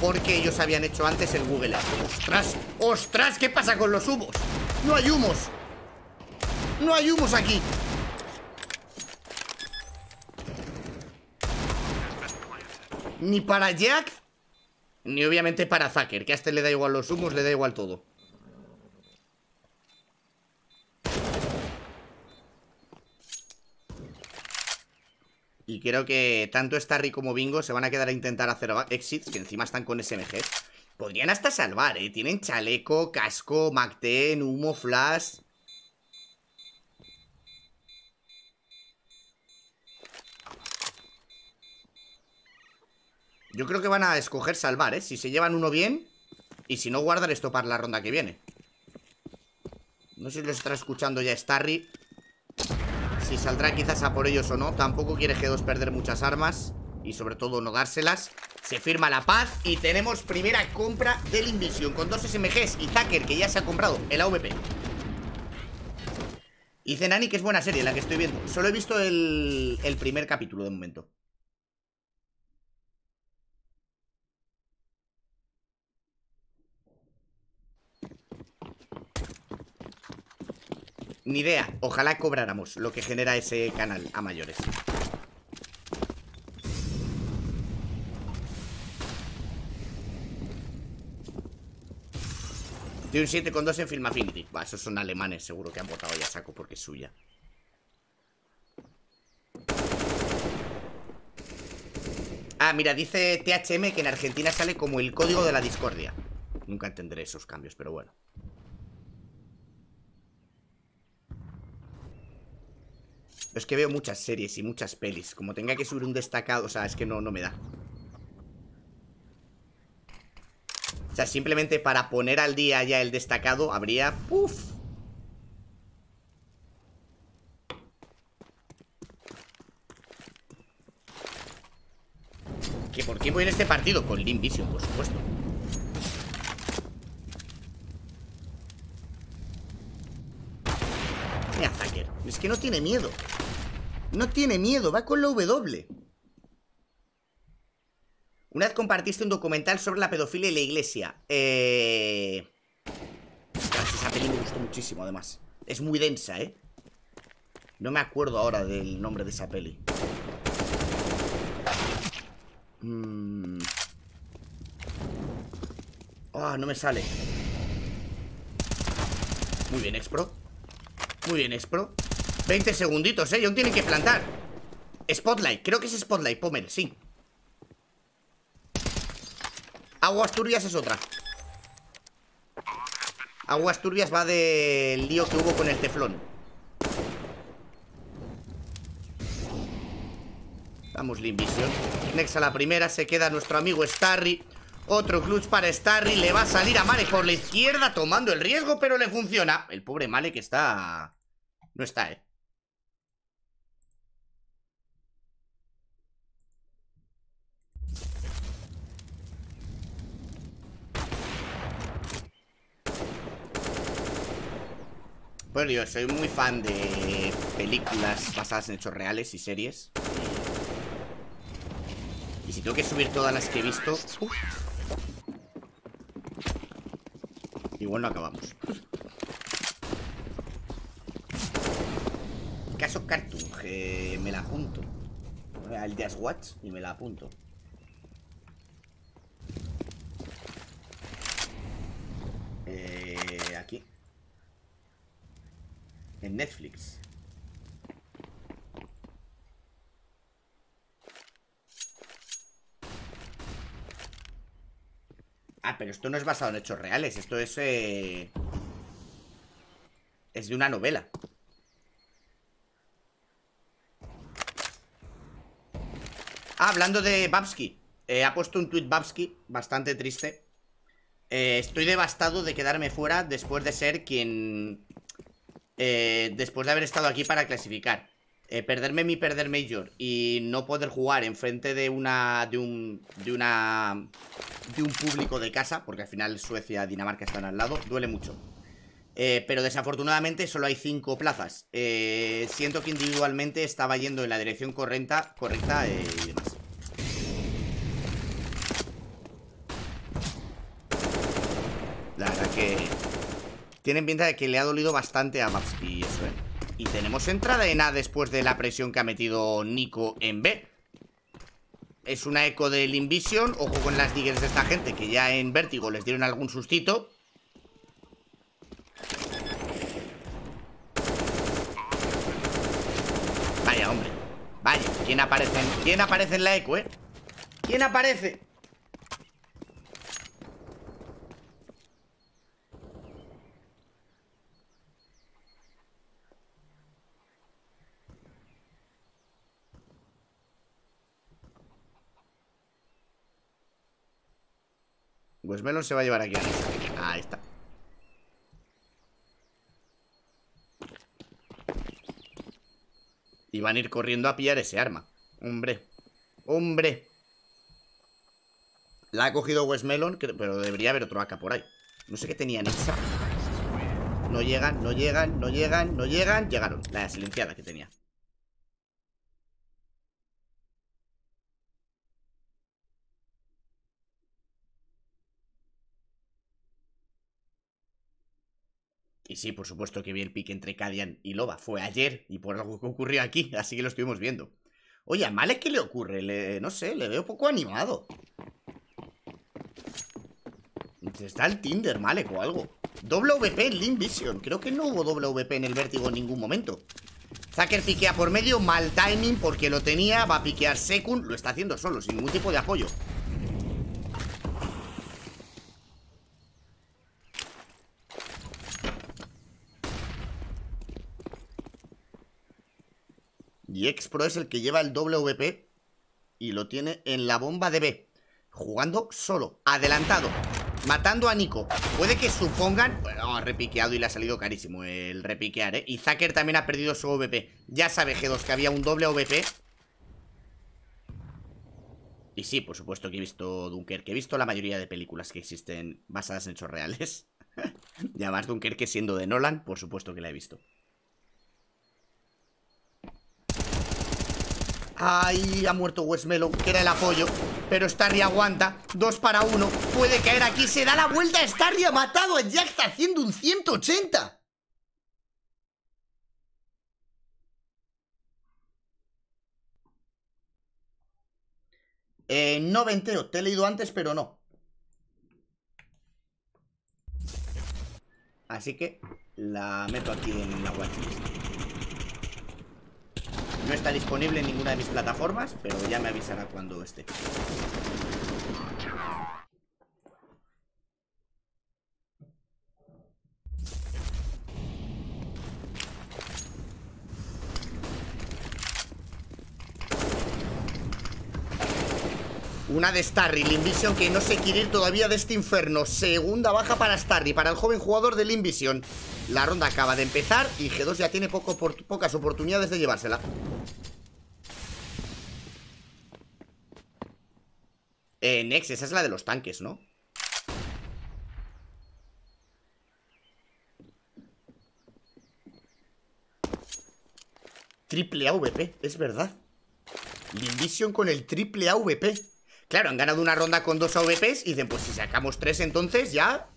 porque ellos habían hecho antes el Google Ads. ¡Ostras! ¡Ostras! ¿Qué pasa con los humos? ¡No hay humos! ¡No hay humos aquí! Ni para Jack Ni obviamente para Zucker Que a este le da igual los humos, le da igual todo Y creo que tanto Starry como Bingo se van a quedar a intentar hacer exits, que encima están con SMG. Podrían hasta salvar, ¿eh? Tienen chaleco, casco, Macten, humo, flash. Yo creo que van a escoger salvar, ¿eh? Si se llevan uno bien Y si no, guardar esto para la ronda que viene No sé si lo estará escuchando ya Starry si saldrá quizás a por ellos o no Tampoco quiere G2 perder muchas armas Y sobre todo no dárselas. Se firma la paz y tenemos primera compra del Invision Con dos SMGs y Zucker que ya se ha comprado el AVP Y Zenani que es buena serie la que estoy viendo. Solo he visto el, el primer capítulo de momento Ni idea, ojalá cobráramos lo que genera ese canal a mayores. De un 7,2 en Film Affinity. Va, esos son alemanes, seguro que han votado ya saco porque es suya. Ah, mira, dice THM que en Argentina sale como el código de la discordia. Nunca entenderé esos cambios, pero bueno Es que veo muchas series y muchas pelis Como tenga que subir un destacado, o sea, es que no, no me da O sea, simplemente para poner al día ya el destacado Habría... ¡Puf! ¿Que por qué voy en este partido? Con Lim Vision, por supuesto Mira, Zucker Es que no tiene miedo no tiene miedo, va con la W. Una vez compartiste un documental sobre la pedofilia y la iglesia. Eh... Esa peli me gustó muchísimo, además. Es muy densa, ¿eh? No me acuerdo ahora del nombre de esa peli. Mm. Ah, no me sale. Muy bien, Expro. Muy bien, Expro. 20 segunditos, ¿eh? Aún tienen que plantar. Spotlight, creo que es Spotlight, Pomer, sí. Aguas turbias es otra. Aguas turbias va del lío que hubo con el teflón. Vamos, Limvision. Next a la primera se queda nuestro amigo Starry. Otro clutch para Starry Le va a salir a Male por la izquierda Tomando el riesgo, pero le funciona. El pobre Male que está... No está, eh Bueno, yo soy muy fan de películas basadas en hechos reales y series. Y si tengo que subir todas las que he visto... Igual no acabamos. Caso Cartoon, me la apunto. Al Just Watch y me la apunto. Eh, aquí. En Netflix. Ah, pero esto no es basado en hechos reales. Esto es... eh, Es de una novela. Ah, hablando de Babsky. eh, ha puesto un tweet Babsky bastante triste. Eh, estoy devastado de quedarme fuera después de ser quien... eh, después de haber estado aquí para clasificar. Eh, perderme mi perder Major y no poder jugar enfrente de una... De un... De una... De un público de casa, porque al final Suecia y Dinamarca están al lado, duele mucho. Eh, pero desafortunadamente solo hay cinco plazas. Siento que individualmente estaba yendo en la dirección correcta, correcta. La verdad que tienen pinta de que le ha dolido bastante a Babsky eso, ¿eh? Y tenemos entrada en A después de la presión que ha metido Nico en B. Es una eco del Invision. Ojo con las diggers de esta gente, que ya en Vértigo les dieron algún sustito. Vaya, hombre. Vaya, ¿quién aparece en, ¿quién aparece en la eco, eh? ¿Quién aparece? Westmelon se va a llevar aquí. Ahí está. Y van a ir corriendo a pillar ese arma. Hombre. Hombre. La ha cogido Westmelon, pero debería haber otro AK por ahí. No sé qué tenía Nixa. No llegan, no llegan, no llegan, no llegan. Llegaron. La silenciada que tenía. Y sí, por supuesto que vi el pique entre Cadian y Loba. Fue ayer y por algo que ocurrió aquí, [laughs] así que lo estuvimos viendo. Oye, a Malek, ¿qué le ocurre? No sé, le veo poco animado. Está el Tinder, Malek, o algo. VP en Lean Vision. Creo que no hubo VP en el vértigo en ningún momento. Zacker piquea por medio, mal timing porque lo tenía. Va a piquear Secund. Lo está haciendo solo, sin ningún tipo de apoyo. Y Expro es el que lleva el doble VP y lo tiene en la bomba de B. Jugando solo, adelantado, matando a Nico. Puede que supongan... Bueno, ha repiqueado y le ha salido carísimo el repiquear, ¿eh? Y Zacker también ha perdido su VP. Ya sabe G2 que había un doble VP. Y sí, por supuesto que he visto Dunkerque. He visto la mayoría de películas que existen basadas en hechos reales. [laughs] y además Dunkerque siendo de Nolan, por supuesto que la he visto. Ay, ha muerto Westmelon, que era el apoyo. Pero Starry aguanta, dos para uno. Puede caer aquí, se da la vuelta Starry. Ha matado a Jack, está haciendo un 180 Eh, no venteo, te he leído antes, pero no. Así que la meto aquí en la watchlist no está disponible en ninguna de mis plataformas, pero ya me avisará cuando esté. Una de Starry, Limvision, que no se quiere ir todavía de este infierno. Segunda baja para Starry, para el joven jugador de Limvision. La ronda acaba de empezar y G2 ya tiene pocas oportunidades de llevársela. Eh, Nex, esa es la de los tanques, ¿no? Triple AVP, es verdad. Limvision con el triple AVP. Claro, han ganado una ronda con dos AVPs y dicen, pues si sacamos tres entonces ya...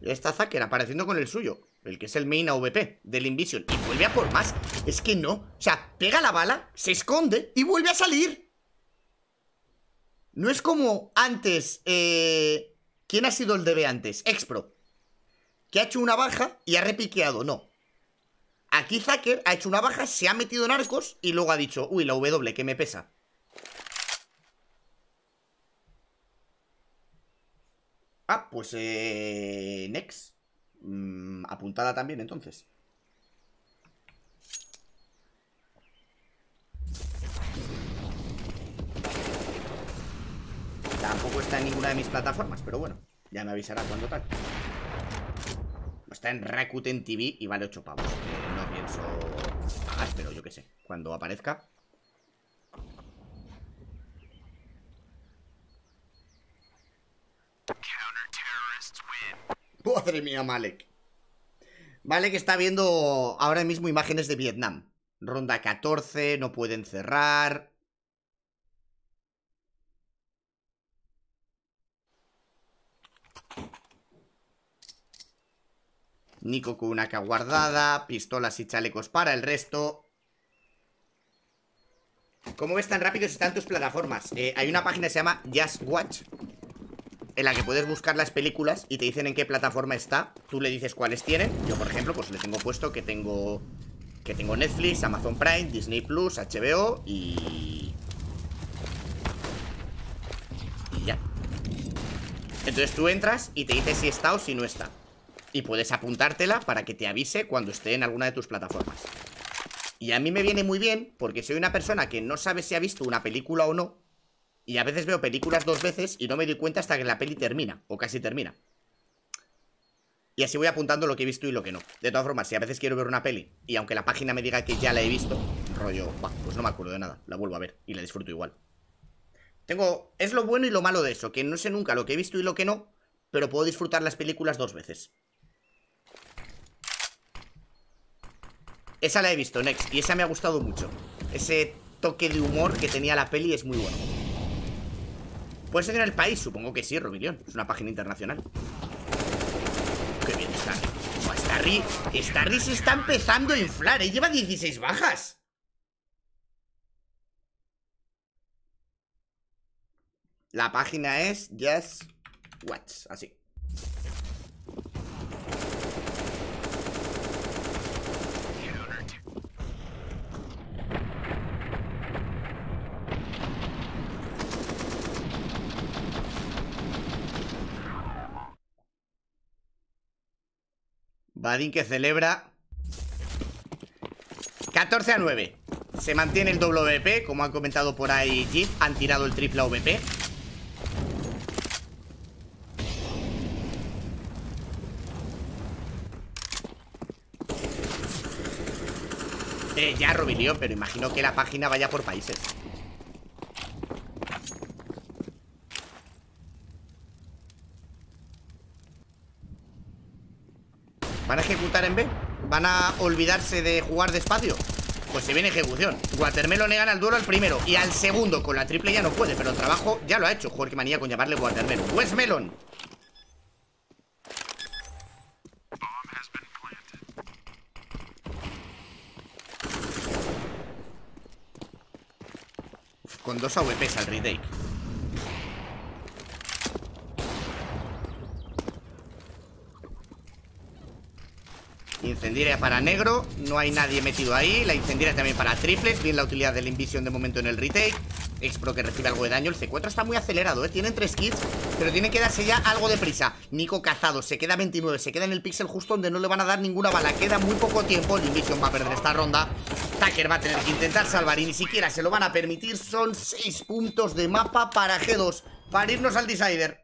Ya está Zacker apareciendo con el suyo El que es el main AVP del Invision Y vuelve a por más. Es que no, o sea, pega la bala, se esconde y vuelve a salir. No es como antes eh... ¿Quién ha sido el DB antes? Expro Que ha hecho una baja y ha repiqueado, no Aquí Zacker ha hecho una baja, se ha metido en arcos y luego ha dicho, uy, la W, que me pesa. Ah, pues eh... Next. Mm, apuntada también, entonces. Tampoco está en ninguna de mis plataformas, pero bueno, ya me avisará cuando tal. Está en Rakuten TV y vale 8 pavos. Pagar, pero yo qué sé. Cuando aparezca. Madre mía, Malek. Malek está viendo ahora mismo imágenes de Vietnam. Ronda 14, no pueden cerrar. Nico con una K guardada, pistolas y chalecos para el resto. ¿Cómo ves tan rápido si están tus plataformas? Eh, hay una página que se llama Just Watch En la que puedes buscar las películas Y te dicen en qué plataforma está Tú le dices cuáles tienen Yo, por ejemplo, pues le tengo puesto que tengo Que tengo Netflix, Amazon Prime, Disney Plus, HBO y... Y ya Entonces tú entras y te dice si está o si no está y puedes apuntártela para que te avise cuando esté en alguna de tus plataformas. Y a mí me viene muy bien porque soy una persona que no sabe si ha visto una película o no. Y a veces veo películas dos veces y no me doy cuenta hasta que la peli termina, o casi termina. Y así voy apuntando lo que he visto y lo que no. De todas formas, si a veces quiero ver una peli y aunque la página me diga que ya la he visto, rollo, pues no me acuerdo de nada, la vuelvo a ver y la disfruto igual. Tengo, es lo bueno y lo malo de eso, que no sé nunca lo que he visto y lo que no, pero puedo disfrutar las películas dos veces. Esa la he visto, Next, y esa me ha gustado mucho. Ese toque de humor que tenía la peli es muy bueno. ¿Puede ser en el país? Supongo que sí, Robilion Es una página internacional. Qué bien está. Starry, Starry se está empezando a inflar ¿eh? Lleva 16 bajas. La página es Just Watch, así Badin que celebra 14 a 9 Se mantiene el doble VP Como han comentado por ahí Jeep Han tirado el triple VP eh, Ya Robilio Pero imagino que la página vaya por países ¿Van a ejecutar en B? ¿Van a olvidarse de jugar despacio? Pues se viene ejecución. Watermelon le gana el duelo al primero Y al segundo, con la triple ya no puede Pero el trabajo ya lo ha hecho Joder, qué manía con llamarle Watermelon. Westmelon Uf, Con dos AWPs al retake Incendiaria para negro No hay nadie metido ahí La incendiaria también para triples Bien la utilidad del Invision de momento en el retake Expro que recibe algo de daño El C4 está muy acelerado, ¿eh? Tienen tres kits Pero tiene que darse ya algo de prisa Nico cazado Se queda 29 Se queda en el pixel justo donde no le van a dar ninguna bala Queda muy poco tiempo El Invision va a perder esta ronda Tucker va a tener que intentar salvar Y ni siquiera se lo van a permitir Son 6 puntos de mapa para G2 Para irnos al Decider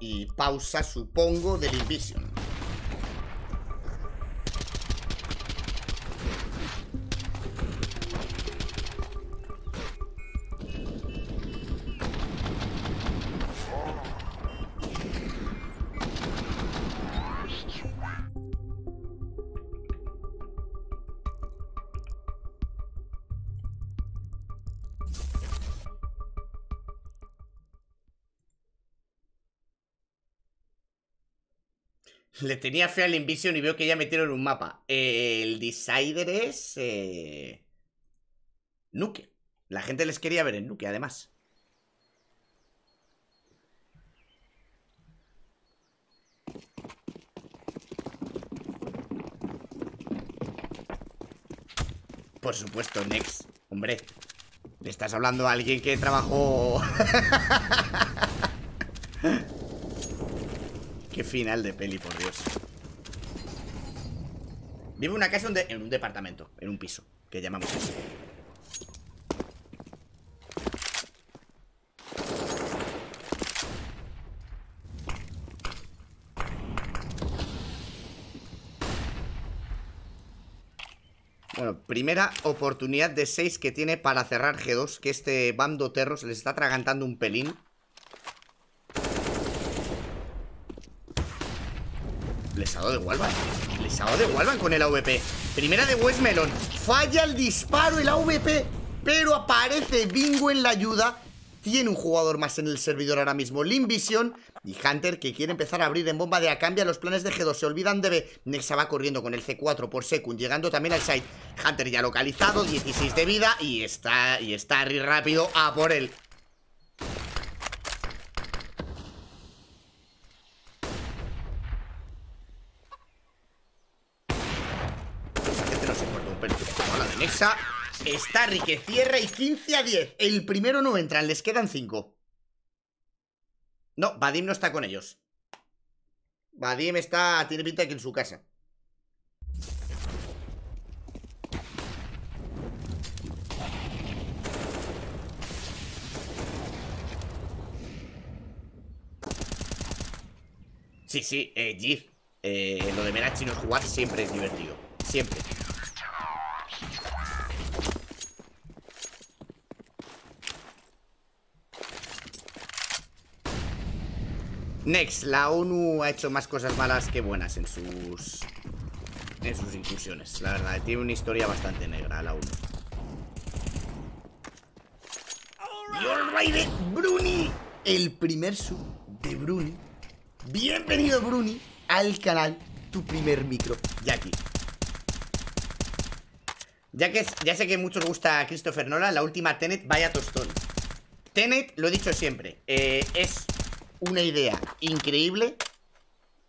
Y pausa, supongo, del Invision Le tenía fe al Invision y veo que ya metieron un mapa. El Decider es... Eh... Nuke. La gente les quería ver en Nuke, además. Por supuesto, Nex. Hombre, le estás hablando a alguien que trabajó... Qué final de peli, por Dios. Vive una casa donde- en un departamento, en un piso, que llamamos así. Bueno, primera oportunidad de 6 que tiene para cerrar G2, que este bando terro se les está atragantando un pelín. Les ha dado de Walvan. Les ha dado de Walvan con el AVP. Primera de Westmelon. Falla el disparo el AVP, pero aparece Bingo en la ayuda. Tiene un jugador más en el servidor ahora mismo, Vision y Hunter, que quiere empezar a abrir en bomba de a cambia los planes de G2. Se olvidan de B. Nexa va corriendo con el C4 por secund, llegando también al site. Hunter ya localizado, 16 de vida y está, y está rápido a por él. Esa gente no se corta un pelo. Como la de Nexa. Starry que cierra y 15 a 10. El primero no entran, les quedan 5. No, Vadim no está con ellos. Vadim está. Tiene pinta de que en su casa. Sí, sí, eh. Eh, lo de Menachi no jugar siempre es divertido. Siempre. Next, la ONU ha hecho más cosas malas que buenas en sus. En sus incursiones, la verdad. Tiene una historia bastante negra la ONU. Y alright, Bruni. El primer sub de Bruni. Bienvenido, Bruni, al canal Tu Primer Micro. Jackie. Ya que ya sé que muchos gusta Christopher Nolan, la última Tenet, vaya tostón. Tenet, lo he dicho siempre, eh, es una idea increíble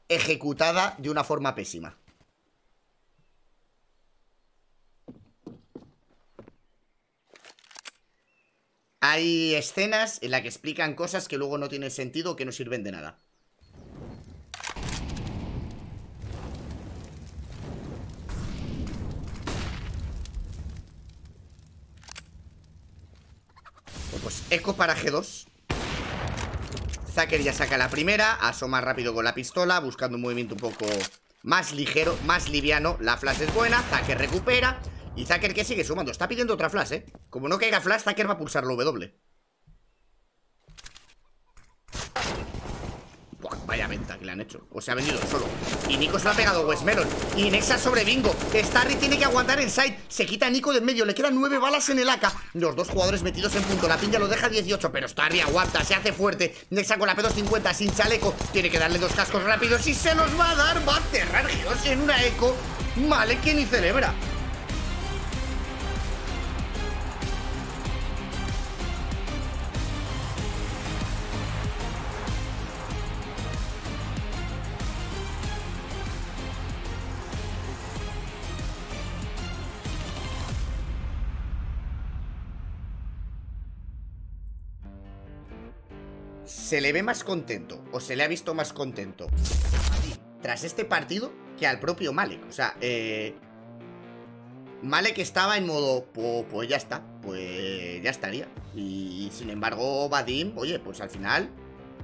ejecutada de una forma pésima. Hay escenas en las que explican cosas que luego no tienen sentido o que no sirven de nada. Bueno, Pues eco para G2 Zacker ya saca la primera Asoma rápido con la pistola Buscando un movimiento un poco más ligero Más liviano. La flash es buena Zacker recupera. Y Zacker que sigue sumando. Está pidiendo otra flash, eh Como no caiga flash Zacker va a pulsar la W Vaya venta que le han hecho. O se ha vendido solo. Y Nico se lo ha pegado Westmelon. Y Nexa sobre Bingo. Starry tiene que aguantar en side. Se quita a Nico de en medio. Le quedan nueve balas en el AK Los dos jugadores metidos en punto. La piña lo deja 18 Pero Starry aguanta Se hace fuerte. Nexa con la P250 Sin chaleco. Tiene que darle dos cascos rápidos Y se los va a dar. Va a cerrar Giros en una eco. Vale que ni celebra se le ve más contento o se le ha visto más contento tras este partido que al propio Malek. O sea, eh, Malek estaba en modo, pues, ya está, pues ya estaría. Y sin embargo, Vadim, oye, pues al final,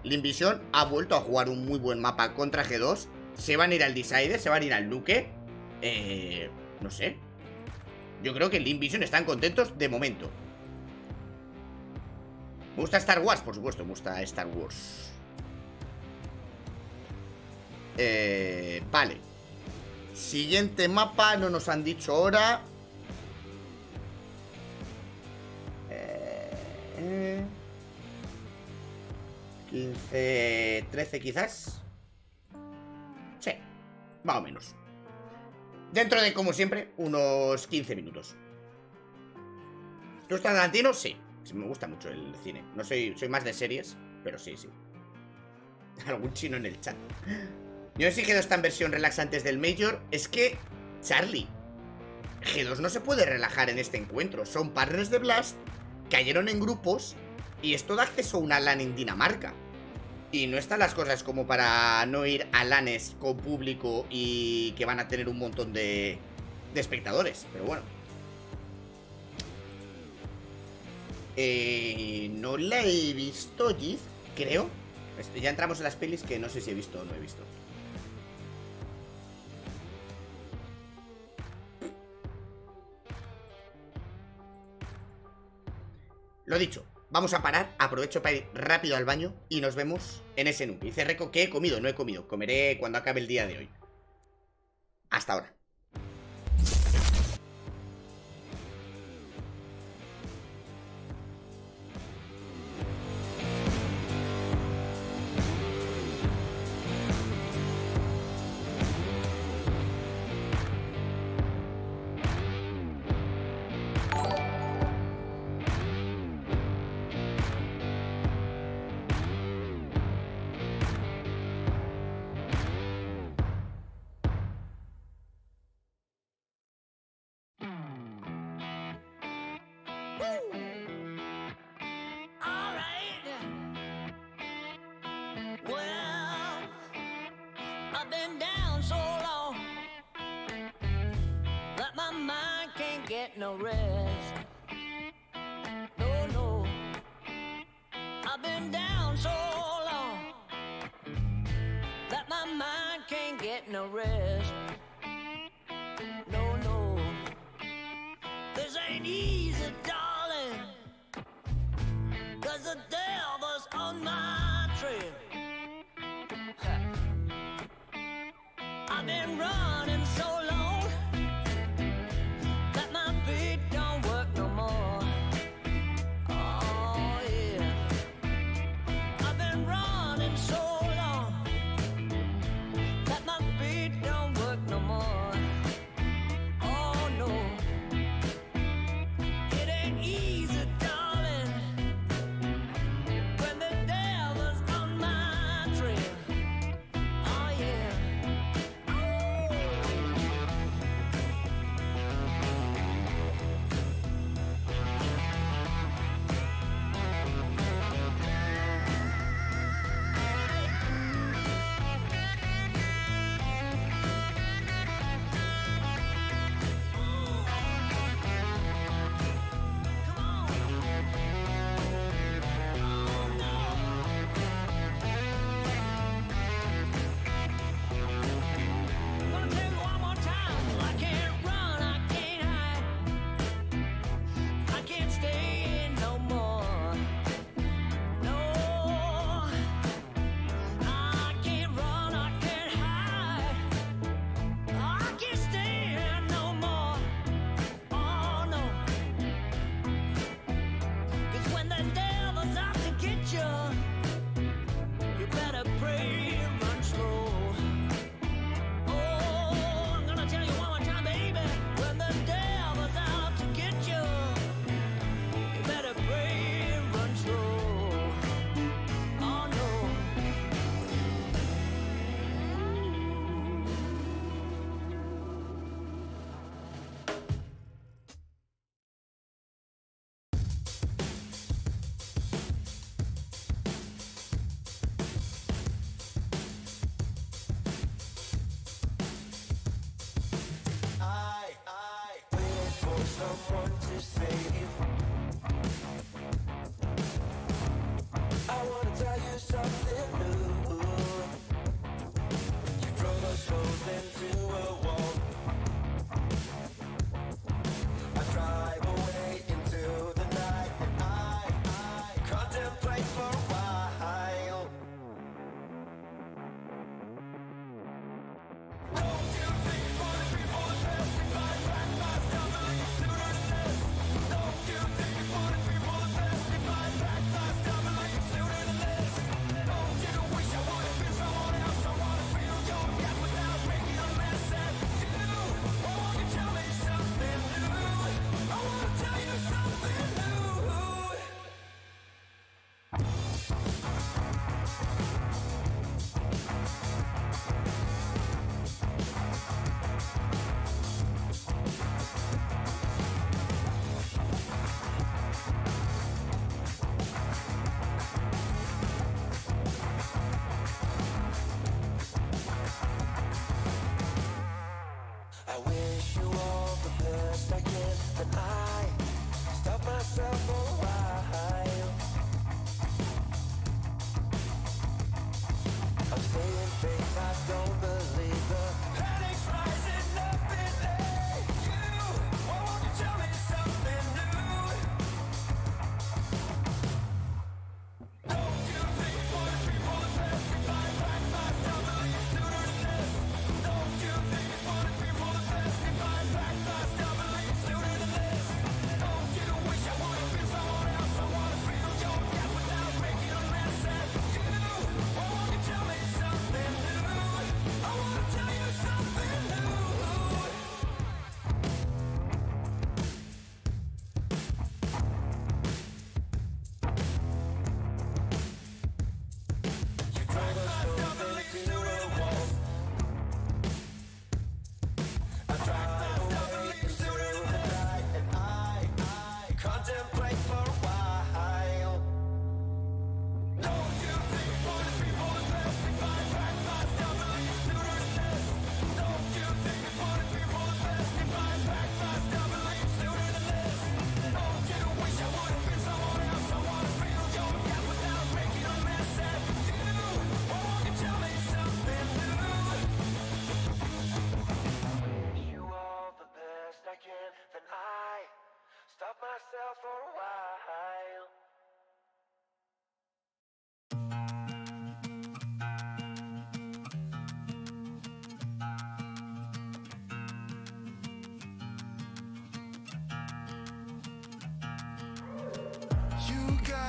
Limvision ha vuelto a jugar un muy buen mapa contra G2. Se van a ir al Decider, se van a ir al Nuke. Eh, no sé. Yo creo que Limvision están contentos de momento. ¿Me gusta Star Wars? Por supuesto, me gusta Star Wars. Eh, vale. Siguiente mapa, no nos han dicho ahora. Eh, 15, 13 quizás. Sí, más o menos. Dentro de, como siempre, unos 15 minutos. ¿Tú estás Tarantino? Sí. Me gusta mucho el cine. No soy, soy más de series, pero sí, sí. [laughs] Algún chino en el chat. Yo sí G2 está en versión relax antes del Major. Es que, Charlie, G2 no se puede relajar en este encuentro. Son partners de Blast, cayeron en grupos y esto da acceso a una LAN en Dinamarca. Y no están las cosas como para no ir a LANes con público y que van a tener un montón de espectadores. Pero bueno. Eh, no la he visto, Giz, creo. Este, Ya entramos en las pelis que no sé si he visto o no he visto. Lo dicho, vamos a parar, aprovecho para ir rápido al baño y nos vemos en ese. Dice Reco que he comido, no he comido, comeré cuando acabe el día de hoy. Hasta ahora.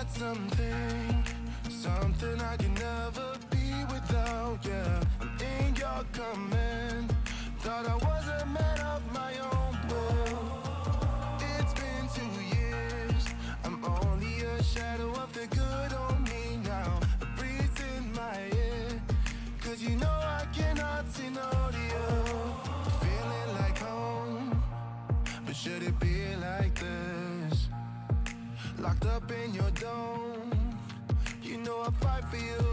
got something, something I can never be without. Yeah, I'm in your coming. Thought I was a man of my own will. It's been two years. I'm only a shadow of the good on me now. A breeze in my ear, cause you know I cannot see no Feeling like home, but should it be like this? Locked up in your door feel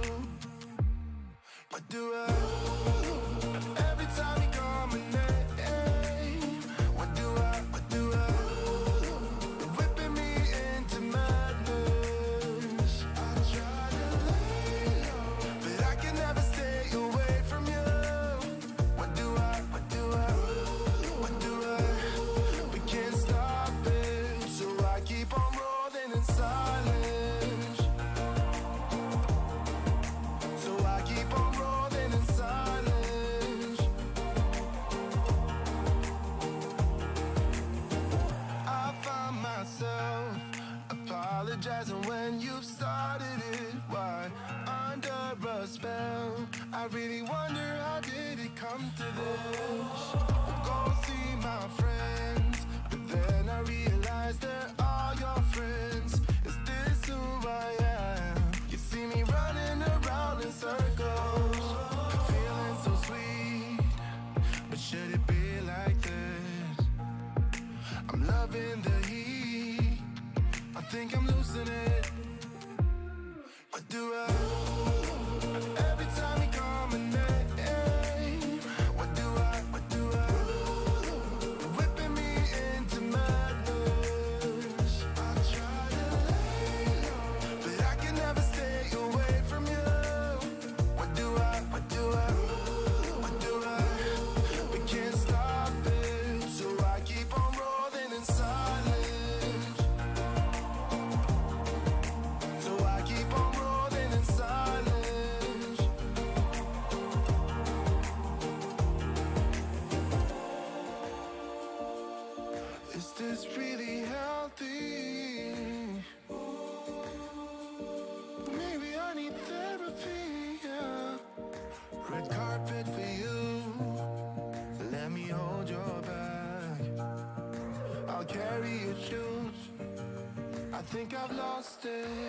think I've lost it.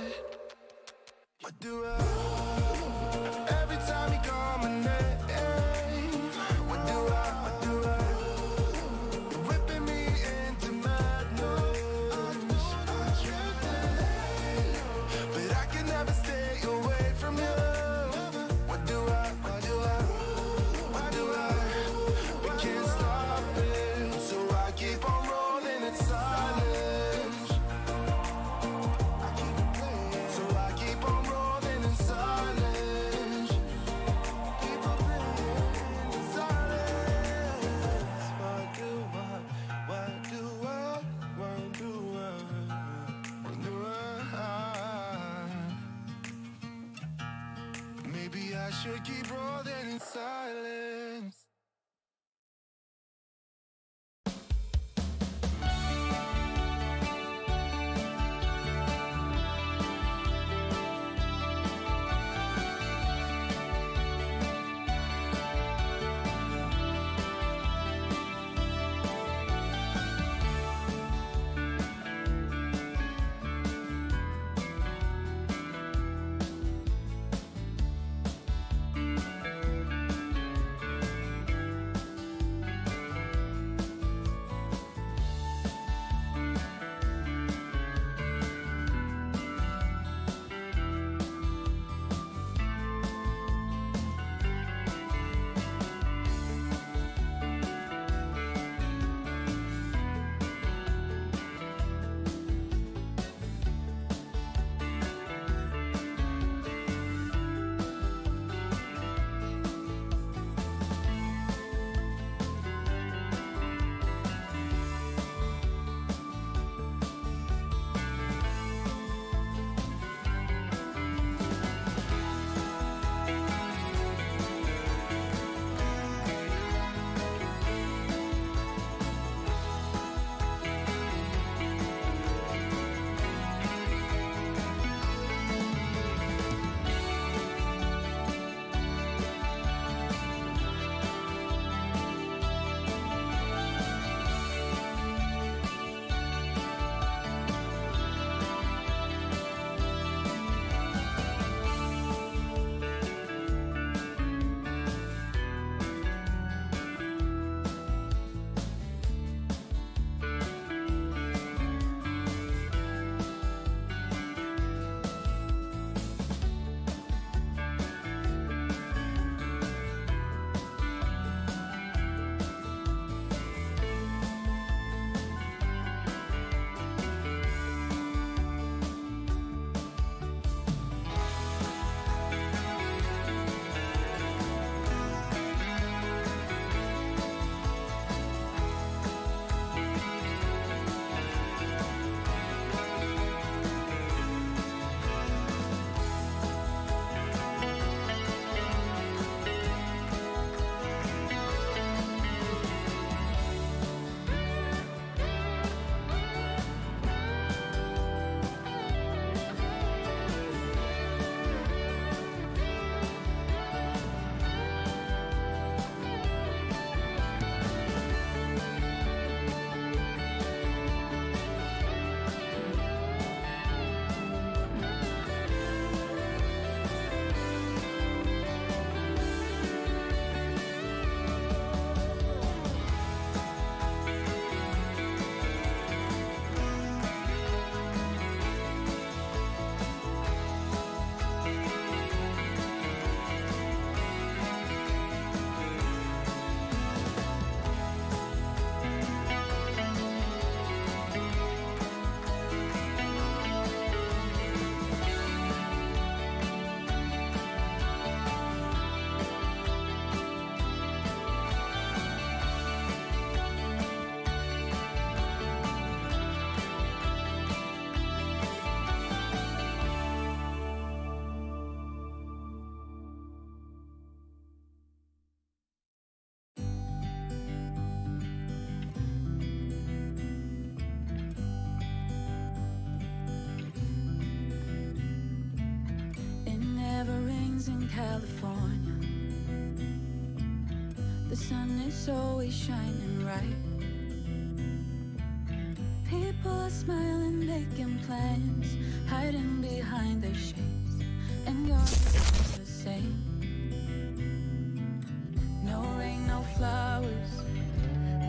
Always shining bright. People are smiling, making plans, hiding behind their shades. And you're the same. No rain, no flowers,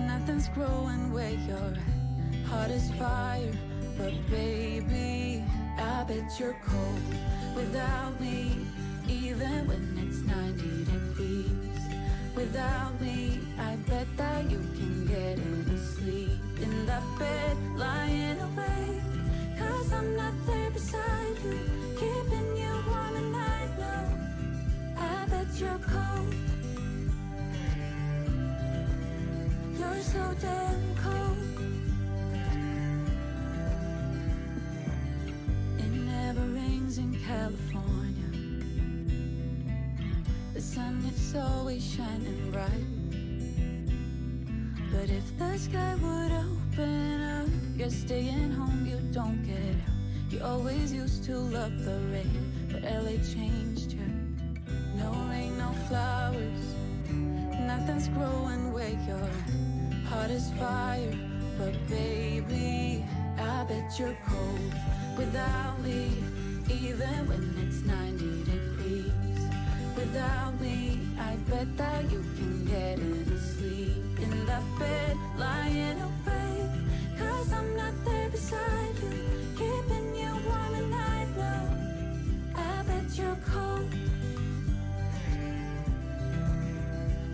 nothing's growing where you're at. Heart is fire, but baby, I bet you're cold without me, even when it's 90 degrees. Without me, Is always shining bright. But if the sky would open up, you're staying home, you don't get out. You always used to love the rain, but LA changed you. No rain, no flowers, nothing's growing where you're at. Heart is fire, but baby, I bet you're cold without me, even when it's 90 degrees. Without me, I bet that you can get any sleep in that bed, lying awake. Cause I'm not there beside you, keeping you warm at night, know. I bet you're cold.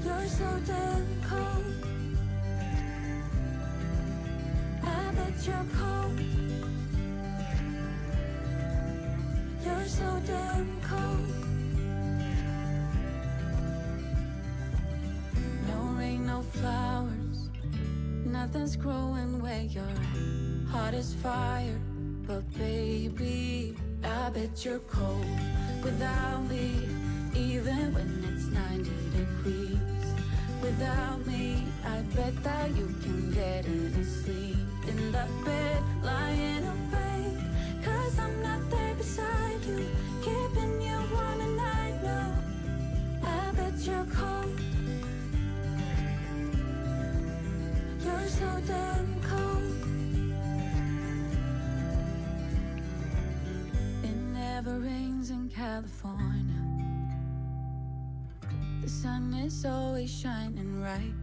You're so damn cold. I bet you're cold. You're so damn cold. Nothing's growing where you're at. Heart is fire, but baby, I bet you're cold without me, even when it's 90 degrees. Without me, I bet that you can get any sleep in that bed, lying awake. Cause I'm not there beside you, keeping you warm and I know. I bet you're cold. You're so damn cold. It never rains in California. The sun is always shining right.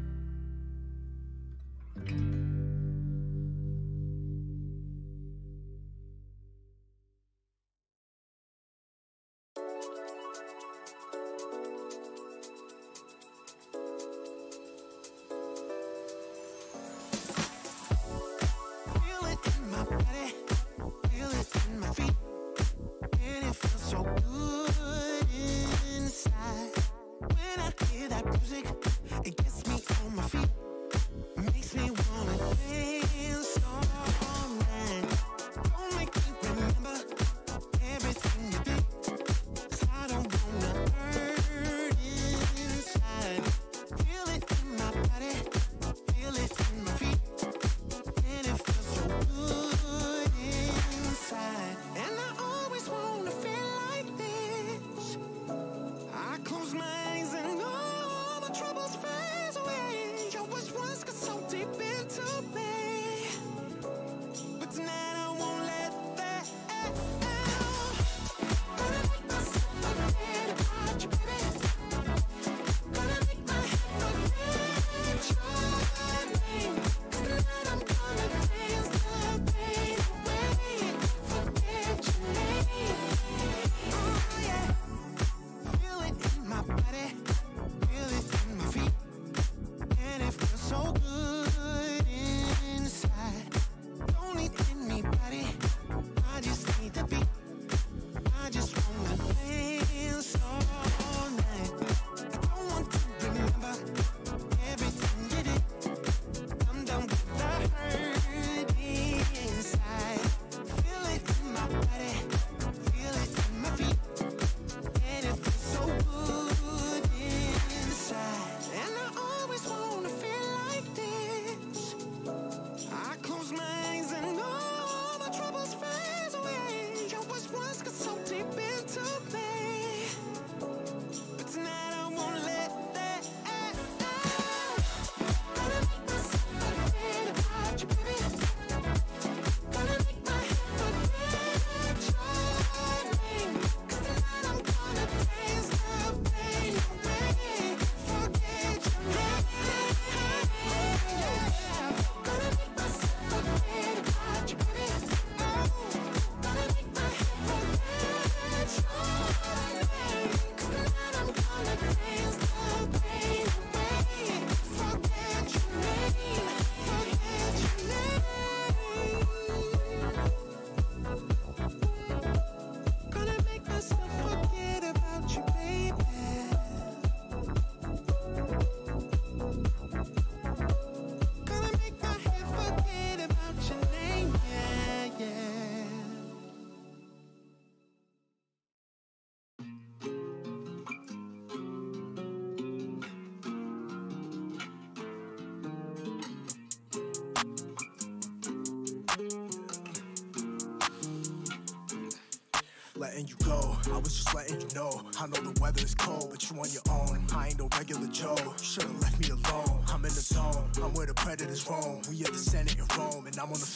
I was just letting you know. I know the weather is cold, but you on your own. I ain't no regular Joe. Should've left me alone. I'm in the zone. I'm where the predators roam. We at the Senate in Rome, and I'm on the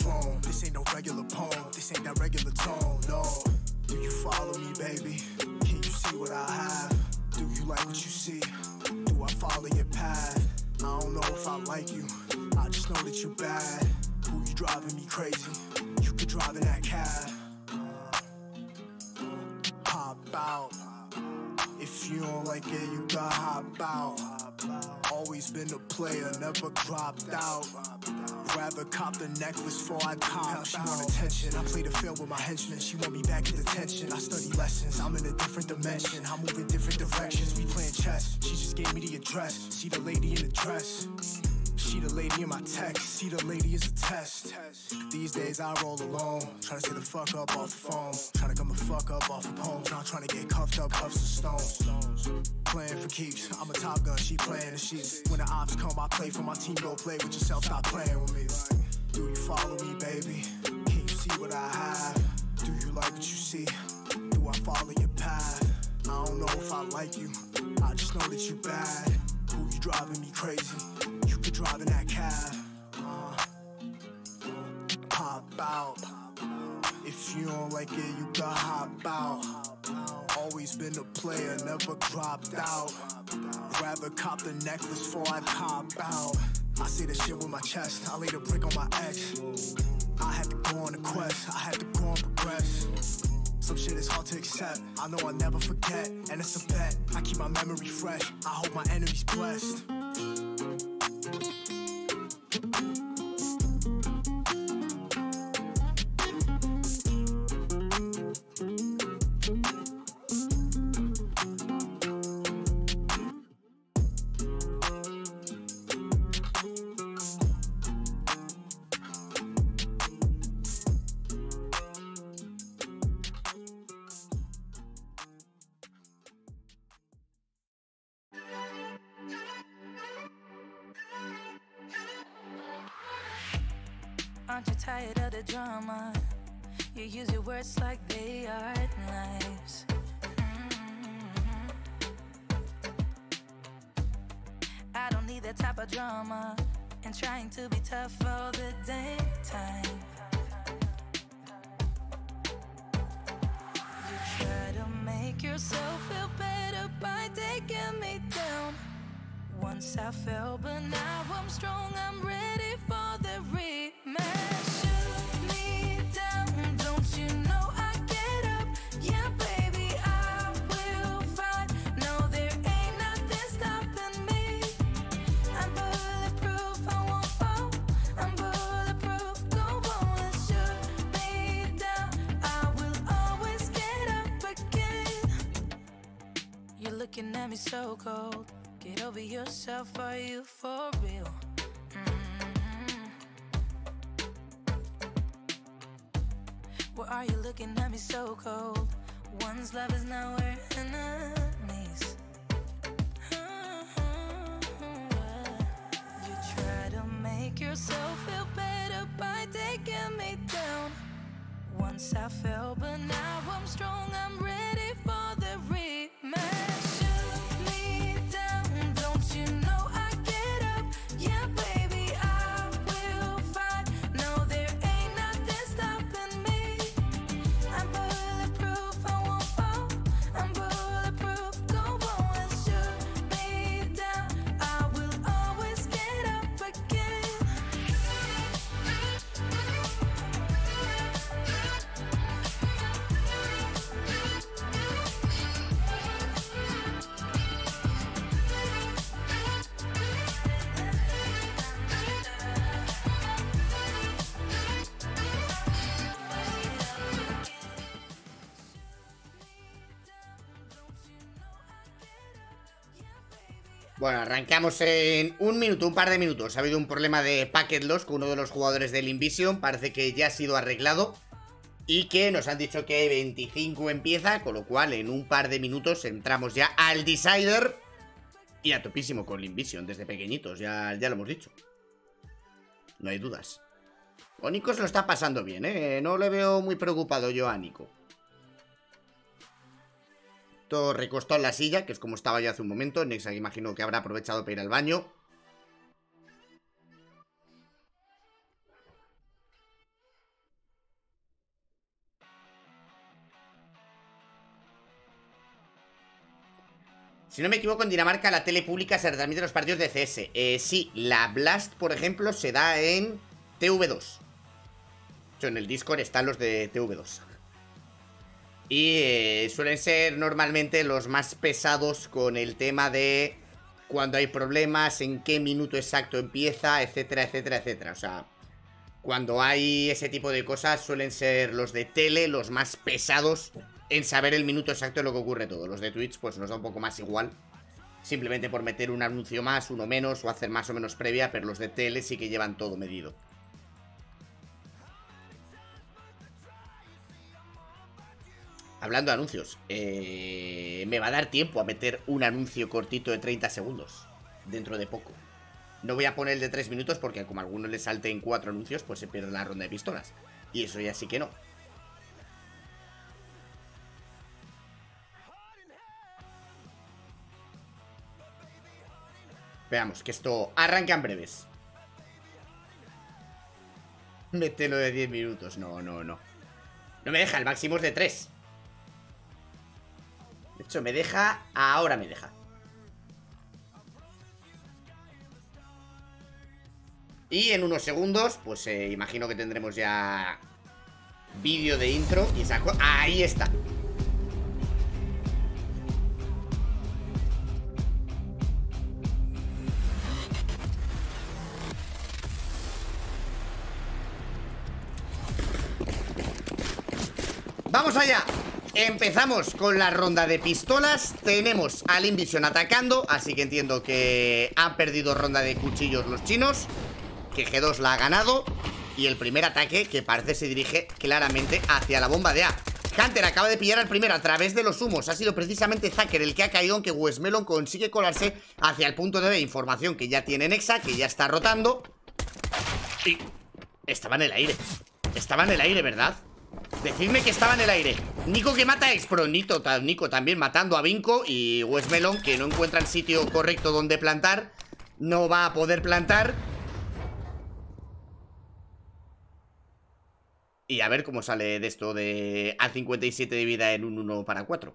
player, never dropped out. Rather cop the necklace before I cop she want attention. I play the field with my henchmen. She want me back in detention. I study lessons. I'm in a different dimension. I move in different directions. We playing chess. She just gave me the address. See the lady in the dress. She the lady in my text. See the lady is a test. These days I roll alone. Trying to stay the fuck up off the phone. Trying to come the fuck up off the poem. Not trying to get cuffed up, cuffs of stones. Playing for keeps. I'm a top gun. She playing the sheets. When the ops come, I play for my team. Go play with yourself. Stop playing with me. Do you follow me, baby? Can you see what I have? Do you like what you see? Do I follow your path? I don't know if I like you. I just know that you bad. Who you driving me crazy? In that cab. Uh, pop out. If you don't like it, you got hop out. Always been a player, never dropped out. Rather cop the necklace before I cop out. I say the shit with my chest. I laid a brick on my ex. I had to go on a quest. I had to go and progress. Some shit is hard to accept. I know I'll never forget, and it's a bet. I keep my memory fresh. I hope my enemies blessed. Thank you. Love is now Bueno, arrancamos en un minuto, un par de minutos. Ha habido un problema de packet loss con uno de los jugadores del Invision. Parece que ya ha sido arreglado. Y que nos han dicho que 25 empieza, con lo cual en un par de minutos entramos ya al Decider. Y a topísimo con Invision desde pequeñitos, ya, ya lo hemos dicho. No hay dudas. O Nico se lo está pasando bien, ¿eh? No le veo muy preocupado yo a Nico. Todo recostado en la silla, que es como estaba yo hace un momento. Nexa imagino que habrá aprovechado para ir al baño. Si no me equivoco, en Dinamarca la tele pública se retransmite los partidos de CS. Eh, sí, la Blast, por ejemplo, se da en TV2. De hecho, en el Discord están los de TV2. Y eh, suelen ser normalmente los más pesados con el tema de cuando hay problemas, en qué minuto exacto empieza, etcétera, etcétera, etcétera. O sea, cuando hay ese tipo de cosas suelen ser los de tele los más pesados en saber el minuto exacto de lo que ocurre todo. Los de Twitch pues nos da un poco más igual. Simplemente por meter un anuncio más, uno menos o hacer más o menos previa, pero los de tele sí que llevan todo medido. Hablando de anuncios, eh, me va a dar tiempo a meter un anuncio cortito de 30 segundos dentro de poco. No voy a poner el de 3 minutos porque como a alguno le salte en 4 anuncios, pues se pierde la ronda de pistolas. Y eso ya sí que no. Veamos, que esto arranca en breves. Mételo de 10 minutos. No, no, no. No me deja, el máximo es de 3. De hecho, me deja... Ahora me deja. Y en unos segundos, pues eh, imagino que tendremos ya vídeo de intro y saco... Ahí está. ¡Vamos allá! Empezamos con la ronda de pistolas. Tenemos al Invision atacando Así que entiendo que han perdido ronda de cuchillos los chinos Que G2 la ha ganado Y el primer ataque que parece se dirige claramente hacia la bomba de A. Hunter acaba de pillar al primero a través de los humos. Ha sido precisamente Zacker el que ha caído Aunque Westmelon consigue colarse hacia el punto de B Información que ya tiene Nexa, que ya está rotando. Y estaba en el aire. Estaba en el aire, ¿verdad? Decidme que estaba en el aire. Nico que mata a Expro Nito, ta- Nico también matando a Vinco Y Westmelon que no encuentra el sitio correcto donde plantar No va a poder plantar. Y a ver cómo sale de esto de a 57 de vida en un 1 para 4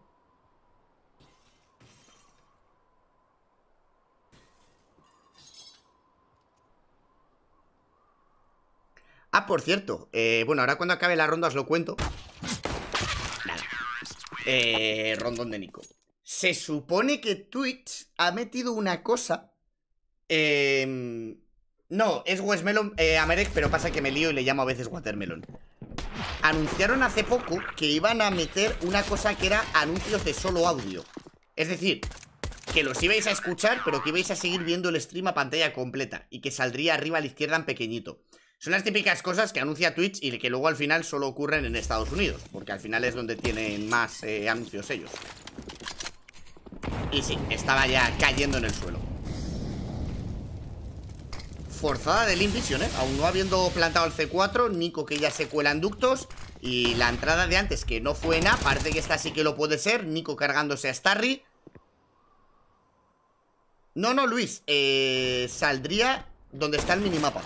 Ah, por cierto, eh, bueno, ahora cuando acabe la ronda os lo cuento. Nada. Eh, Rondón de Nico. Se supone que Twitch ha metido una cosa eh, No, es Westmelon eh, Amerek, pero pasa que me lío y le llamo a veces Watermelon. Anunciaron hace poco que iban a meter una cosa que era anuncios de solo audio. Es decir, que los ibais a escuchar, pero que ibais a seguir viendo el stream a pantalla completa Y que saldría arriba a la izquierda en pequeñito son las típicas cosas que anuncia Twitch y que luego al final solo ocurren en Estados Unidos Porque al final es donde tienen más eh, anuncios ellos. Y sí, estaba ya cayendo en el suelo. Forzada del Invision, ¿eh? Aún no habiendo plantado el C4 Nico que ya se cuela en ductos Y la entrada de antes que no fue en A Parece que esta sí que lo puede ser Nico cargándose a Starry. No, no, Luis eh, Saldría donde está el minimapa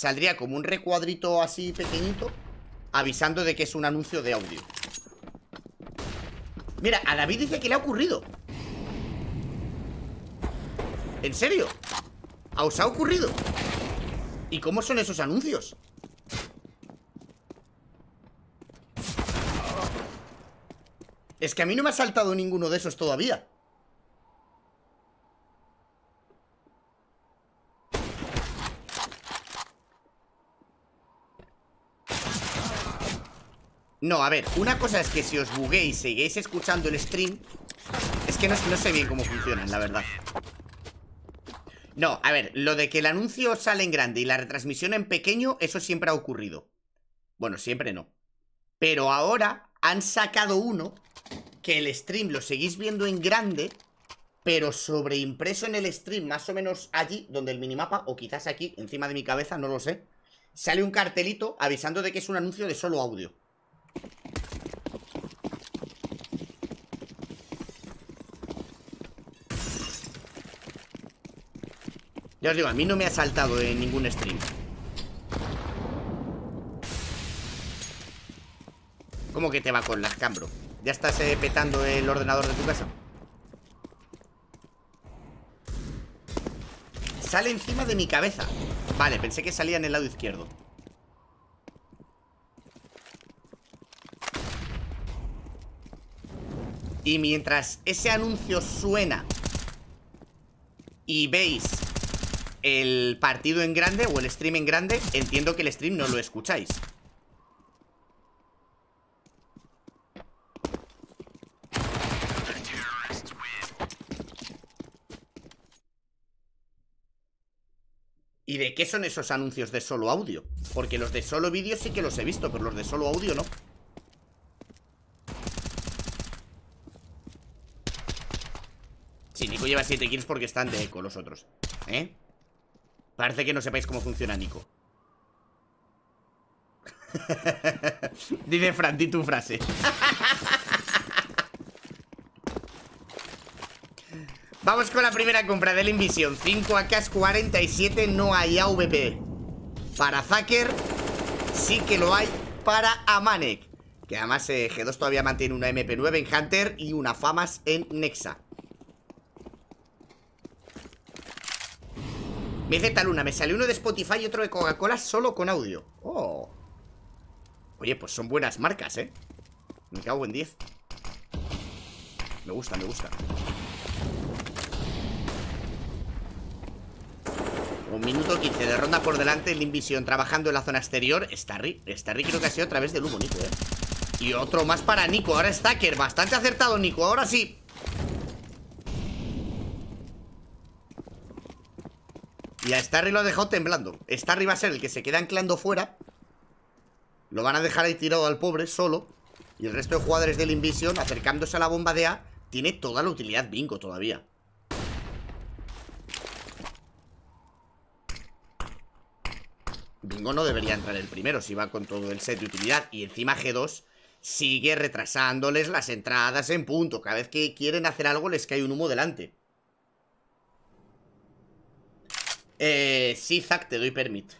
Saldría como un recuadrito así pequeñito Avisando de que es un anuncio de audio Mira, a David dice que le ha ocurrido ¿En serio? ¿A os ha ocurrido? ¿Y cómo son esos anuncios? Es que a mí no me ha saltado ninguno de esos todavía No, a ver, una cosa es que si os buguéis y seguís escuchando el stream Es que no, no sé bien cómo funcionan, la verdad. No, a ver, lo de que el anuncio sale en grande y la retransmisión en pequeño Eso siempre ha ocurrido. Bueno, siempre no. Pero ahora han sacado uno Que el stream lo seguís viendo en grande Pero sobreimpreso en el stream Más o menos allí, donde el minimapa O quizás aquí, encima de mi cabeza, no lo sé Sale un cartelito avisando de que es un anuncio de solo audio ya os digo, a mí no me ha saltado en ningún stream ¿Cómo que te va con las cambro? ¿Ya estás eh, petando el ordenador de tu casa? Sale encima de mi cabeza Vale, pensé que salía en el lado izquierdo Y mientras ese anuncio suena Y veis el partido en grande o el stream en grande Entiendo que el stream no lo escucháis ¿Y de qué son esos anuncios de solo audio? Porque los de solo vídeo sí que los he visto Pero los de solo audio no Sí, Nico lleva 7 kills porque están de eco los otros ¿Eh? Parece que no sepáis cómo funciona Nico. [laughs] Dice Fran, di tu frase. [laughs] Vamos con la primera compra del Invision. 5 AK 47 no hay AVP Para Zacker Sí que lo hay. Para Amanek Que además eh, G2 todavía mantiene una MP9 en Hunter Y una Famas en Nexa Me dice Taluna, me salió uno de Spotify y otro de Coca-Cola solo con audio. Oh. Oye, pues son buenas marcas, ¿eh? Me cago en 10 Me gusta, me gusta. Un minuto 15 de ronda por delante El Invision trabajando en la zona exterior. Starry, Starry creo que ha sido a través del humo, Nico, ¿eh? Y otro más para Nico. Ahora Stacker, bastante acertado Nico. Ahora sí Y a Starry lo ha dejado temblando. Starry va a ser el que se queda anclando fuera. Lo van a dejar ahí tirado al pobre, solo. Y el resto de jugadores del Invision Acercándose a la bomba de A Tiene toda la utilidad bingo todavía. Bingo no debería entrar el primero Si va con todo el set de utilidad. Y encima G2 sigue retrasándoles las entradas en punto. Cada vez que quieren hacer algo les cae un humo delante Eh, sí, Zack, te doy permit.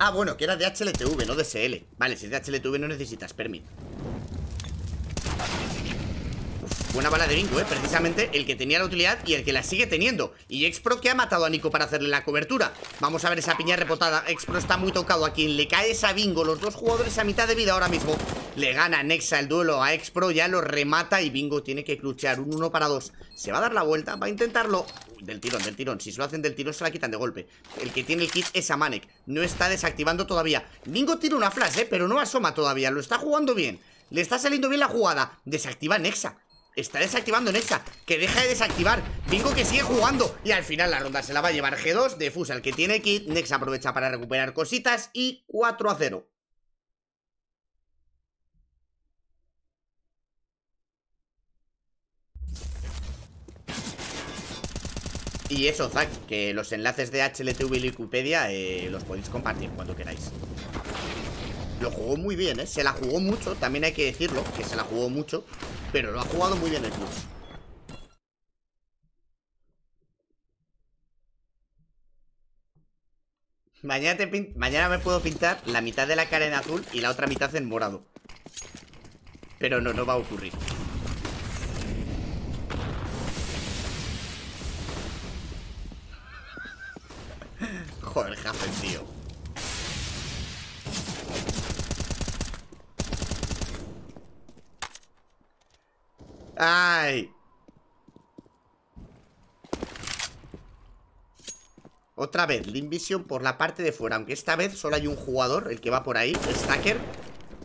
Ah, bueno, que era de HLTV, no de SL Vale, si es de HLTV no necesitas permit Buena bala de bingo, eh Precisamente el que tenía la utilidad y el que la sigue teniendo. Y Expro que ha matado a Nico para hacerle la cobertura. Vamos a ver esa piña repotada. Expro está muy tocado A quien le cae esa bingo. Los dos jugadores a mitad de vida ahora mismo. Le gana Nexa el duelo a Expro Ya lo remata y bingo tiene que cluchear Un 1 para 2 Se va a dar la vuelta Va a intentarlo. Del tirón, del tirón. Si se lo hacen del tirón se la quitan de golpe. El que tiene el kit es Amanek. No está desactivando todavía. Bingo tira una flash, eh Pero no asoma todavía. Lo está jugando bien. Le está saliendo bien la jugada. Desactiva Nexa Está desactivando Nexa Que deja de desactivar. Bingo que sigue jugando. Y al final la ronda se la va a llevar G2 Defusa el que tiene kit Nexa aprovecha para recuperar cositas Y 4 a 0 Y eso, Zack, que los enlaces de HLTV y Wikipedia eh, los podéis compartir cuando queráis. Lo jugó muy bien, ¿eh? Se la jugó mucho, también hay que decirlo, que se la jugó mucho, pero lo ha jugado muy bien el club. Mañana, me puedo pintar la mitad de la cara en azul y la otra mitad en morado. Pero no, no va a ocurrir. [laughs] Joder, Hafen, tío. ¡Ay! Otra vez, Limvision por la parte de fuera Aunque esta vez solo hay un jugador, el que va por ahí Stacker.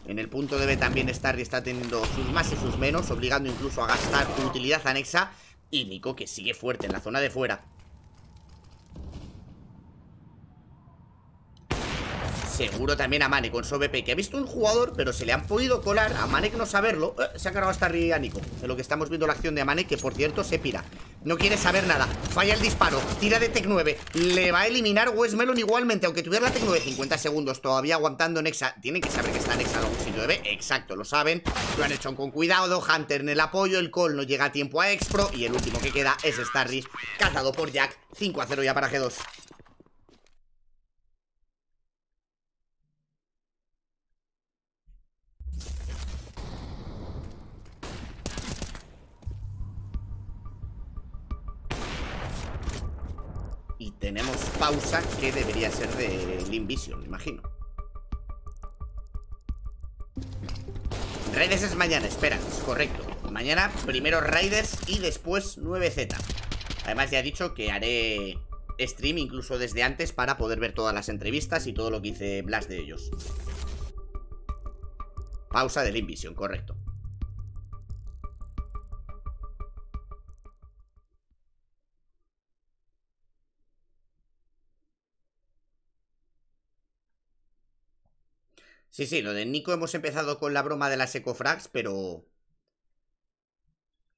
En el punto de B también Starry está teniendo sus más y sus menos Obligando incluso a gastar utilidad anexa. Y Nico que sigue fuerte en la zona de fuera Seguro también a Mane con su OVP Que ha visto un jugador, pero se le han podido colar A Manek no saberlo eh, Se ha cargado hasta arriba Nico En lo que estamos viendo la acción de Manek Que por cierto se pira No quiere saber nada Falla el disparo Tira de Tech 9 Le va a eliminar Westmelon igualmente Aunque tuviera la Tech 9 50 segundos Todavía aguantando Nexa Tienen que saber que está Nexa en algún sitio 19. Exacto, lo saben. Lo han hecho con cuidado. Hunter en el apoyo. El call no llega a tiempo a Expro. Y el último que queda es Starry, cazado por Jack. 5 a 0 ya para G2. Y tenemos pausa que debería ser de Lim Vision, me imagino. Raiders es mañana, espera, es correcto. Mañana primero Raiders y después 9Z. Además ya he dicho que haré stream incluso desde antes para poder ver todas las entrevistas y todo lo que hice Blast de ellos. Pausa del Invision, correcto. Sí, sí, lo de Nico hemos empezado con la broma de las ecofrags, pero...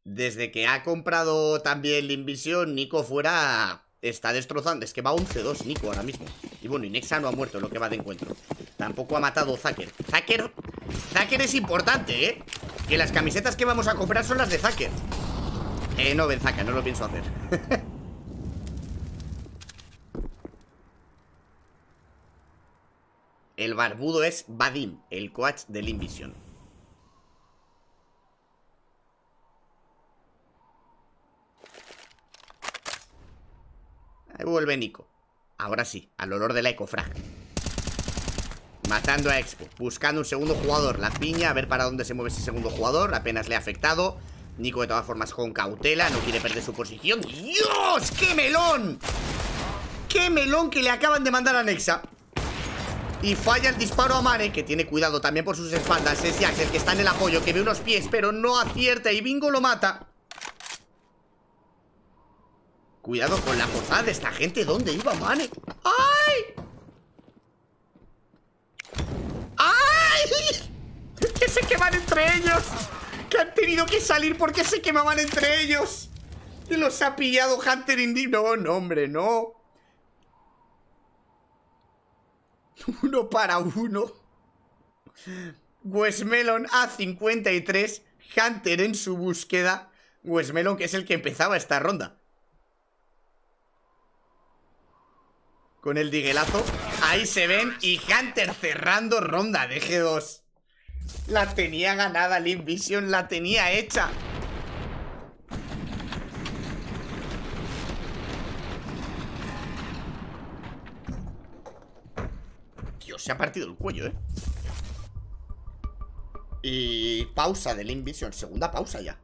Desde que ha comprado también Limvision, Nico fuera... Está destrozando. Es que va 11-2 Nico ahora mismo. Y bueno, y Nexa no ha muerto lo que va de encuentro. Tampoco ha matado Zacker. Zacker... Zacker es importante, ¿eh? Que las camisetas que vamos a comprar son las de Zacker. Eh, no, Ben Zacker, no lo pienso hacer. [laughs] El barbudo es Vadim, el coach del Invision. Ahí vuelve Nico. Ahora sí, al olor de la ecofrag. Matando a Expo, buscando un segundo jugador. La piña, a ver para dónde se mueve ese segundo jugador. Apenas le ha afectado. Nico, de todas formas, con cautela. No quiere perder su posición. ¡Dios! ¡Qué melón! ¡Qué melón que le acaban de mandar a Nexa! Y falla el disparo a Mane, que tiene cuidado también por sus espaldas. Es Jax el que está en el apoyo, que ve unos pies, pero no acierta. Y Bingo lo mata. Cuidado con la forzada de esta gente. ¿Dónde iba Mane? ¡Ay! ¡Ay! ¡Que se queman entre ellos! ¡Que han tenido que salir porque se quemaban entre ellos! Y los ha pillado Hunter Indy. No, no, hombre, no. [laughs] Uno para uno. Westmelon a 53. Hunter en su búsqueda. Westmelon, que es el que empezaba esta ronda. Con el diguelazo. Ahí se ven. Y Hunter cerrando ronda de G2. La tenía ganada Lim Vision. La tenía hecha. Se ha partido el cuello, ¿eh? Y pausa del Invision, segunda pausa ya.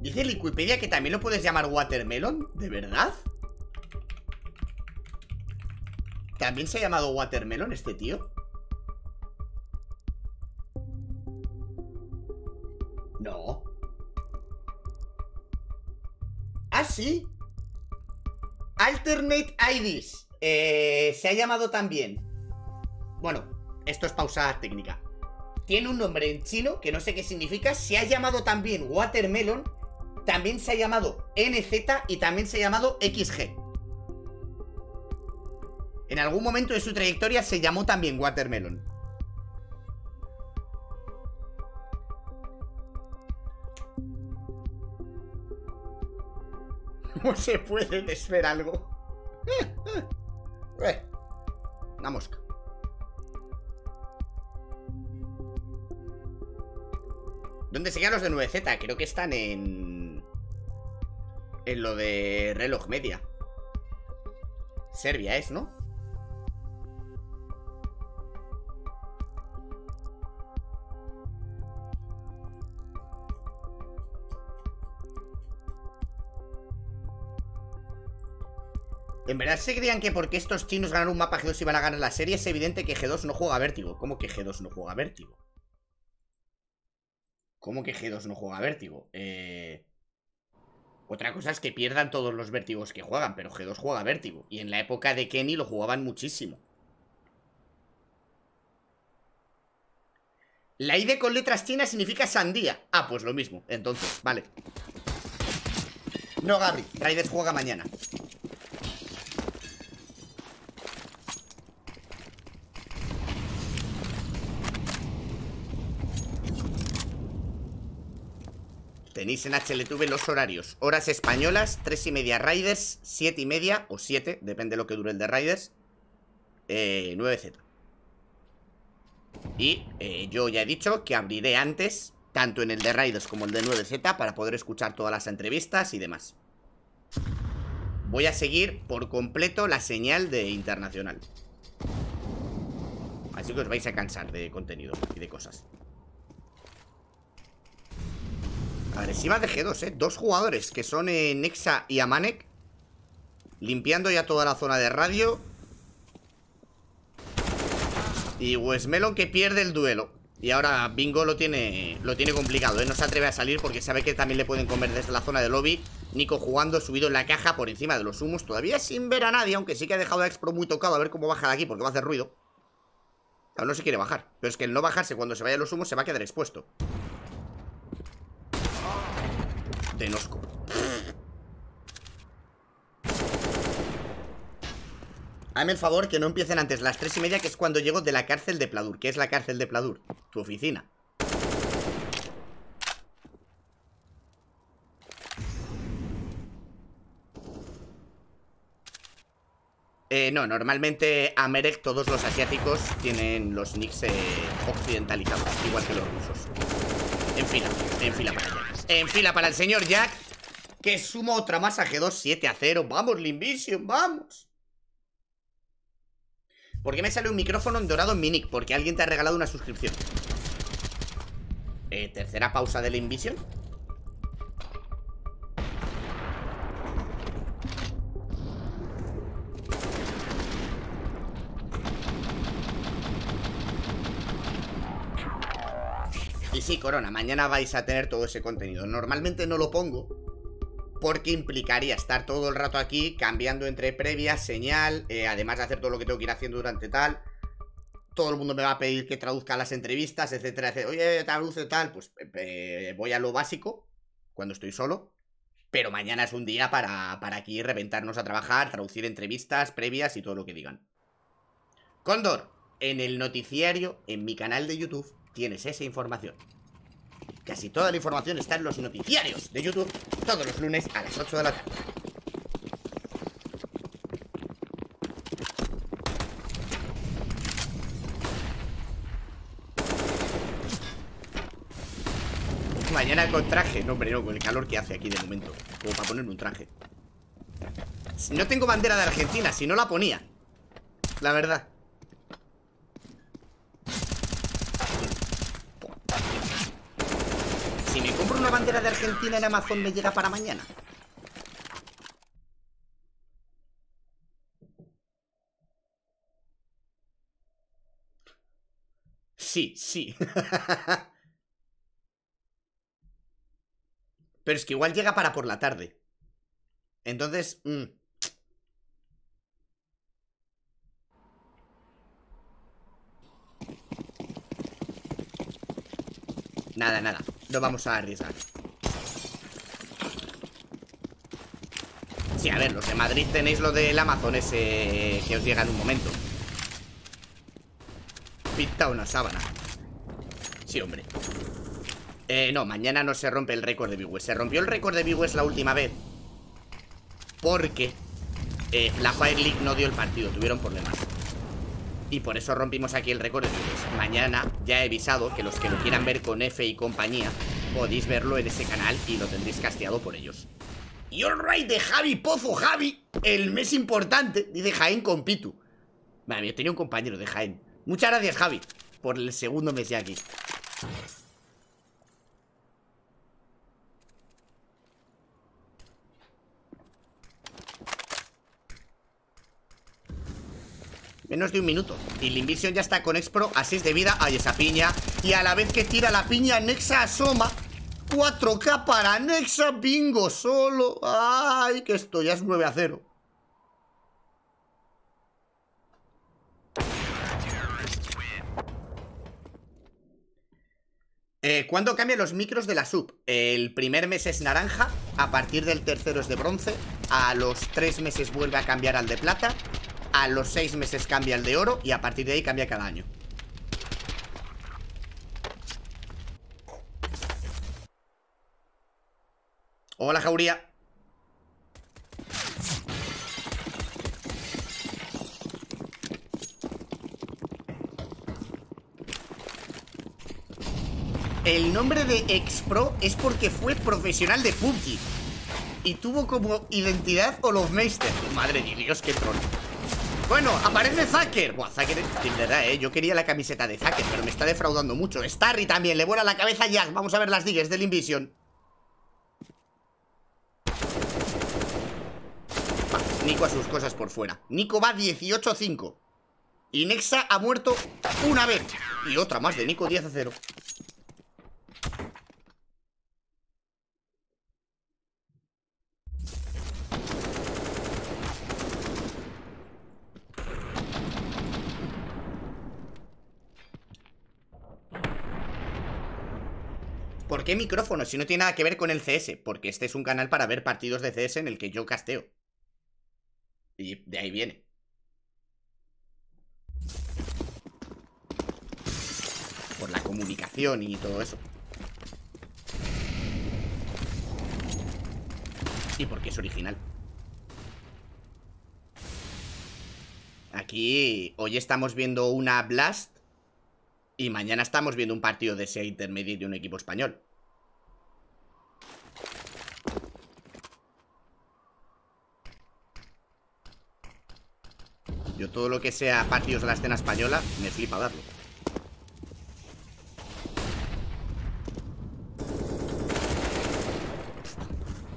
Dice Wikipedia que también lo puedes llamar Watermelon, ¿de verdad? ¿También se ha llamado Watermelon este tío? No. ¿Ah, sí? Alternate IDs. Eh, se ha llamado también. Bueno, esto es pausa técnica. Tiene un nombre en chino que no sé qué significa. Se ha llamado también Watermelon. También se ha llamado NZ y también se ha llamado XG. En algún momento de su trayectoria se llamó también Watermelon. [laughs] ¿Cómo se puede desver algo? [laughs] Eh, una mosca. ¿Dónde se quedan los de 9Z? Creo que están en... En lo de reloj media. Serbia es, ¿no? En verdad se creían que porque estos chinos ganaron un mapa G2 iban a ganar la serie Es evidente que G2 no juega Vértigo ¿Cómo que G2 no juega Vértigo? ¿Cómo que G2 no juega Vértigo? Eh... Otra cosa es que pierdan todos los vértigos que juegan Pero G2 juega Vértigo. Y en la época de Kenny lo jugaban muchísimo. La ID con letras chinas significa sandía. Ah, pues lo mismo, entonces, vale. No, Gabri, Raiders juega mañana tenéis en HLTV los horarios. Horas españolas, 3 y media Riders, 7 y media o 7, depende de lo que dure el de Riders, eh, 9Z. Y eh, yo ya he dicho que abriré antes, tanto en el de Riders como el de 9Z, para poder escuchar todas las entrevistas y demás. Voy a seguir por completo la señal de internacional. Así que os vais a cansar de contenido y de cosas. Agresiva de G2, ¿eh? Dos jugadores que son eh, Nexa y Amanek. Limpiando ya toda la zona de radio. Y Westmelon que pierde el duelo. Y ahora Bingo lo tiene, lo tiene complicado, ¿eh? No se atreve a salir porque sabe que también le pueden comer desde la zona de lobby. Nico jugando, subido en la caja por encima de los humos. Todavía sin ver a nadie, aunque sí que ha dejado a Expro muy tocado. A ver cómo baja de aquí porque va a hacer ruido. Claro, no se quiere bajar. Pero es que el no bajarse cuando se vaya los humos se va a quedar expuesto. De Nosco. Hazme el favor que no empiecen antes las tres y media, que es cuando llego de la cárcel de Pladur. ¿Qué es la cárcel de Pladur? Tu oficina. Eh, no, normalmente a Merek todos los asiáticos tienen los nicks eh, occidentalizados, igual que los rusos. En fila, en fila para Jack. En fila para el señor Jack, que suma otra más a G2 7 a 0. Vamos, Limvision, vamos. ¿Por qué me sale un micrófono en dorado en mi nick? Porque alguien te ha regalado una suscripción. Eh, tercera pausa del Invision. Sí, Corona, mañana vais a tener todo ese contenido. Normalmente no lo pongo porque implicaría estar todo el rato aquí cambiando entre previa, señal, eh, además de hacer todo lo que tengo que ir haciendo durante tal. Todo el mundo me va a pedir que traduzca las entrevistas, etcétera, etcétera. Oye, traduce tal, pues eh, voy a lo básico cuando estoy solo. Pero mañana es un día para, para aquí reventarnos a trabajar, traducir entrevistas, previas y todo lo que digan. Cóndor, en el noticiario, en mi canal de YouTube, tienes esa información. Casi toda la información está en los noticiarios de YouTube todos los lunes a las 8 de la tarde. Mañana con traje. No, hombre, no, con el calor que hace aquí de momento. Como para ponerme un traje. No tengo bandera de Argentina, si no la ponía. La verdad. Si me compro una bandera de Argentina en Amazon, ¿me llega para mañana? Sí, sí. [laughs] Pero es que igual llega para por la tarde. Entonces... mm. Nada, nada. No vamos a arriesgar. Sí, a ver, los de Madrid tenéis lo del Amazon ese que os llega en un momento. Pinta una sábana. Sí, hombre. Eh, no, mañana no se rompe el récord de Big Se rompió el récord de Big la última vez. Porque eh, la Fire League no dio el partido, tuvieron problemas. Y por eso rompimos aquí el récord de Big Mañana ya he avisado que los que lo quieran ver con F y compañía, podéis verlo en ese canal y lo tendréis casteado por ellos. Y alright de Javi Pozo, Javi, el mes importante, dice Jaén con Pitu. Madre mía, tenía un compañero de Jaén. Muchas gracias, Javi, por el segundo mes ya aquí. Menos de un minuto. Y Limvision ya está con Expro a 6 de vida Hay esa piña. Y a la vez que tira la piña Nexa asoma. 4K para Nexa Bingo solo. Ay, que esto ya es 9 a 0 Eh, ¿Cuándo cambian los micros de la sub? El primer mes es naranja, a partir del tercero es de bronce, a los tres meses vuelve a cambiar al de plata, a los seis meses cambia el de oro y a partir de ahí cambia cada año. Hola, Jauría. El nombre de Expro es porque fue profesional de PUBG y tuvo como identidad Olofmeister. Madre de Dios, qué troll. Bueno, aparece Zacker. Buah, Zacker, de verdad, eh. Yo quería la camiseta de Zacker, pero me está defraudando mucho. Starry también, le vuela la cabeza ya. Vamos a ver las digues del Invision. Nico a sus cosas por fuera. Nico va 18-5. Y Nexa ha muerto una vez. Y otra más de Nico 10-0. ¿Por qué micrófono? Si no tiene nada que ver con el CS. Porque este es un canal para ver partidos de CS en el que yo casteo. Y de ahí viene. Por la comunicación y todo eso. Y porque es original. Aquí hoy estamos viendo una Blast y mañana estamos viendo un partido de ese intermedio de un equipo español. Yo todo lo que sea partidos de la escena española, me flipa darlo.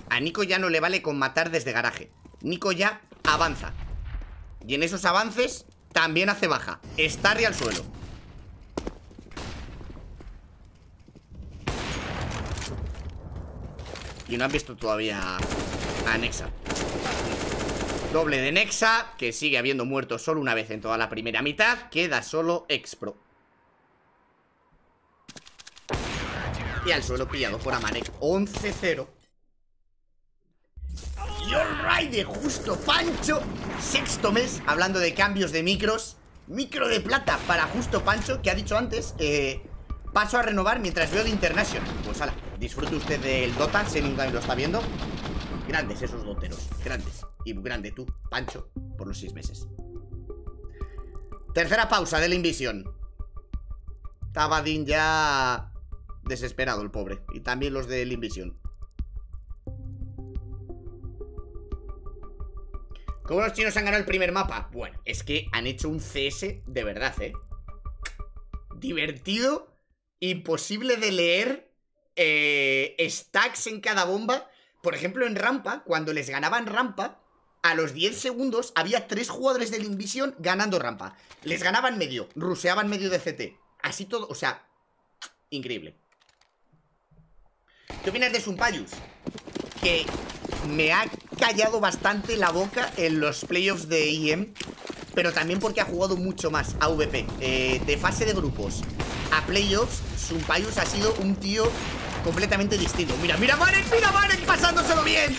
A Nico ya no le vale con matar desde garaje. Nico ya avanza. Y en esos avances también hace baja. Estarre al suelo. Y no han visto todavía a Nexa. Doble de Nexa, que sigue habiendo muerto solo una vez en toda la primera mitad. Queda solo Expro. Y al suelo pillado por Amanek. 11-0. Y alright, de justo Pancho. Sexto mes, hablando de cambios de micros. Micro de plata para justo Pancho, que ha dicho antes. Eh, paso a renovar mientras veo de International. Pues ala, disfrute usted del Dota, si nunca lo está viendo. Grandes esos doteros, grandes. Y grande tú, Pancho, por los seis meses. Tercera pausa del Invision. Tabadín ya desesperado el pobre. Y también los del Invision. ¿Cómo los chinos han ganado el primer mapa? Bueno, es que han hecho un CS de verdad, ¿eh? Divertido, imposible de leer, eh, stacks en cada bomba. Por ejemplo, en rampa, cuando les ganaban rampa, a los 10 segundos había tres jugadores del Invision ganando rampa. Les ganaban medio, ruseaban medio de CT. Así todo, o sea, increíble. ¿Qué opinas de Sumpayus? Que me ha callado bastante la boca en los playoffs de IEM Pero también porque ha jugado mucho más a VP eh, De fase de grupos a playoffs Sumpayus ha sido un tío completamente distinto. Mira, mira Marek, mira Marek pasándoselo bien.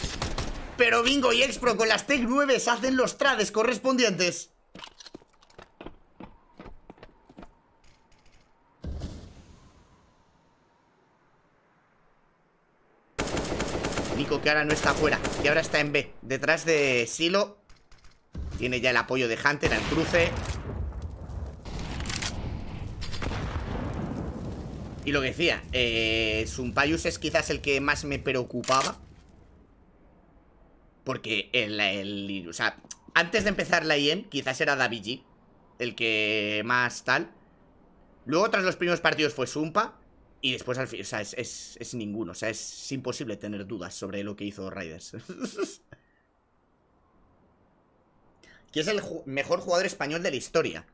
Pero Bingo y Expro con las Tech 9 hacen los trades correspondientes. Nico que ahora no está fuera Que ahora está en B Detrás de Silo Tiene ya el apoyo de Hunter al cruce Y lo que decía eh, Sumpayus es quizás el que más me preocupaba Porque el, O sea, antes de empezar la IEM Quizás era David G El que más tal Luego tras los primeros partidos fue Sumpa y después al fin, o sea, es, es, es ninguno. O sea, es imposible tener dudas sobre lo que hizo Raiders. [laughs] que es el mejor jugador español de la historia.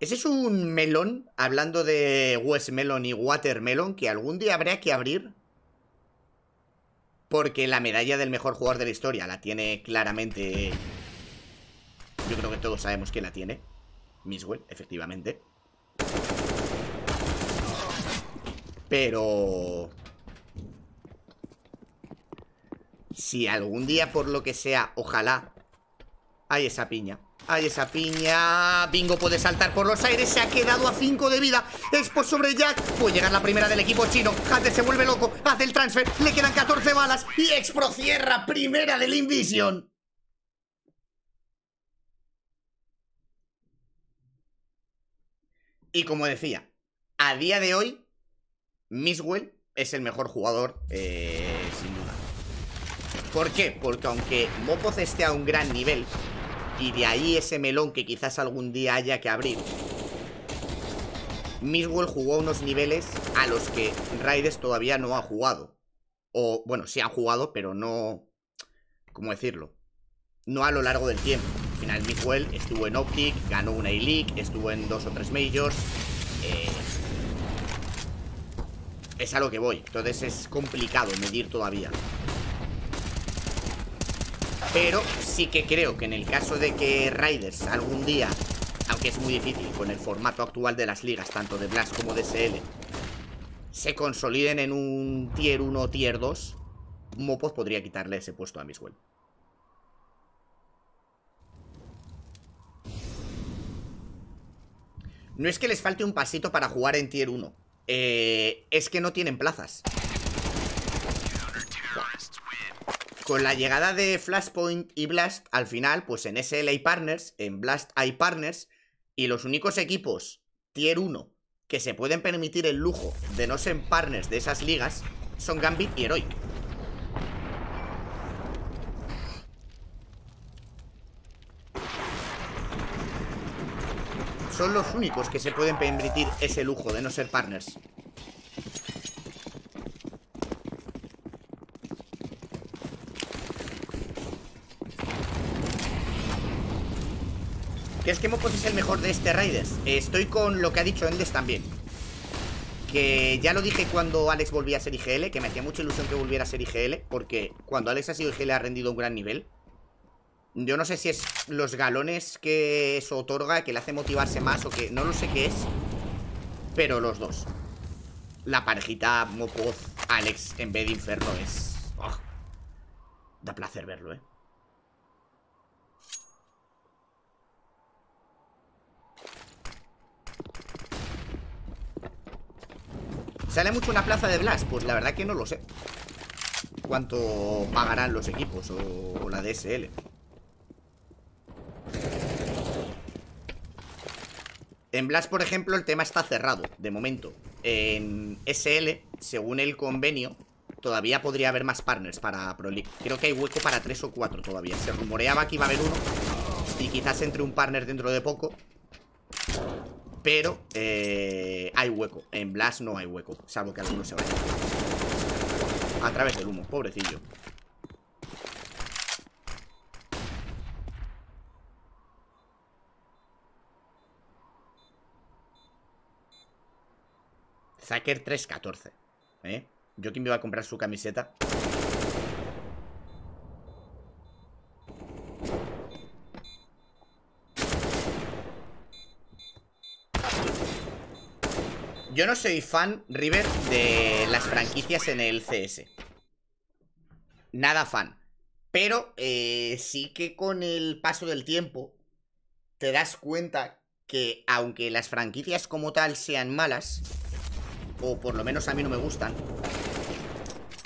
Ese es un melón, hablando de West Melon y Watermelon, que algún día habrá que abrir. Porque la medalla del mejor jugador de la historia la tiene claramente... Yo creo que todos sabemos quién la tiene. Miswell, efectivamente. Pero... Si algún día, por lo que sea, ojalá, hay esa piña. Hay esa piña. Bingo puede saltar por los aires. Se ha quedado a 5 de vida. Expo sobre Jack. Puede llegar la primera del equipo chino. Hunter se vuelve loco. Hace el transfer. Le quedan 14 balas. Y Expro cierra primera del Invision. Y como decía, a día de hoy, Miswell es el mejor jugador, eh, sin duda. ¿Por qué? Porque aunque Mopoz esté a un gran nivel, y de ahí ese melón que quizás algún día haya que abrir, Miswell jugó unos niveles a los que Raiders todavía no ha jugado. O, bueno, sí ha jugado, pero no... ¿Cómo decirlo? No a lo largo del tiempo. Al final Miswell estuvo en Optic, ganó una A-League, estuvo en dos o tres Majors. eh, es a lo que voy. Entonces es complicado medir todavía. Pero sí que creo que en el caso de que Riders algún día, aunque es muy difícil con el formato actual de las ligas, tanto de Blast como de SL, se consoliden en un tier 1 o tier 2, Mopoz podría quitarle ese puesto a Miswell. No es que les falte un pasito para jugar en tier 1. Eh, es que no tienen plazas. Con la llegada de Flashpoint y Blast, al final, pues en SL hay partners, en Blast hay partners, y los únicos equipos tier 1 que se pueden permitir el lujo de no ser partners de esas ligas son Gambit y Heroic. Son los únicos que se pueden permitir ese lujo de no ser partners. Es que Mopos es el mejor de este Raiders. Estoy con lo que ha dicho Endes también. Que ya lo dije cuando Alex volvía a ser IGL, que me hacía mucha ilusión que volviera a ser IGL, porque cuando Alex ha sido IGL ha rendido un gran nivel. Yo no sé si es los galones que eso otorga, que le hace motivarse más o que... No lo sé qué es. Pero los dos. La parejita Mopoz, Alex en vez de Inferno es... ¡ah! Da placer verlo, ¿eh? ¿Sale mucho una plaza de Blast? Pues la verdad que no lo sé. ¿Cuánto pagarán los equipos o, la DSL? En Blast, por ejemplo, el tema está cerrado, de momento. En SL, según el convenio, todavía podría haber más partners para Pro League. Creo que hay hueco para tres o cuatro todavía. Se rumoreaba que iba a haber uno. Y quizás entre un partner dentro de poco. Pero eh, hay hueco. En Blast no hay hueco, salvo que alguno se vaya. A través del humo, pobrecillo. Zacker 314. ¿Eh? Yo que me iba a comprar su camiseta. Yo no soy fan, River, de las franquicias en el CS. Nada fan. Pero eh, sí que con el paso del tiempo te das cuenta que aunque las franquicias como tal sean malas, o por lo menos a mí no me gustan,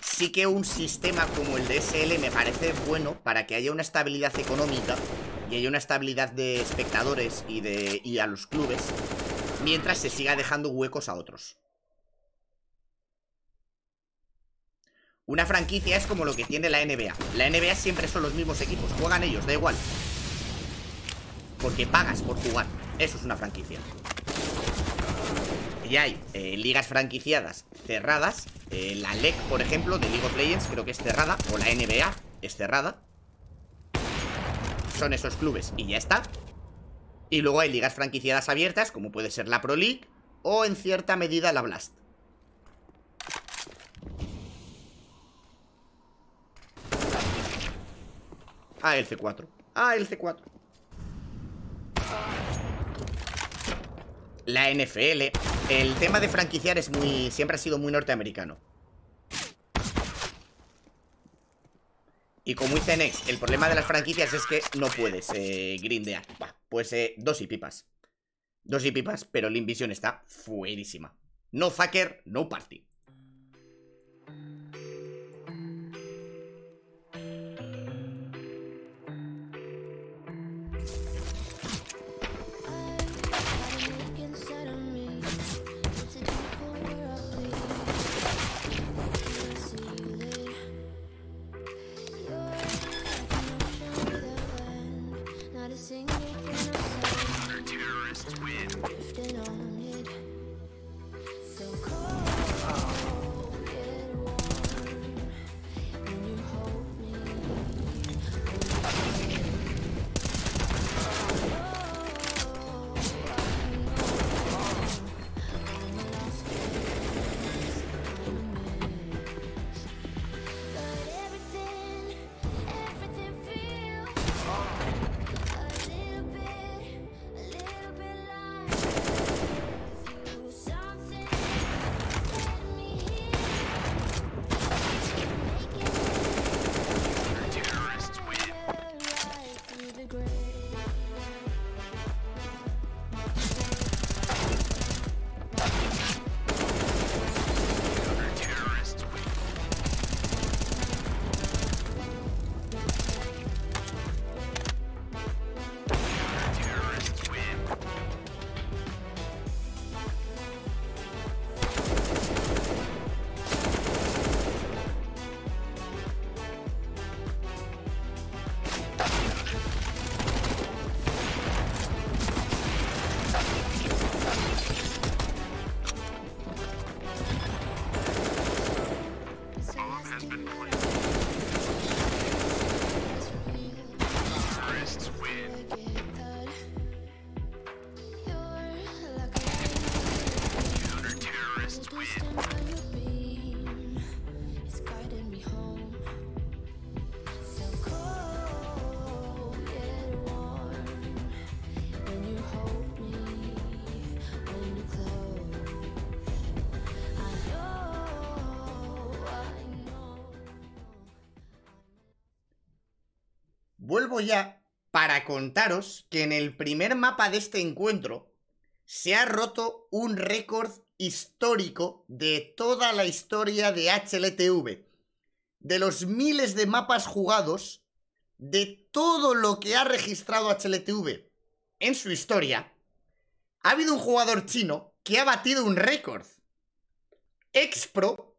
sí que un sistema como el de SL me parece bueno para que haya una estabilidad económica y haya una estabilidad de espectadores y, de, y a los clubes, mientras se siga dejando huecos a otros. Una franquicia es como lo que tiene la NBA. La NBA siempre son los mismos equipos, juegan ellos, da igual. Porque pagas por jugar. Eso es una franquicia. Y hay eh, ligas franquiciadas cerradas. eh, la LEC, por ejemplo, de League of Legends, creo que es cerrada. O la NBA es cerrada. Son esos clubes y ya está. Y luego hay ligas franquiciadas abiertas, como puede ser la Pro League. O en cierta medida la Blast. Ah, el C4. Ah, el C4. La NFL. El tema de franquiciar es muy. siempre ha sido muy norteamericano. Y como dice Nex, el problema de las franquicias es que no puedes eh, grindear. Va, pues eh, dos y pipas. Dos y pipas, pero la invisión está fuerísima. No Zucker, no party. Para contaros que en el primer mapa de este encuentro se ha roto un récord histórico de toda la historia de HLTV. De los miles de mapas jugados, de todo lo que ha registrado HLTV en su historia, ha habido un jugador chino que ha batido un récord. Expro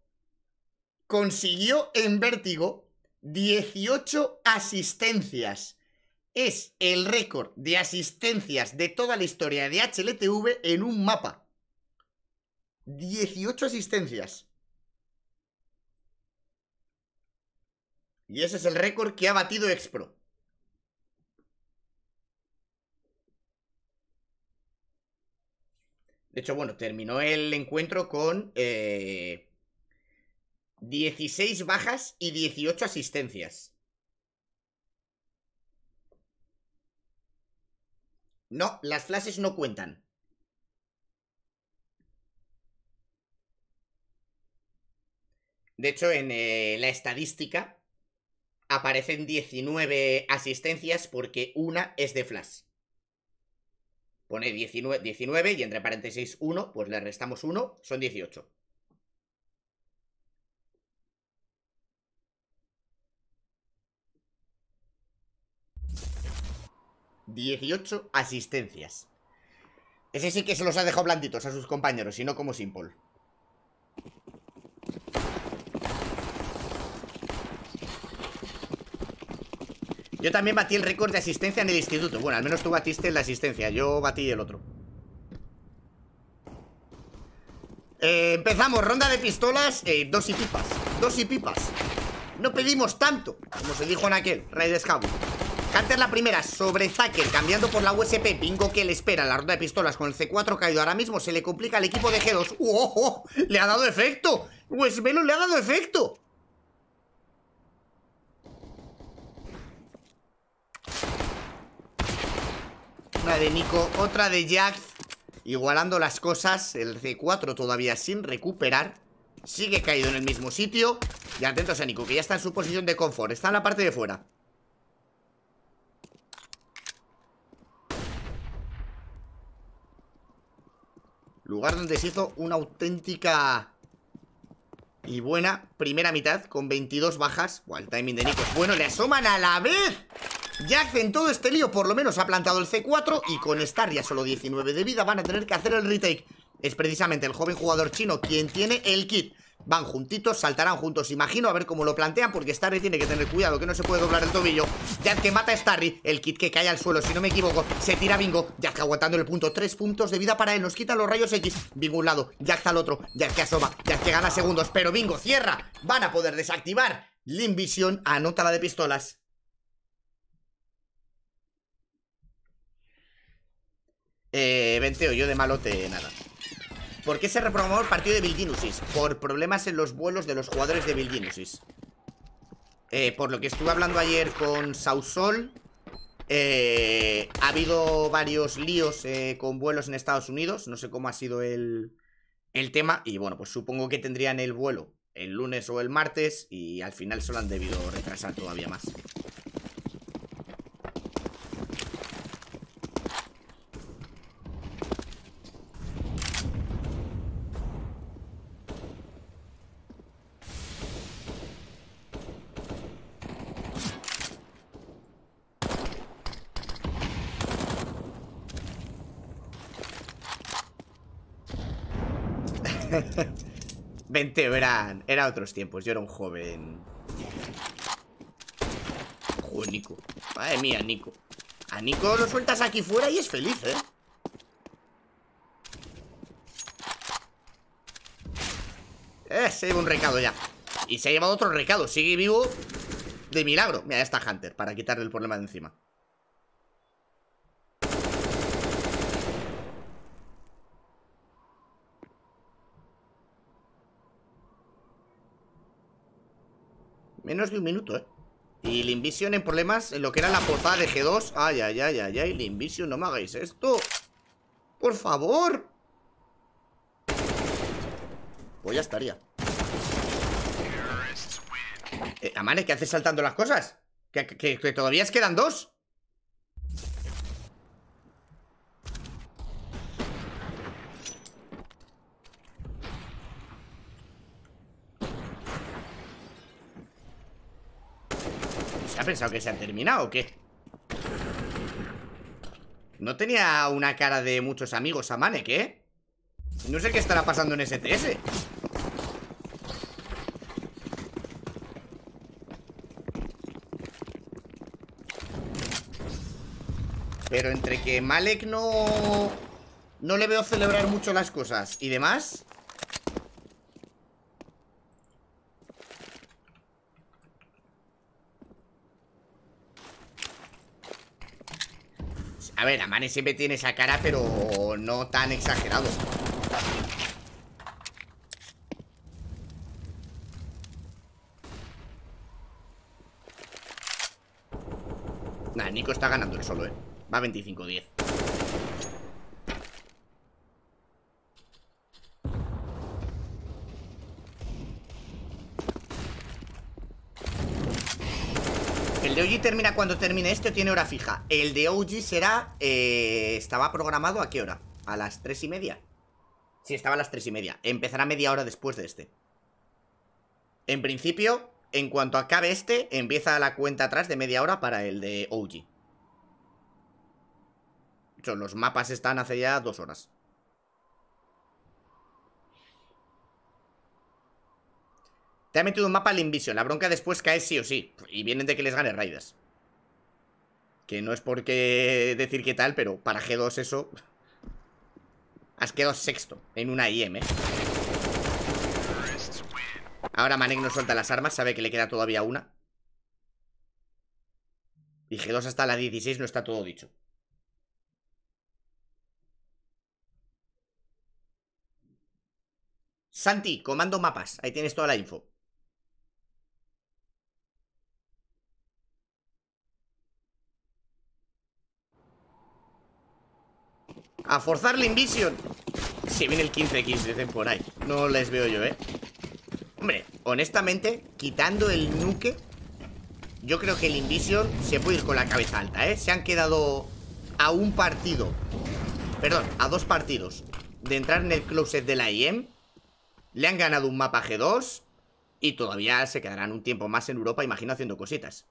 consiguió en vértigo 18 asistencias. Es el récord de asistencias de toda la historia de HLTV en un mapa. 18 asistencias. Y ese es el récord que ha batido Expro. De hecho, bueno, terminó el encuentro con eh, 16 bajas y 18 asistencias. No, las flashes no cuentan. De hecho, en eh, la estadística aparecen 19 asistencias porque una es de flash. Pone 19, 19 y entre paréntesis 1, pues le restamos 1, son 18. ...18 asistencias. Ese sí que se los ha dejado blanditos a sus compañeros, y no como Simple. Yo también batí el récord de asistencia en el instituto. Bueno, al menos tú batiste la asistencia. Yo batí el otro. Eh, empezamos, ronda de pistolas, eh, dos y pipas. Dos y pipas. No pedimos tanto, como se dijo en aquel, Rey de. Hunter la primera, sobre Zucker, cambiando por la USP. Bingo que le espera la ronda de pistolas con el C4 caído. Ahora mismo se le complica al equipo de G2. ¡Oh! ¡Le ha dado efecto! ¡Wesmelo le ha dado efecto! Una de Nico, otra de Jax Igualando las cosas El C4 todavía sin recuperar Sigue caído en el mismo sitio Y atentos a Nico, que ya está en su posición de confort Está en la parte de fuera Lugar donde se hizo una auténtica y buena primera mitad con 22 bajas. Buah, el timing de Nico bueno. Le asoman a la vez. Jack en todo este lío por lo menos ha plantado el C4 y con estar ya solo 19 de vida van a tener que hacer el retake. Es precisamente el joven jugador chino quien tiene el kit. Van juntitos, saltarán juntos, imagino, a ver cómo lo plantean Porque Starry tiene que tener cuidado, que no se puede doblar el tobillo. Jack que mata a Starry, el kit que cae al suelo Si no me equivoco, se tira Bingo. Jack aguantando el punto, tres puntos de vida para él Nos quitan los rayos X, Bingo un lado Jack al otro, Jack que asoma, Jack que gana segundos Pero Bingo cierra, van a poder desactivar Lim Vision, anota la de pistolas. Eh, Venteo, yo de malote nada ¿Por qué se reprogramó el partido de Vilginusis? Por problemas en los vuelos de los jugadores de Vilginusis eh, Por lo que estuve hablando ayer con Sausol eh, Ha habido varios líos eh, con vuelos en Estados Unidos. No sé cómo ha sido el, el tema. Y bueno, pues supongo que tendrían el vuelo el lunes o el martes Y al final solo han debido retrasar todavía más Venteo, eran, eran otros tiempos Yo era un joven Joder, Nico. Madre mía, Nico. A Nico lo sueltas aquí fuera y es feliz, ¿eh? Eh, se lleva un recado ya. Y se ha llevado otro recado Sigue vivo de milagro. Mira, ya está Hunter Para quitarle el problema de encima Menos de un minuto, ¿eh? Y Limvision en problemas en lo que era la portada de G2 Ay, ay, ay, ay, ay, Limvision, no me hagáis esto Por favor Pues ya estaría eh, Amane, ¿qué haces saltando las cosas? ¿Que, que, que todavía quedan dos? Pensado que se han terminado o qué? No tenía una cara de muchos amigos a Manek, ¿eh? No sé qué estará pasando en STS Pero entre que Malek no... No le veo celebrar mucho las cosas y demás A ver, Amane siempre tiene esa cara, pero no tan exagerado. Nah, Nico está ganando el solo, eh. Va 25-10. Termina cuando termine este tiene hora fija. El de OG será. eh, estaba programado a qué hora? A las tres y media. Sí, estaba a las tres y media. Empezará media hora después de este. En principio, en cuanto acabe este, empieza la cuenta atrás de media hora para el de OG. De hecho, los mapas están hace ya dos horas. Te ha metido un mapa al Invision. La bronca después cae sí o sí. Y vienen de que les gane Raiders. Que no es porque decir qué tal, pero para G2 eso... Has quedado sexto en una IM. Ahora Manek no suelta las armas, sabe que le queda todavía una. Y G2 hasta la 16 no está todo dicho. Santi, comando mapas. Ahí tienes toda la info. A forzar la Invision. Si viene el 15X, dicen por ahí. No les veo yo, ¿eh? Hombre, honestamente, quitando el nuque, yo creo que el Invision se puede ir con la cabeza alta, ¿eh? Se han quedado a un partido, perdón, a dos partidos de entrar en el closet de la IEM. Le han ganado un mapa G2 y todavía se quedarán un tiempo más en Europa, imagino, haciendo cositas.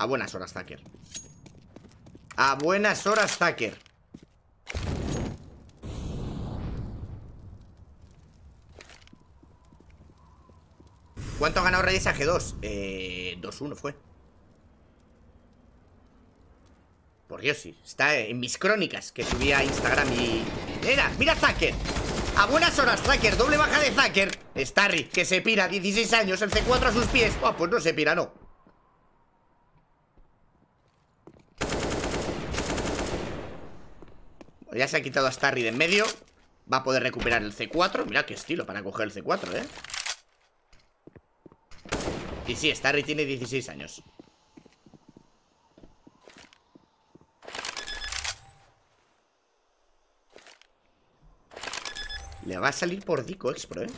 A buenas horas, Zucker. A buenas horas, Zucker. ¿Cuánto ha ganado Reyes a G2? Eh, 2-1 fue. Por Dios, sí. Está en mis crónicas que subí a Instagram y... ¡Mira! ¡Mira Zucker! A buenas horas, Zucker. Doble baja de Zucker. Starry, que se pira. 16 años. El C4 a sus pies. Oh, pues no se pira, no. Ya se ha quitado a Starry de en medio. Va a poder recuperar el C4. Mira qué estilo para coger el C4, ¿eh? Y sí, Starry tiene 16 años. Le va a salir por Dico Expro, ¿eh?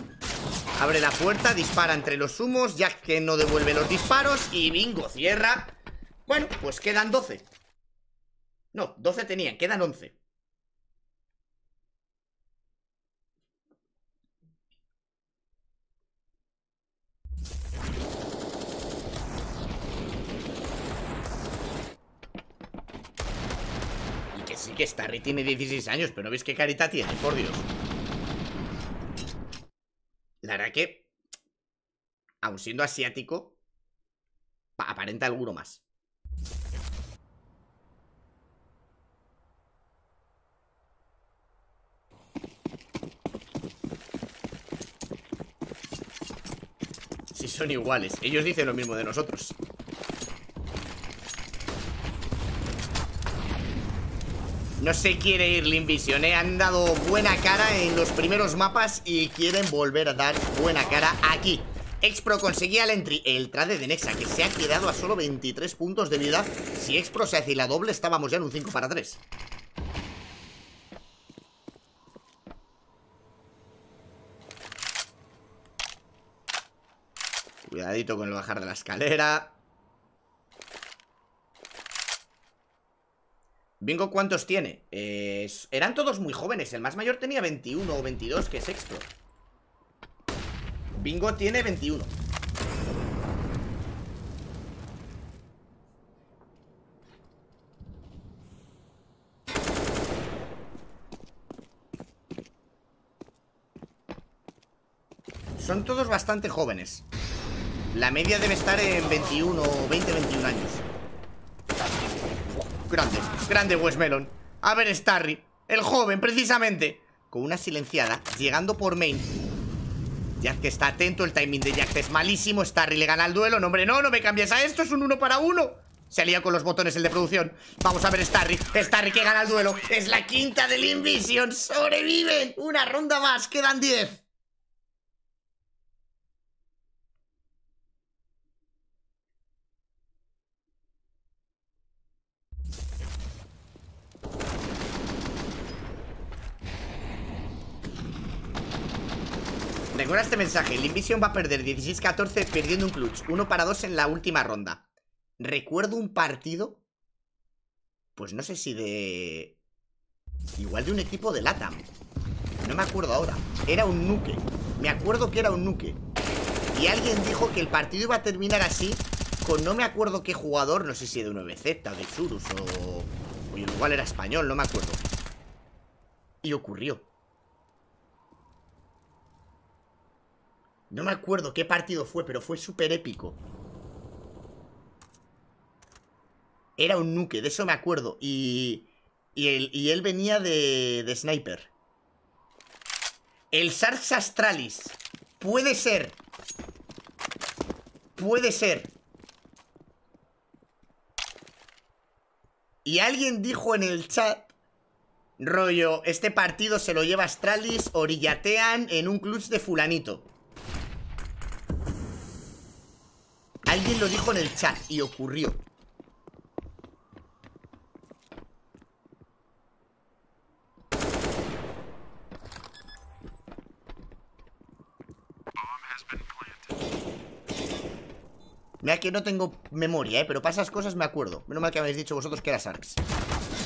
Abre la puerta, dispara entre los humos Jack que no devuelve los disparos Y bingo, cierra Bueno, pues quedan 12 No, 12 tenían, quedan 11 sí que Starry tiene 16 años Pero ¿ves qué carita tiene? Por Dios. La verdad que Aun siendo asiático pa- Aparenta alguno más. Si son iguales. Ellos dicen lo mismo de nosotros No se quiere ir Limvision, ¿eh? Han dado buena cara en los primeros mapas y quieren volver a dar buena cara aquí. Expro conseguía el entry, el trade de Nexa, que se ha quedado a solo 23 puntos de vida. Si Expro se hace la doble, estábamos ya en un 5 para 3. Cuidadito con el bajar de la escalera. Bingo, ¿cuántos tiene? Eh, eran todos muy jóvenes. El más mayor tenía 21 o 22, que es Expro. Bingo tiene 21. Son todos bastante jóvenes. La media debe estar en 21 o 20, 21 años. Grande, grande Westmelon A ver Starry, el joven precisamente. Con una silenciada, llegando por main. Jack está atento El timing de Jack es malísimo. Starry le gana el duelo, no hombre, no, no me cambies a esto Es un uno para uno. Se alía con los botones el de producción. Vamos a ver Starry, Starry que gana el duelo. Es la quinta del Invision, sobreviven. Una ronda más, quedan 10 Recuerda este mensaje, el Invision va a perder 16-14 perdiendo un clutch, 1 para 2 en la última ronda. Recuerdo un partido, pues no sé si de... Igual de un equipo de LATAM. No me acuerdo ahora. Era un nuque. Me acuerdo que era un nuque. Y alguien dijo que el partido iba a terminar así con no me acuerdo qué jugador, no sé si de un 9Z o de Churus o... o igual era español, no me acuerdo. Y ocurrió. No me acuerdo qué partido fue, pero fue súper épico. Era un nuque, de eso me acuerdo. Y. Y él, y él venía de, de Sniper. El Sars Astralis. Puede ser. Puede ser. Y alguien dijo en el chat. Rollo, este partido se lo lleva Astralis, orillatean en un clutch de fulanito. Alguien lo dijo en el chat y ocurrió. Mira que no tengo memoria, ¿eh? Pero para esas cosas me acuerdo. Menos mal que habéis dicho vosotros que era Sarks.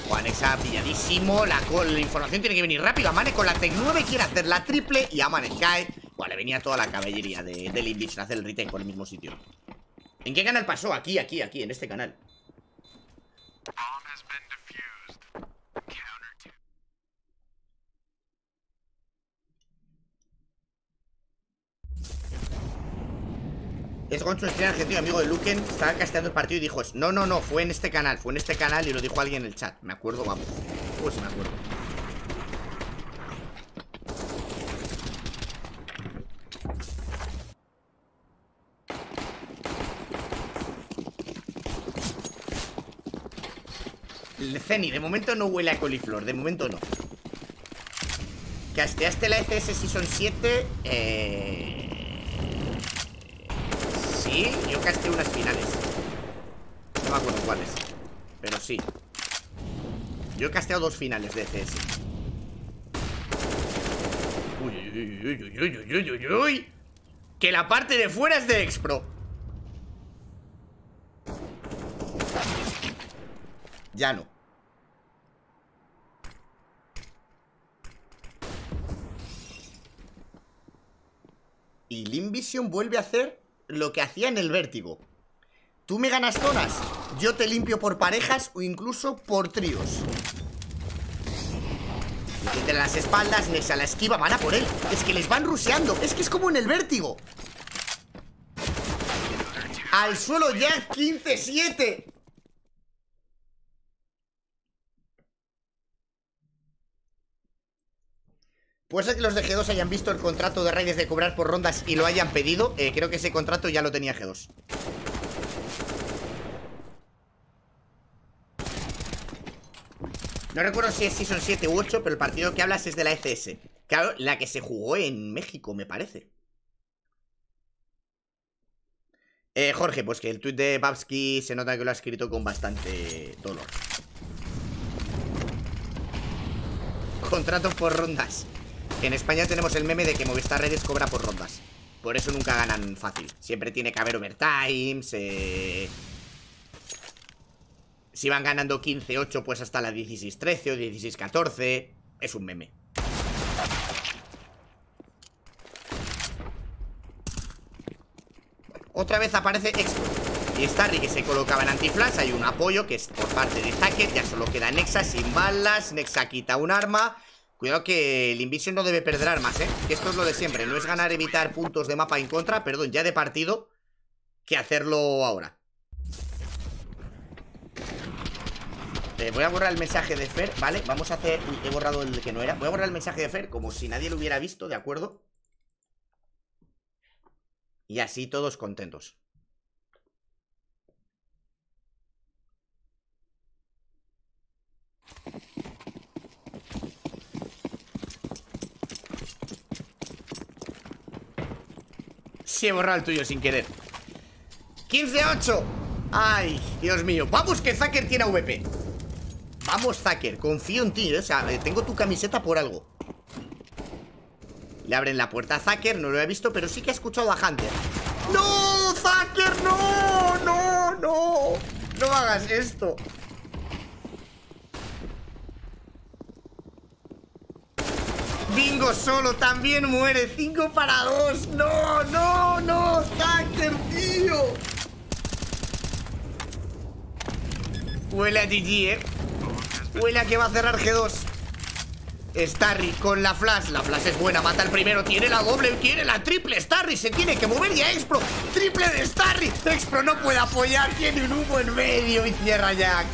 Juan está pilladísimo. La, la información tiene que venir rápido. Amane con la Tech 9 quiere hacer la triple y Amane cae. Buah, le venía toda la caballería de, del Invision a hacer el retake por el mismo sitio. ¿En qué canal pasó? Aquí, aquí, aquí, en este canal. Es Goncho, estrella argentino, amigo de Luken, estaba casteando el partido y dijo, no, no, no, fue en este canal, fue en este canal y lo dijo alguien en el chat. Me acuerdo, vamos. Pues me acuerdo. El Zeni, de momento no huele a coliflor, de momento no. Casteaste la ECS Season 7, eh... Sí, yo casteé unas finales. No me acuerdo cuáles Pero sí. Yo he casteado dos finales de CS Uy, uy, uy, uy, uy, uy, uy, uy, uy, uy. Que la parte de fuera es de Expro. Ya no Y Limvision vuelve a hacer lo que hacía en el vértigo. Tú me ganas zonas, yo te limpio por parejas o incluso por tríos. Entre las espaldas, Nexa la esquiva, van a por él. Es que les van ruseando, es que es como en el vértigo. Al suelo ya 15-7. Puede ser que los de G2 hayan visto el contrato de Raiders de cobrar por rondas y lo hayan pedido. Eh, creo que ese contrato ya lo tenía G2. No recuerdo si es Season 7 u 8, pero el partido que hablas es de la ECS. Claro, la que se jugó en México, me parece. Eh, Jorge, pues que el tuit de Babsky se nota que lo ha escrito con bastante dolor. Contratos por rondas. En España tenemos el meme de que Movistar Redes cobra por rondas. Por eso nunca ganan fácil. Siempre tiene que haber overtimes. Eh... Si van ganando 15-8, pues hasta la 16-13 o 16-14. Es un meme. Otra vez aparece Expo. Y Starry que se colocaba en antiflash. Hay un apoyo que es por parte de Zacket. Ya solo queda Nexa sin balas. Nexa quita un arma. Cuidado que el Invision no debe perder armas, ¿eh? Que esto es lo de siempre. No es ganar, evitar puntos de mapa en contra, perdón, ya de partido, que hacerlo ahora. Eh, voy a borrar el mensaje de Fer, ¿vale? Vamos a hacer... He borrado el que no era. Voy a borrar el mensaje de Fer como si nadie lo hubiera visto, ¿de acuerdo? Y así todos contentos. Sí, he borrado el tuyo sin querer 15-8 Ay, Dios mío Vamos que Zacker tiene AVP Vamos Zacker, confío en ti ¿eh? O sea, eh, tengo tu camiseta por algo Le abren la puerta a Zacker No lo he visto, pero sí que he escuchado a Hunter ¡No! ¡Zacker, no! ¡No, no! No hagas esto Bingo solo también muere. 5 para 2 No, no, no. Zacker, tío Huele a GG, eh Huele a que va a cerrar G2 Starry con la flash. La flash es buena, mata el primero. Tiene la doble, tiene la triple. Starry se tiene que mover ya Expro. Triple de Starry. Expro no puede apoyar. Tiene un humo en medio y cierra Jack